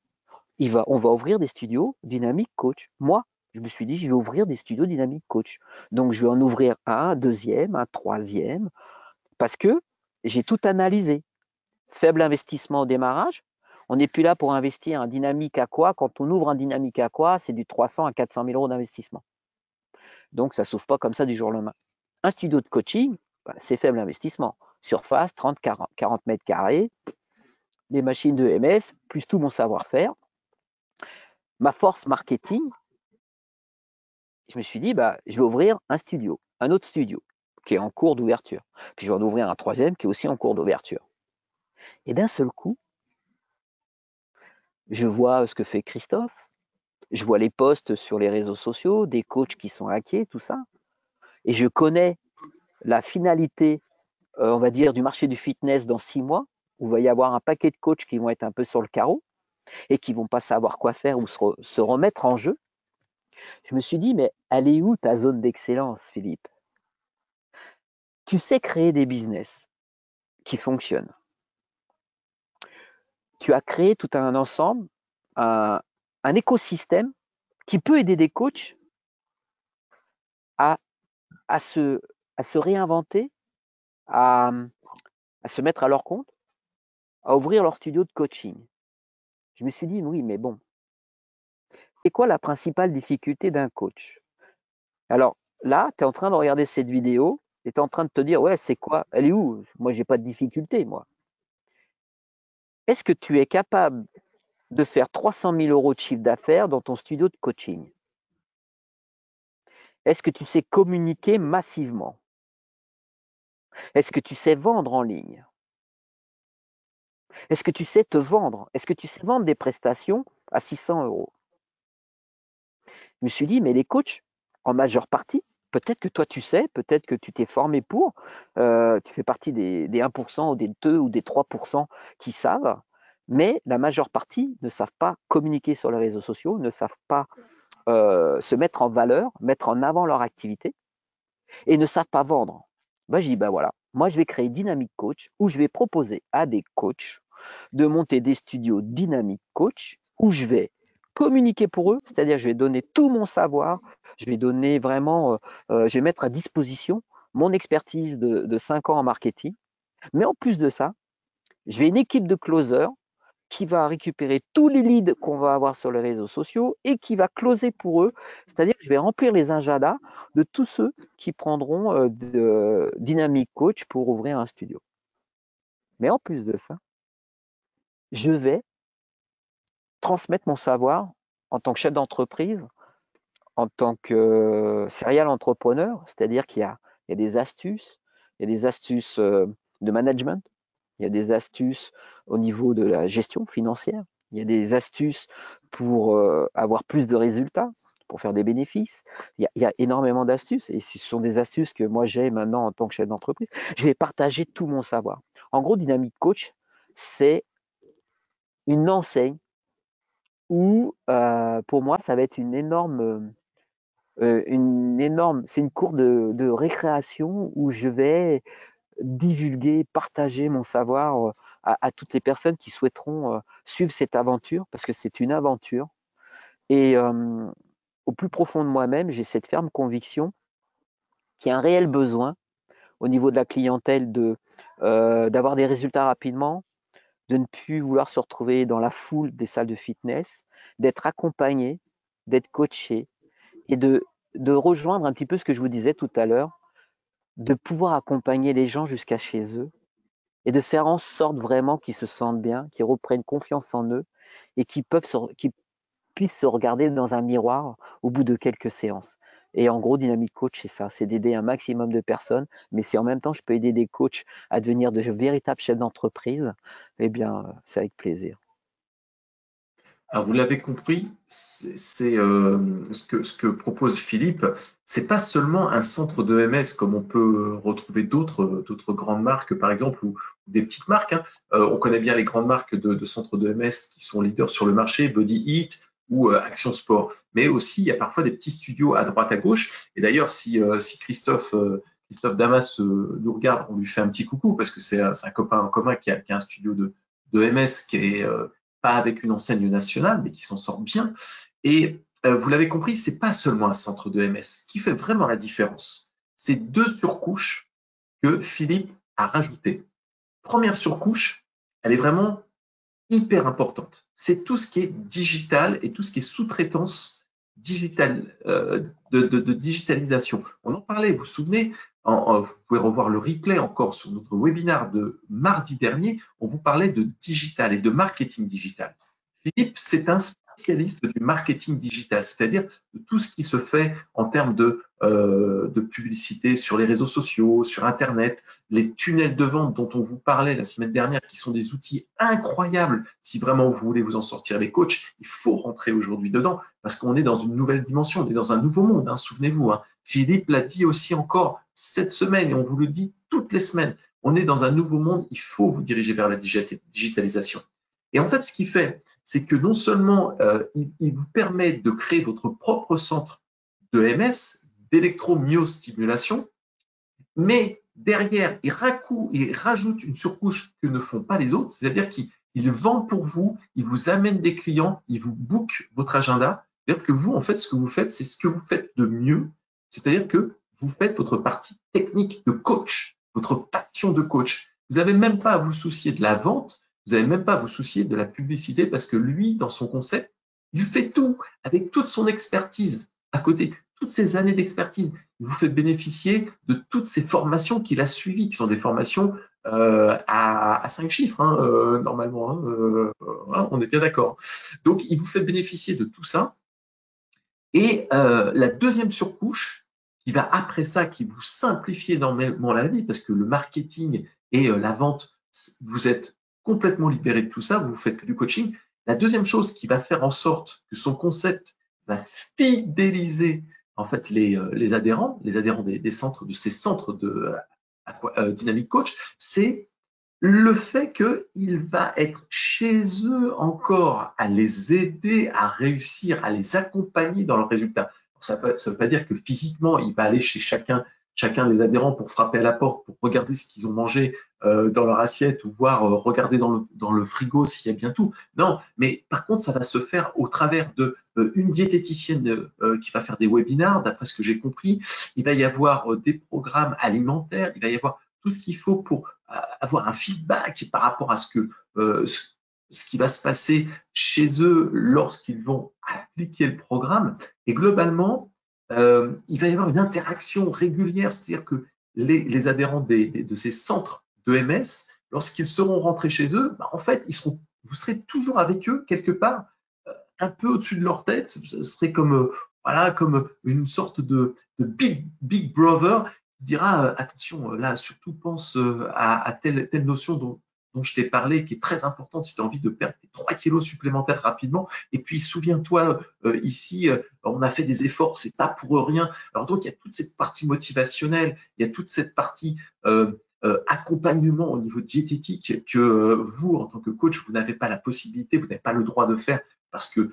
il va, on va ouvrir des studios Dynamique Coach. Moi, je me suis dit, je vais ouvrir des studios Dynamic Coach. Donc, je vais en ouvrir un, deuxième, un troisième, parce que j'ai tout analysé. faible investissement au démarrage. On n'est plus là pour investir un dynamique à quoi Quand on ouvre un dynamique à quoi C'est du 300 à 400 000 euros d'investissement. Donc, ça ne s'ouvre pas comme ça du jour au lendemain. Un studio de coaching, bah, c'est faible investissement. Surface, 30, 40, 40 mètres carrés, les machines de MS, plus tout mon savoir-faire. Ma force marketing, je me suis dit, bah, je vais ouvrir un studio, un autre studio qui est en cours d'ouverture. Puis je vais en ouvrir un troisième qui est aussi en cours d'ouverture. Et d'un seul coup, je vois ce que fait Christophe, je vois les posts sur les réseaux sociaux, des coachs qui sont inquiets, tout ça. Et je connais la finalité, euh, on va dire, du marché du fitness dans six mois, où il va y avoir un paquet de coachs qui vont être un peu sur le carreau et qui vont pas savoir quoi faire ou se remettre en jeu. Je me suis dit, mais elle est où ta zone d'excellence, Philippe? Tu sais créer des business qui fonctionnent. Tu as créé tout un ensemble, un, écosystème qui peut aider des coachs à, à, se, à se réinventer, à, à se mettre à leur compte, à ouvrir leur studio de coaching. Je me suis dit, oui, mais bon, c'est quoi la principale difficulté d'un coach? Alors là, tu es en train de regarder cette vidéo tu es en train de te dire, ouais, c'est quoi? Elle est où? Moi, j'ai pas de difficulté, moi. Est-ce que tu es capable de faire 300 000 euros de chiffre d'affaires dans ton studio de coaching? Est-ce que tu sais communiquer massivement? Est-ce que tu sais vendre en ligne? Est-ce que tu sais te vendre? Est-ce que tu sais vendre des prestations à 600 euros? Je me suis dit, mais les coachs, en majeure partie, peut-être que toi tu sais, peut-être que tu t'es formé pour, euh, tu fais partie des, 1% ou des 2 ou des 3% qui savent, mais la majeure partie ne savent pas communiquer sur les réseaux sociaux, ne savent pas euh, se mettre en valeur, mettre en avant leur activité et ne savent pas vendre. Moi, je dis, ben voilà, moi je vais créer Dynamic Coach où je vais proposer à des coachs de monter des studios Dynamic Coach où je vais communiquer pour eux, c'est-à-dire je vais donner tout mon savoir, je vais donner vraiment, euh, euh, je vais mettre à disposition mon expertise de, de 5 ans en marketing. Mais en plus de ça, je vais une équipe de closers qui va récupérer tous les leads qu'on va avoir sur les réseaux sociaux et qui va closer pour eux. C'est-à-dire que je vais remplir les agendas de tous ceux qui prendront euh, de Dynamic Coach pour ouvrir un studio. Mais en plus de ça, je vais transmettre mon savoir en tant que chef d'entreprise, en tant que serial entrepreneur, c'est-à-dire qu'il y, a, des astuces, il y a des astuces euh, de management, il y a des astuces au niveau de la gestion financière, il y a des astuces pour euh, avoir plus de résultats, pour faire des bénéfices. Il y a, énormément d'astuces et ce sont des astuces que moi j'ai maintenant en tant que chef d'entreprise. Je vais partager tout mon savoir. En gros, Dynamic Coach, c'est une enseigne où euh, pour moi, ça va être une énorme, euh, une énorme, c'est une cour de, récréation où je vais divulguer, partager mon savoir euh, à, toutes les personnes qui souhaiteront suivre cette aventure, parce que c'est une aventure. Et au plus profond de moi-même, j'ai cette ferme conviction qu'il y a un réel besoin au niveau de la clientèle de d'avoir des résultats rapidement, de ne plus vouloir se retrouver dans la foule des salles de fitness, d'être accompagné, d'être coaché et de, de rejoindre un petit peu ce que je vous disais tout à l'heure, de pouvoir accompagner les gens jusqu'à chez eux et de faire en sorte vraiment qu'ils se sentent bien, qu'ils reprennent confiance en eux et qu'ils peuvent qu'ils puissent se regarder dans un miroir au bout de quelques séances. Et en gros, Dynamic Coach, c'est ça, c'est d'aider un maximum de personnes. Mais si en même temps, je peux aider des coachs à devenir de véritables chefs d'entreprise, eh bien, c'est avec plaisir. Alors, vous l'avez compris, c'est euh, ce, que, ce que propose Philippe. C'est pas seulement un centre de MS comme on peut retrouver d'autres d'autres grandes marques, par exemple, ou des petites marques. Hein. Euh, on connaît bien les grandes marques de, de centres de MS qui sont leaders sur le marché, Body Eat, ou euh, Action Sport. Mais aussi, il y a parfois des petits studios à droite, à gauche. Et d'ailleurs, si, euh, si Christophe, euh, Christophe Damas nous regarde, on lui fait un petit coucou parce que c'est un, copain en commun qui a, qui a, un studio de, de MS qui est pas avec une enseigne nationale, mais qui s'en sort bien. Et vous l'avez compris, c'est pas seulement un centre de MS. Qui fait vraiment la différence, c'est deux surcouches que Philippe a rajoutées. Première surcouche, elle est vraiment hyper importante. C'est tout ce qui est digital et tout ce qui est sous-traitance digitale, euh, de, digitalisation. On en parlait, vous vous souvenez, vous pouvez revoir le replay encore sur notre webinaire de mardi dernier, on vous parlait de digital et de marketing digital. Philippe, c'est un spécialiste du marketing digital, c'est-à-dire de tout ce qui se fait en termes de, euh, de publicité sur les réseaux sociaux, sur Internet, les tunnels de vente dont on vous parlait la semaine dernière, qui sont des outils incroyables. Si vraiment vous voulez vous en sortir les coachs, il faut rentrer aujourd'hui dedans parce qu'on est dans une nouvelle dimension, on est dans un nouveau monde, hein, souvenez-vous. Hein. Philippe l'a dit aussi encore cette semaine et on vous le dit toutes les semaines. On est dans un nouveau monde, il faut vous diriger vers la digitalisation. Et en fait, ce qu'il fait, c'est que non seulement euh, il, vous permet de créer votre propre centre de MS, d'électromyostimulation, mais derrière, il, il rajoute une surcouche que ne font pas les autres, c'est-à-dire qu'il vend pour vous, il vous amène des clients, il vous book votre agenda. C'est-à-dire que vous, en fait, ce que vous faites, c'est ce que vous faites de mieux, c'est-à-dire que vous faites votre partie technique de coach, votre passion de coach. Vous n'avez même pas à vous soucier de la vente, vous n'avez même pas à vous soucier de la publicité parce que lui, dans son concept, il fait tout avec toute son expertise à côté, toutes ces années d'expertise. Il vous fait bénéficier de toutes ces formations qu'il a suivies, qui sont des formations euh, à, cinq chiffres, hein, euh, normalement. Hein, euh, on est bien d'accord. Donc, il vous fait bénéficier de tout ça. Et la deuxième surcouche, qui va après ça, qui vous simplifie énormément la vie, parce que le marketing et la vente, vous êtes complètement libéré de tout ça, vous faites que du coaching. La deuxième chose qui va faire en sorte que son concept va fidéliser en fait les, euh, les adhérents, les adhérents des, centres, de ces centres de euh, euh, Dynamic Coach, c'est le fait qu'il va être chez eux encore à les aider à réussir, à les accompagner dans leurs résultats. Ça ne veut pas dire que physiquement, il va aller chez chacun chacun des adhérents pour frapper à la porte, pour regarder ce qu'ils ont mangé euh, dans leur assiette ou voir euh, regarder dans le, dans le frigo s'il y a bien tout. Non, mais par contre, ça va se faire au travers de euh, une diététicienne qui va faire des webinars, d'après ce que j'ai compris. Il va y avoir des programmes alimentaires, il va y avoir tout ce qu'il faut pour avoir un feedback par rapport à ce que ce qui va se passer chez eux lorsqu'ils vont appliquer le programme. Et globalement, euh, il va y avoir une interaction régulière, c'est-à-dire que les, adhérents de ces centres d'EMS, lorsqu'ils seront rentrés chez eux, bah, en fait, ils seront, vous serez toujours avec eux quelque part, euh, un peu au-dessus de leur tête. Ce serait comme, euh, voilà, comme une sorte de, big, big brother dira attention, là, surtout pense à, à telle, telle notion dont, je t'ai parlé, qui est très importante si tu as envie de perdre tes 3 kilos supplémentaires rapidement. Et puis, souviens-toi, euh, ici, euh, on a fait des efforts, c'est pas pour rien. Alors donc, il y a toute cette partie motivationnelle, il y a toute cette partie euh, accompagnement au niveau diététique que vous, en tant que coach, vous n'avez pas la possibilité, vous n'avez pas le droit de faire parce que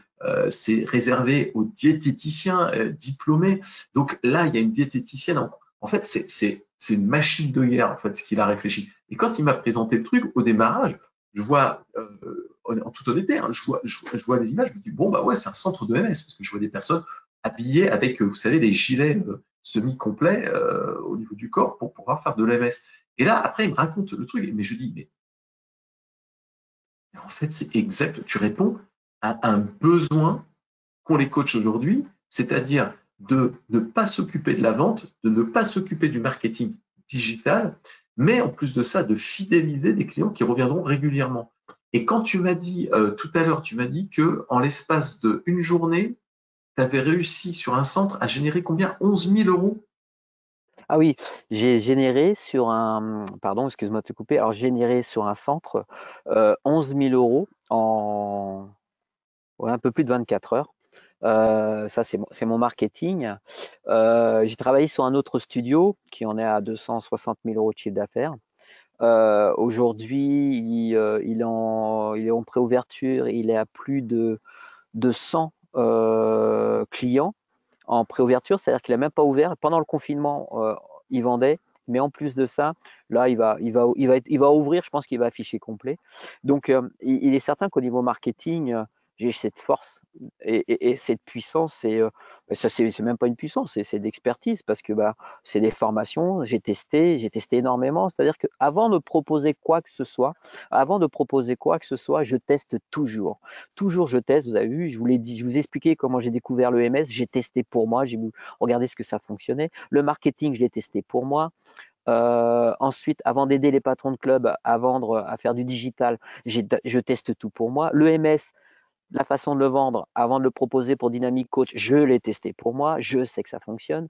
c'est réservé aux diététiciens diplômés. Donc là, il y a une diététicienne en, en fait, c'est une machine de guerre, en fait, ce qu'il a réfléchi. Et quand il m'a présenté le truc, au démarrage, je vois, euh, en toute honnêteté, hein, je, vois, je, vois, les images, je me dis, bon, bah ouais, c'est un centre de MS, parce que je vois des personnes habillées avec, vous savez, des gilets euh, semi-complets euh, au niveau du corps pour pouvoir faire de l'MS. Et là, après, il me raconte le truc, mais je dis, mais, en fait, c'est exact, tu réponds à un besoin qu'ont les coachs aujourd'hui, c'est-à-dire de ne pas s'occuper de la vente, de ne pas s'occuper du marketing digital, mais en plus de ça, de fidéliser des clients qui reviendront régulièrement. Et quand tu m'as dit euh, tout à l'heure, tu m'as dit que en l'espace d'une journée, tu avais réussi sur un centre à générer combien? 11 000 euros? Ah oui, j'ai généré sur un, pardon, excuse-moi de te couper, alors généré sur un centre euh, 11 000 euros en un peu plus de 24 heures. Euh, ça, c'est mon, marketing. Euh, j'ai travaillé sur un autre studio qui en est à 260 000 euros de chiffre d'affaires. Euh, aujourd'hui, il, est en, préouverture, il est à plus de, 100 clients en préouverture, c'est-à-dire qu'il n'a même pas ouvert. Pendant le confinement, il vendait, mais en plus de ça, là, il il il il va ouvrir, je pense qu'il va afficher complet. Donc, il, est certain qu'au niveau marketing, j'ai cette force et, cette puissance. Et euh, bah, ça, c'est même pas une puissance, c'est d'expertise parce que bah, c'est des formations. J'ai testé, j'ai testé énormément. C'est-à-dire qu'avant de proposer quoi que ce soit, avant de proposer quoi que ce soit, je teste toujours. Toujours, je teste. Vous avez vu, je vous l'ai dit, je vous ai expliqué comment j'ai découvert le MS. J'ai testé pour moi, j'ai regardé ce que ça fonctionnait. Le marketing, je l'ai testé pour moi. Euh, ensuite, avant d'aider les patrons de club à vendre, à faire du digital, je teste tout pour moi. Le MS, la façon de le vendre, avant de le proposer pour Dynamic Coach, je l'ai testé pour moi, je sais que ça fonctionne.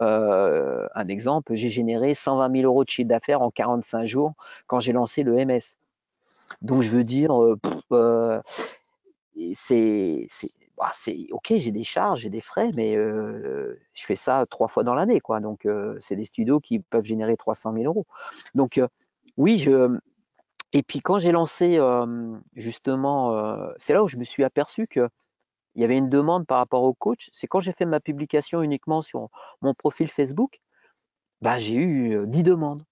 Euh, un exemple, j'ai généré 120 000 euros de chiffre d'affaires en 45 jours quand j'ai lancé le MS. Donc, je veux dire, euh, c'est bah, c'est ok, j'ai des charges, j'ai des frais, mais je fais ça trois fois dans l'année, quoi. Donc c'est des studios qui peuvent générer 300 000 euros. Donc oui, je et puis quand j'ai lancé justement, c'est là où je me suis aperçu que il y avait une demande par rapport au coach. C'est quand j'ai fait ma publication uniquement sur mon profil Facebook, bah j'ai eu 10 demandes.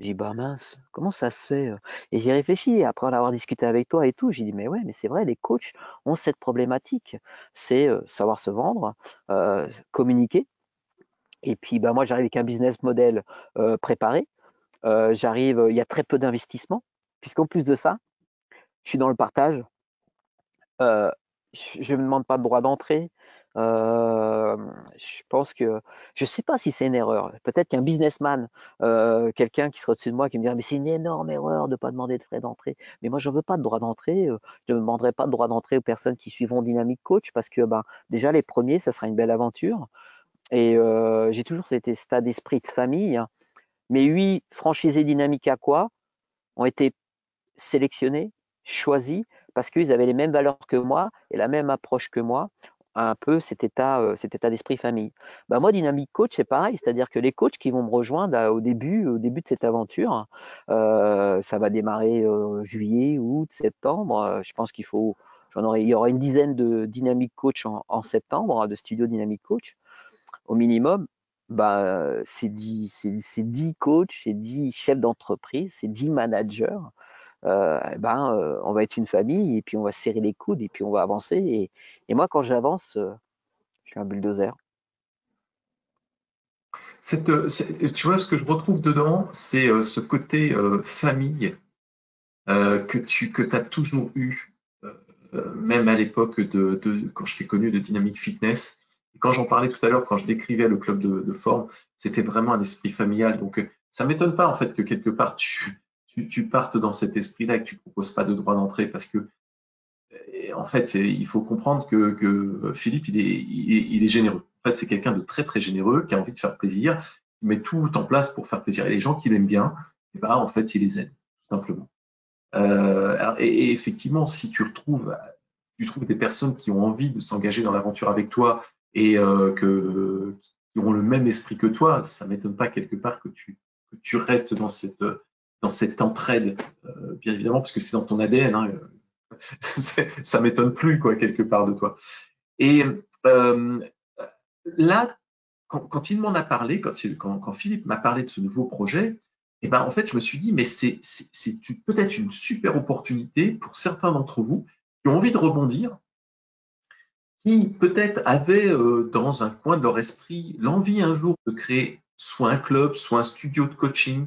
J'ai dit, bah mince, comment ça se fait Et j'ai réfléchi, après en avoir discuté avec toi et tout, j'ai dit, mais ouais, mais c'est vrai, les coachs ont cette problématique. C'est savoir se vendre, communiquer. Et puis, bah, moi, j'arrive avec un business model préparé. J'arrive, il y a très peu d'investissement, puisqu'en plus de ça, je suis dans le partage. je ne me demande pas de droit d'entrée, euh, je pense que je ne sais pas si c'est une erreur. Peut-être qu'un businessman, euh, quelqu'un qui sera au-dessus de moi, qui me dirait mais c'est une énorme erreur de ne pas demander de frais d'entrée. Mais moi je ne veux pas de droit d'entrée. Euh, je ne demanderai pas de droit d'entrée aux personnes qui suivront Dynamic Coach parce que ben, déjà les premiers, ça sera une belle aventure. Et j'ai toujours cet état d'esprit de famille. Hein. Mais oui, franchisés Dynamique à quoi ont été sélectionnés, choisis parce qu'ils avaient les mêmes valeurs que moi et la même approche que moi un peu cet état, euh, cet état d'esprit famille. Bah moi, Dynamic Coach, c'est pareil, c'est-à-dire que les coachs qui vont me rejoindre au début, au début de cette aventure, euh, ça va démarrer euh, juillet, août, septembre. je pense qu'il faut, j'en aurai, il y aura une dizaine de Dynamic Coach en, septembre, de studio Dynamic Coach, au minimum. Bah, c'est 10, c'est 10 coachs, c'est 10 chefs d'entreprise, c'est 10 managers eh ben, on va être une famille et puis on va serrer les coudes et puis on va avancer. Et, moi, quand j'avance, je suis un bulldozer. Tu vois, ce que je retrouve dedans, c'est ce côté famille que tu que as toujours eu, même à l'époque de, quand je t'ai connu de Dynamic Fitness. Quand j'en parlais tout à l'heure, quand je décrivais le club de, forme, c'était vraiment un esprit familial. Donc, ça m'étonne pas en fait que quelque part tu, partes dans cet esprit-là et que tu proposes pas de droit d'entrée parce que en fait, il faut comprendre que, Philippe, il est, généreux. En fait, c'est quelqu'un de très très généreux qui a envie de faire plaisir, il met tout en place pour faire plaisir. Et les gens qui l'aiment bien, et eh ben, en fait, il les aide, tout simplement. Euh, et, effectivement, si tu retrouves, tu trouves des personnes qui ont envie de s'engager dans l'aventure avec toi et euh, qui ont le même esprit que toi, ça m'étonne pas quelque part que tu, restes dans cette dans cette entraide, euh, bien évidemment, parce que c'est dans ton ADN. Hein, euh, ça m'étonne plus, quoi, quelque part de toi. Et là, quand, il m'en a parlé, quand, Philippe m'a parlé de ce nouveau projet, et eh ben, en fait, je me suis dit, mais c'est peut-être une super opportunité pour certains d'entre vous qui ont envie de rebondir, qui peut-être avaient dans un coin de leur esprit l'envie un jour de créer soit un club, soit un studio de coaching,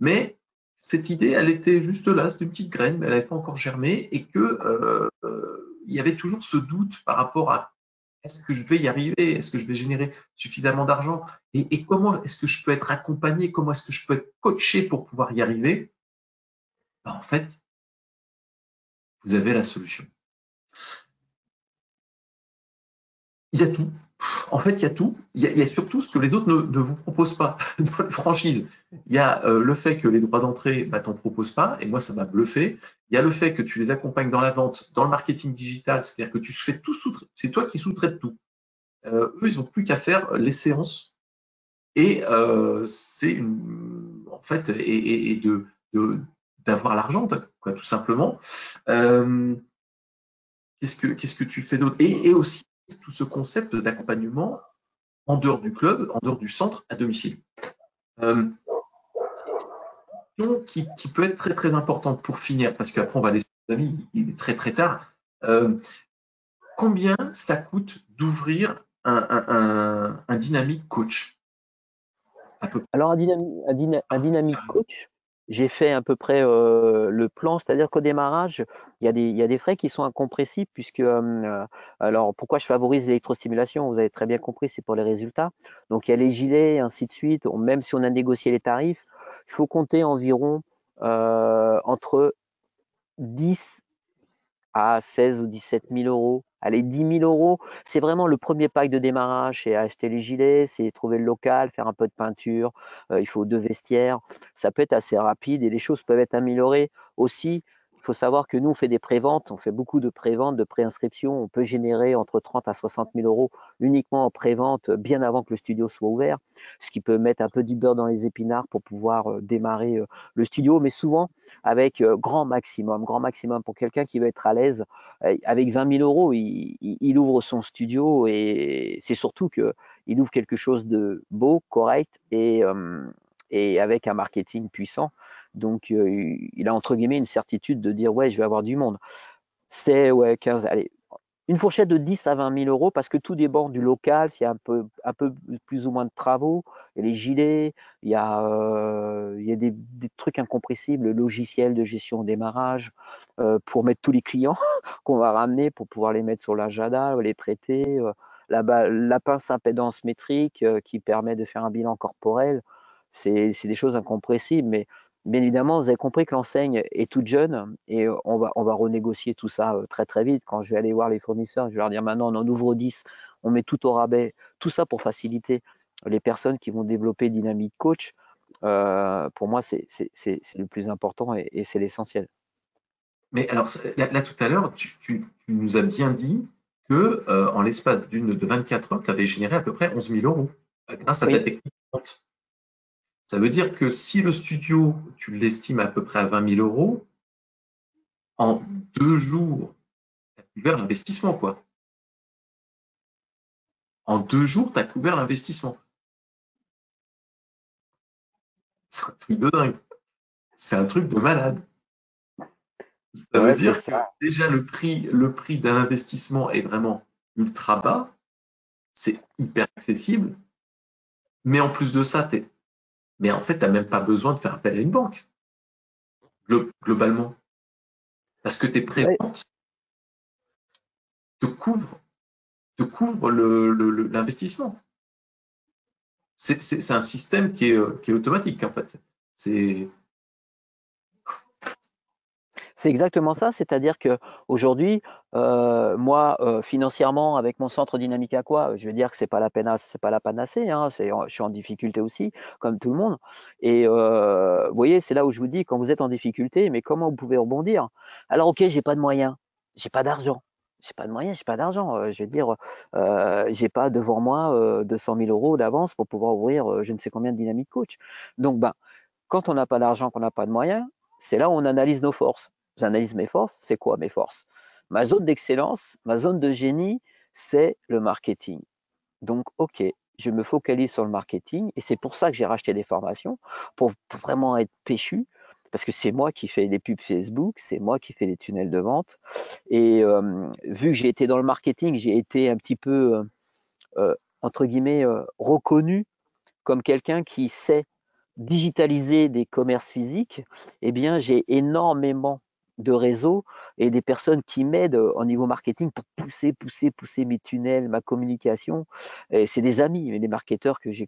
mais cette idée, elle était juste là, c'est une petite graine, mais elle n'avait pas encore germé, et que euh, euh, y avait toujours ce doute par rapport à est-ce que je vais y arriver, est-ce que je vais générer suffisamment d'argent, et, comment est-ce que je peux être accompagné, comment est-ce que je peux être coaché pour pouvoir y arriver? Ben, en fait, vous avez la solution. Il y a tout en fait, il y a tout. Il y a, surtout ce que les autres ne, vous proposent pas dans la franchise. Il y a euh, le fait que les droits d'entrée, bah, t'en pas, et moi, ça m'a bluffé. Il y a le fait que tu les accompagnes dans la vente, dans le marketing digital, c'est-à-dire que tu fais tout sous c'est toi qui sous-traites tout. Euh, eux, ils n'ont plus qu'à faire les séances. Et euh, c'est une, en fait, et, de, d'avoir l'argent, quoi, tout simplement. qu'est-ce que, qu'est-ce que tu fais d'autre? Et aussi tout ce concept d'accompagnement en dehors du club, en dehors du centre, à domicile. Euh, qui, qui, peut être très très importante pour finir, parce qu'après on va laisser les amis, il est très très tard. combien ça coûte d'ouvrir un, un, dynamique coach? Alors, un, dynamique coach, j'ai fait à peu près euh, le plan, c'est-à-dire qu'au démarrage, il y, a des, y, a des, frais qui sont incompressibles, puisque, euh, alors pourquoi je favorise l'électrostimulation? Vous avez très bien compris, c'est pour les résultats. Donc il y a les gilets, ainsi de suite. Même si on a négocié les tarifs, il faut compter environ euh, entre 10 à 16 ou 17 000 euros Allez, 10 000 euros, c'est vraiment le premier pack de démarrage. C'est acheter les gilets, c'est trouver le local, faire un peu de peinture. Euh, il faut deux vestiaires. Ça peut être assez rapide et les choses peuvent être améliorées aussi faut savoir que nous, on fait des préventes, on fait beaucoup de préventes, de préinscriptions. On peut générer entre 30 à 60 000 euros uniquement en prévente bien avant que le studio soit ouvert, ce qui peut mettre un peu du beurre dans les épinards pour pouvoir euh, démarrer euh, le studio, mais souvent avec euh, grand maximum, grand maximum pour quelqu'un qui veut être à l'aise. Avec 20 000 euros, il, ouvre son studio et c'est surtout qu'il ouvre quelque chose de beau, correct et avec un marketing puissant. Donc, euh, il a entre guillemets une certitude de dire ouais, je vais avoir du monde. C'est ouais, 15, allez, une fourchette de 10 à 20 000 euros parce que tout dépend du local, s'il y a un peu, un peu plus ou moins de travaux, il y a les gilets, il y a, euh, il y a des, trucs incompressibles, le logiciel de gestion au démarrage euh, pour mettre tous les clients qu'on va ramener pour pouvoir les mettre sur l'agenda, les traiter, la, la pince impédance métrique qui permet de faire un bilan corporel. C'est des choses incompressibles, mais Bien évidemment, vous avez compris que l'enseigne est toute jeune et on va, on va renégocier tout ça euh, très très vite. Quand je vais aller voir les fournisseurs, je vais leur dire maintenant on en ouvre 10, on met tout au rabais, tout ça pour faciliter les personnes qui vont développer Dynamic Coach. Euh, pour moi, c'est le plus important et, c'est l'essentiel. Mais alors, là, tout à l'heure, tu, nous as bien dit que euh, en l'espace d'une de 24 heures, tu avais généré à peu près 11 000 euros grâce à ta technique ça veut dire que si le studio, tu l'estimes à peu près à 20 000 euros, en deux jours, tu as couvert l'investissement, quoi. En deux jours, tu as couvert l'investissement. C'est un truc de dingue. C'est un truc de malade. Ça veut dire que déjà le prix, le prix d'un investissement est vraiment ultra bas, c'est hyper accessible, mais en plus de ça, tu es mais en fait, tu n'as même pas besoin de faire appel à une banque, globalement. Parce que tes préventes te couvrent, te couvrent l'investissement. C'est un système qui est, qui est automatique, en fait. C'est c'est exactement ça, c'est-à-dire que aujourd'hui, euh, moi, euh, financièrement, avec mon centre dynamique à quoi, je veux dire que c'est pas la peine, c'est pas la panacée. Hein, je suis en difficulté aussi, comme tout le monde. Et euh, vous voyez, c'est là où je vous dis, quand vous êtes en difficulté, mais comment vous pouvez rebondir? Alors, ok, j'ai pas de moyens, j'ai pas d'argent, j'ai pas de moyens, j'ai pas d'argent. je veux dire, j'ai pas devant moi 200 000 euros d'avance pour pouvoir ouvrir je ne sais combien de dynamique coach. Donc, ben, quand on n'a pas d'argent, qu'on n'a pas de moyens, c'est là où on analyse nos forces j'analyse mes forces. C'est quoi mes forces? Ma zone d'excellence, ma zone de génie, c'est le marketing. Donc, OK, je me focalise sur le marketing et c'est pour ça que j'ai racheté des formations, pour, vraiment être péchu, parce que c'est moi qui fais les pubs Facebook, c'est moi qui fais les tunnels de vente. Et euh, vu que j'ai été dans le marketing, j'ai été un petit peu, euh, euh, entre guillemets, reconnu comme quelqu'un qui sait digitaliser des commerces physiques, eh bien, j'ai énormément de réseau et des personnes qui m'aident au niveau marketing pour pousser, pousser, pousser mes tunnels, ma communication. C'est des amis, des marketeurs que j'ai,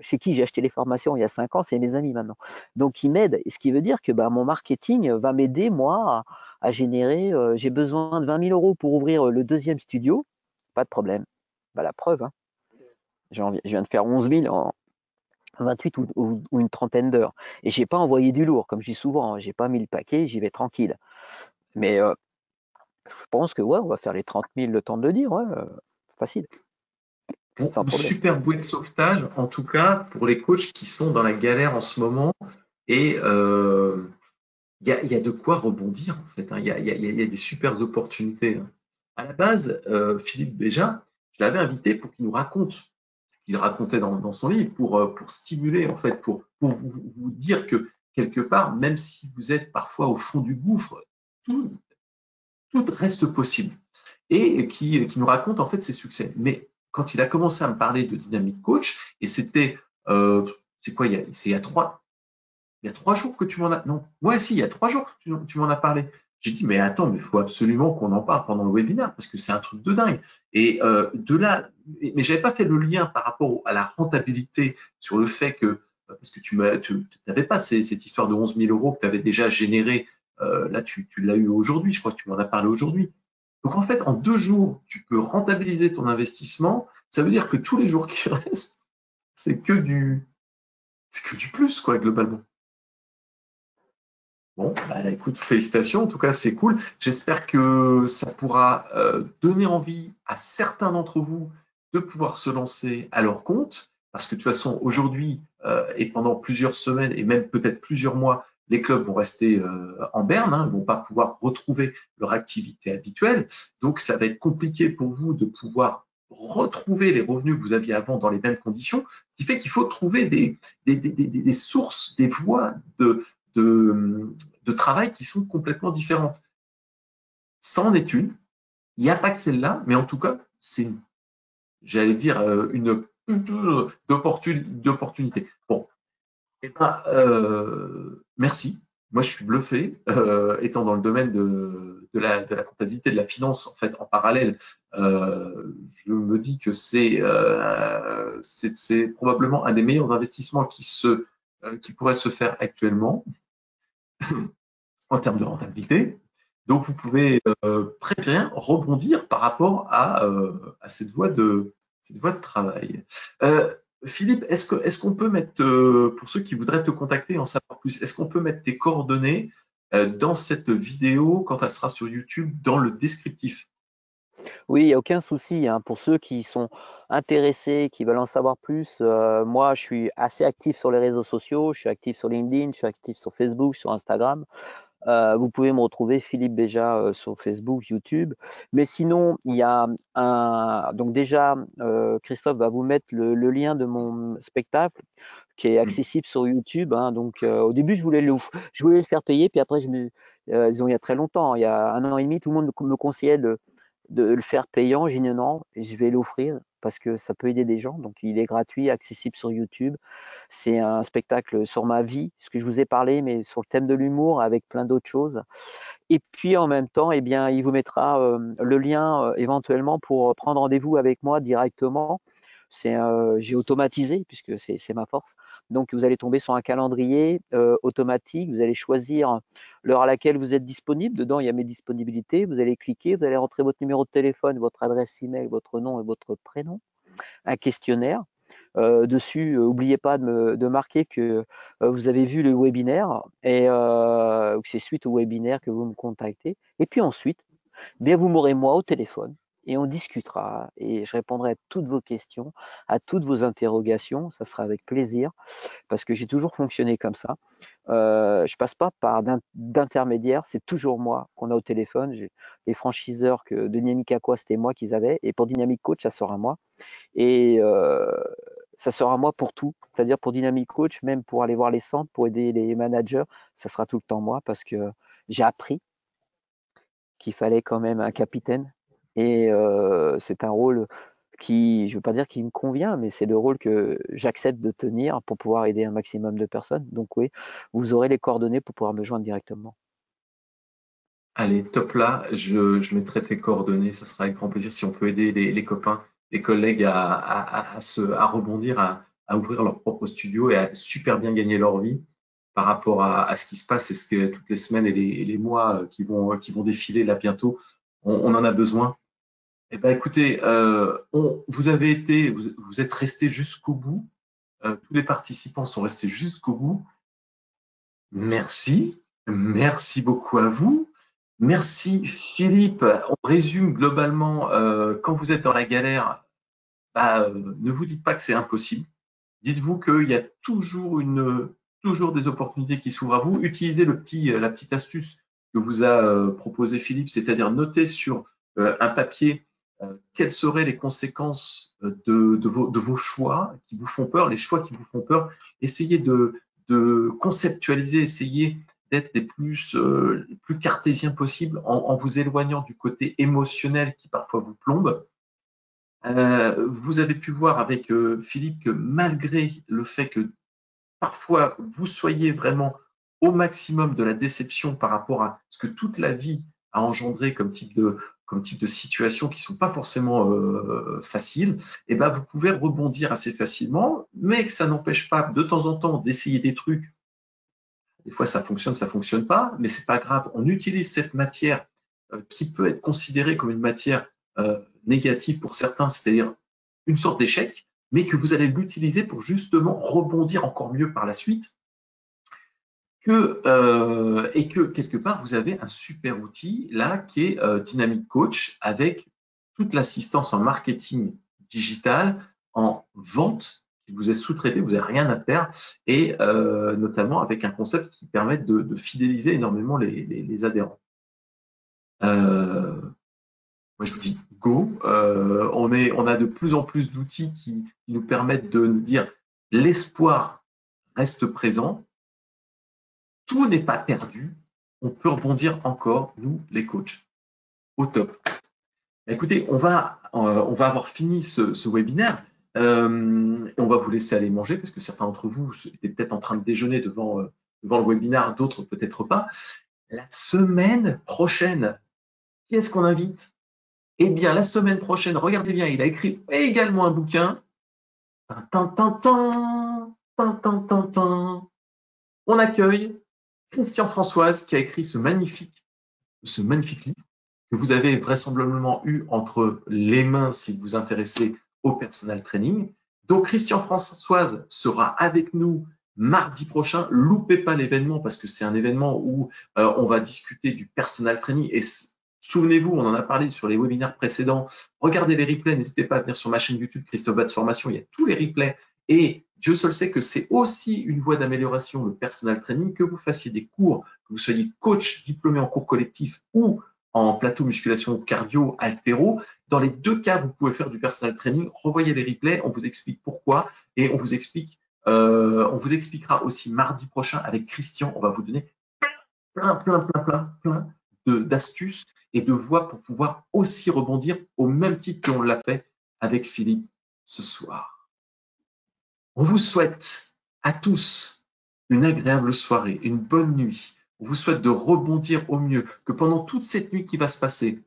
chez qui j'ai acheté les formations il y a cinq ans, c'est mes amis maintenant. Donc ils m'aident, ce qui veut dire que bah, mon marketing va m'aider moi à, générer. Euh, j'ai besoin de 20 000 euros pour ouvrir le deuxième studio, pas de problème. Bah, la preuve. Hein. Je viens de faire 11 000 en, 28 ou, une trentaine d'heures. Et j'ai pas envoyé du lourd, comme je dis souvent, hein, j'ai pas mis le paquet, j'y vais tranquille. Mais euh, je pense que ouais, on va faire les 30 000 le temps de le dire, euh, facile. super bouée de sauvetage, en tout cas pour les coachs qui sont dans la galère en ce moment. Et euh, il y, a, de quoi rebondir en fait. Hein. Il y, a, des super opportunités. Hein. À la base, Philippe Béja, je l'avais invité pour qu'il nous raconte il racontait dans, son livre pour, euh, pour stimuler, en fait, pour, pour vous, dire que quelque part, même si vous êtes parfois au fond du gouffre, tout, tout reste possible. Et qui, qui nous raconte en fait ses succès. Mais quand il a commencé à me parler de dynamique coach, et c'était, euh, c'est quoi, c'est il y a trois, il y a trois jours que tu m'en as, non, ouais, si, il y a trois jours que tu, tu m'en as parlé. J'ai dit, mais attends, mais il faut absolument qu'on en parle pendant le webinaire parce que c'est un truc de dingue. Et euh, de là, mais j'avais pas fait le lien par rapport à la rentabilité sur le fait que, parce que tu n'avais pas cette histoire de 11 000 euros que tu avais déjà généré, euh, là tu, tu l'as eu aujourd'hui, je crois que tu m'en as parlé aujourd'hui. Donc en fait, en deux jours, tu peux rentabiliser ton investissement. Ça veut dire que tous les jours qui restent, c'est que du, c'est que du plus, quoi, globalement. Bon, bah, écoute, félicitations. En tout cas, c'est cool. J'espère que ça pourra euh, donner envie à certains d'entre vous de pouvoir se lancer à leur compte. Parce que de toute façon, aujourd'hui euh, et pendant plusieurs semaines et même peut-être plusieurs mois, les clubs vont rester euh, en berne, hein, ne vont pas pouvoir retrouver leur activité habituelle. Donc, ça va être compliqué pour vous de pouvoir retrouver les revenus que vous aviez avant dans les mêmes conditions, ce qui fait qu'il faut trouver des, sources, des voies de, de, travail qui sont complètement différentes. Ça en est une. Il n'y a pas que celle-là, mais en tout cas, c'est j'allais dire, euh, une, d'opportunité. Bon. Eh ben, euh, merci. Moi, je suis bluffé, euh, étant dans le domaine de, la, comptabilité, de la finance, en fait, en parallèle, je me dis que c'est probablement un des meilleurs investissements qui, se, qui pourrait se faire actuellement en termes de rentabilité. Donc, vous pouvez euh, très bien rebondir par rapport à, euh, à cette, voie de, cette voie de travail. Euh, Philippe, est-ce qu'on est qu'on peut mettre, pour ceux qui voudraient te contacter et en savoir plus, est-ce qu'on peut mettre tes coordonnées dans cette vidéo quand elle sera sur YouTube dans le descriptif? Oui, il n'y a aucun souci. Hein. Pour ceux qui sont intéressés, qui veulent en savoir plus, moi, je suis assez actif sur les réseaux sociaux. Je suis actif sur LinkedIn, je suis actif sur Facebook, sur Instagram. Euh, vous pouvez me retrouver Philippe Béja euh, sur Facebook, YouTube. Mais sinon, il y a un. Donc, déjà, euh, Christophe va vous mettre le, lien de mon spectacle qui est mmh. accessible sur YouTube. Hein. donc, au début, je voulais le, je voulais le faire payer, puis après, je me, ils ont il y a très longtemps, il y a un an et demi, tout le monde me conseillait de, de le faire payant. J'ai dit non, je vais l'offrir parce que ça peut aider des gens. Donc, il est gratuit, accessible sur YouTube. C'est un spectacle sur ma vie, ce que je vous ai parlé, mais sur le thème de l'humour avec plein d'autres choses. Et puis, en même temps, eh bien, il vous mettra euh, le lien euh, éventuellement pour prendre rendez-vous avec moi directement c'est j'ai automatisé puisque c'est ma force. Donc vous allez tomber sur un calendrier automatique. Vous allez choisir l'heure à laquelle vous êtes disponible. Dedans il y a mes disponibilités. Vous allez cliquer, vous allez rentrer votre numéro de téléphone, votre adresse email, votre nom et votre prénom, un questionnaire. Euh, dessus, n'oubliez pas de, me, de, marquer que vous avez vu le webinaire et que c'est suite au webinaire que vous me contactez. Et puis ensuite, bien vous m'aurez moi au téléphone et on discutera et je répondrai à toutes vos questions, à toutes vos interrogations. Ça sera avec plaisir parce que j'ai toujours fonctionné comme ça. Euh, je passe pas par d'intermédiaire, c'est toujours moi qu'on a au téléphone. Les franchiseurs que Dynamic Aqua, c'était moi qu'ils avaient et pour Dynamic Coach, ça sera moi. Et euh, ça sera moi pour tout, c'est-à-dire pour Dynamic Coach, même pour aller voir les centres, pour aider les managers, ça sera tout le temps moi parce que j'ai appris qu'il fallait quand même un capitaine et c'est un rôle qui, je ne veux pas dire qu'il me convient, mais c'est le rôle que j'accepte de tenir pour pouvoir aider un maximum de personnes. Donc oui, vous aurez les coordonnées pour pouvoir me joindre directement. Allez, top là, je, mettrai tes coordonnées, ça sera avec grand plaisir si on peut aider les, copains, les collègues à, se, à rebondir, à, ouvrir leur propre studio et à super bien gagner leur vie par rapport à, ce qui se passe et ce que toutes les semaines et les, mois qui vont, qui vont défiler là bientôt, on en a besoin eh ben, écoutez, euh, vous avez été, vous, êtes resté jusqu'au bout. Euh, tous les participants sont restés jusqu'au bout. Merci, merci beaucoup à vous. Merci Philippe. On résume globalement, euh, quand vous êtes dans la galère, bah, ne vous dites pas que c'est impossible. Dites-vous qu'il y a toujours une, toujours des opportunités qui s'ouvrent à vous. Utilisez le petit, la petite astuce que vous a proposé Philippe, c'est-à-dire noter sur un papier euh, quelles seraient les conséquences euh, de, vos, choix qui vous font peur, les choix qui vous font peur. Essayez de, conceptualiser, essayez d'être les plus, euh, plus cartésiens possibles en, vous éloignant du côté émotionnel qui parfois vous plombe. Euh, vous avez pu voir avec euh, Philippe que malgré le fait que parfois vous soyez vraiment au maximum de la déception par rapport à ce que toute la vie a engendré comme type de, comme type de situation qui sont pas forcément euh, faciles, et eh ben vous pouvez rebondir assez facilement, mais que ça n'empêche pas de temps en temps d'essayer des trucs. Des fois ça fonctionne, ça fonctionne pas, mais c'est pas grave. On utilise cette matière euh, qui peut être considérée comme une matière euh, négative pour certains, c'est-à-dire une sorte d'échec, mais que vous allez l'utiliser pour justement rebondir encore mieux par la suite que, euh, et que quelque part, vous avez un super outil là qui est euh, Dynamic Coach avec toute l'assistance en marketing digital, en vente qui vous est sous-traité, vous n'avez rien à faire, et euh, notamment avec un concept qui permet de, de fidéliser énormément les, les, les adhérents. Euh, moi, je vous dis go. Euh, on, est, on a de plus en plus d'outils qui, nous permettent de nous dire l'espoir reste présent, tout n'est pas perdu. On peut rebondir encore, nous, les coachs. Au top. Écoutez, on va, euh, on va avoir fini ce, webinaire. Euh, on va vous laisser aller manger parce que certains d'entre vous étaient peut-être en train de déjeuner devant, euh, devant le webinaire, d'autres peut-être pas. La semaine prochaine, qui est-ce qu'on invite? Eh bien, la semaine prochaine, regardez bien, il a écrit également un bouquin. On accueille Christian Françoise qui a écrit ce magnifique, livre que vous avez vraisemblablement eu entre les mains si vous vous intéressez au personal training. Donc Christian Françoise sera avec nous mardi prochain. Loupez pas l'événement parce que c'est un événement où euh, on va discuter du personal training et Souvenez-vous, on en a parlé sur les webinaires précédents. Regardez les replays, n'hésitez pas à venir sur ma chaîne YouTube Christophe Batz Formation, il y a tous les replays. Et Dieu seul sait que c'est aussi une voie d'amélioration, le personal training, que vous fassiez des cours, que vous soyez coach diplômé en cours collectif ou en plateau musculation cardio altéro. Dans les deux cas, vous pouvez faire du personal training. Revoyez les replays, on vous explique pourquoi et on vous explique, euh, on vous expliquera aussi mardi prochain avec Christian. On va vous donner plein, plein, plein, plein, plein d'astuces et de voies pour pouvoir aussi rebondir au même titre qu'on l'a fait avec Philippe ce soir. On vous souhaite à tous une agréable soirée, une bonne nuit. On vous souhaite de rebondir au mieux, que pendant toute cette nuit qui va se passer,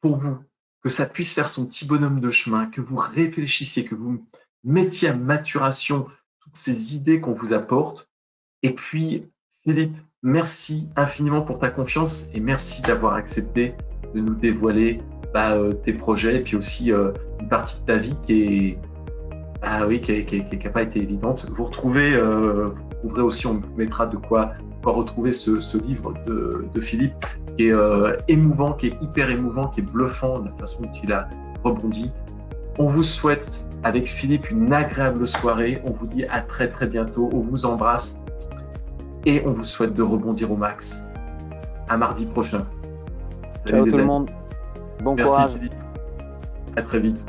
pour vous, que ça puisse faire son petit bonhomme de chemin, que vous réfléchissiez, que vous mettiez à maturation toutes ces idées qu'on vous apporte. Et puis, Philippe, merci infiniment pour ta confiance et merci d'avoir accepté de nous dévoiler bah, euh, tes projets et puis aussi euh, une partie de ta vie qui est ah oui, qui n'a pas été évidente. Vous retrouvez, euh, vous aussi, on vous mettra de quoi, retrouver ce, livre de, Philippe, qui est euh, émouvant, qui est hyper émouvant, qui est bluffant, de la façon dont il a rebondi. On vous souhaite, avec Philippe, une agréable soirée. On vous dit à très très bientôt. On vous embrasse et on vous souhaite de rebondir au max. À mardi prochain. Ciao tout le monde. Bon Merci Philippe. À très vite.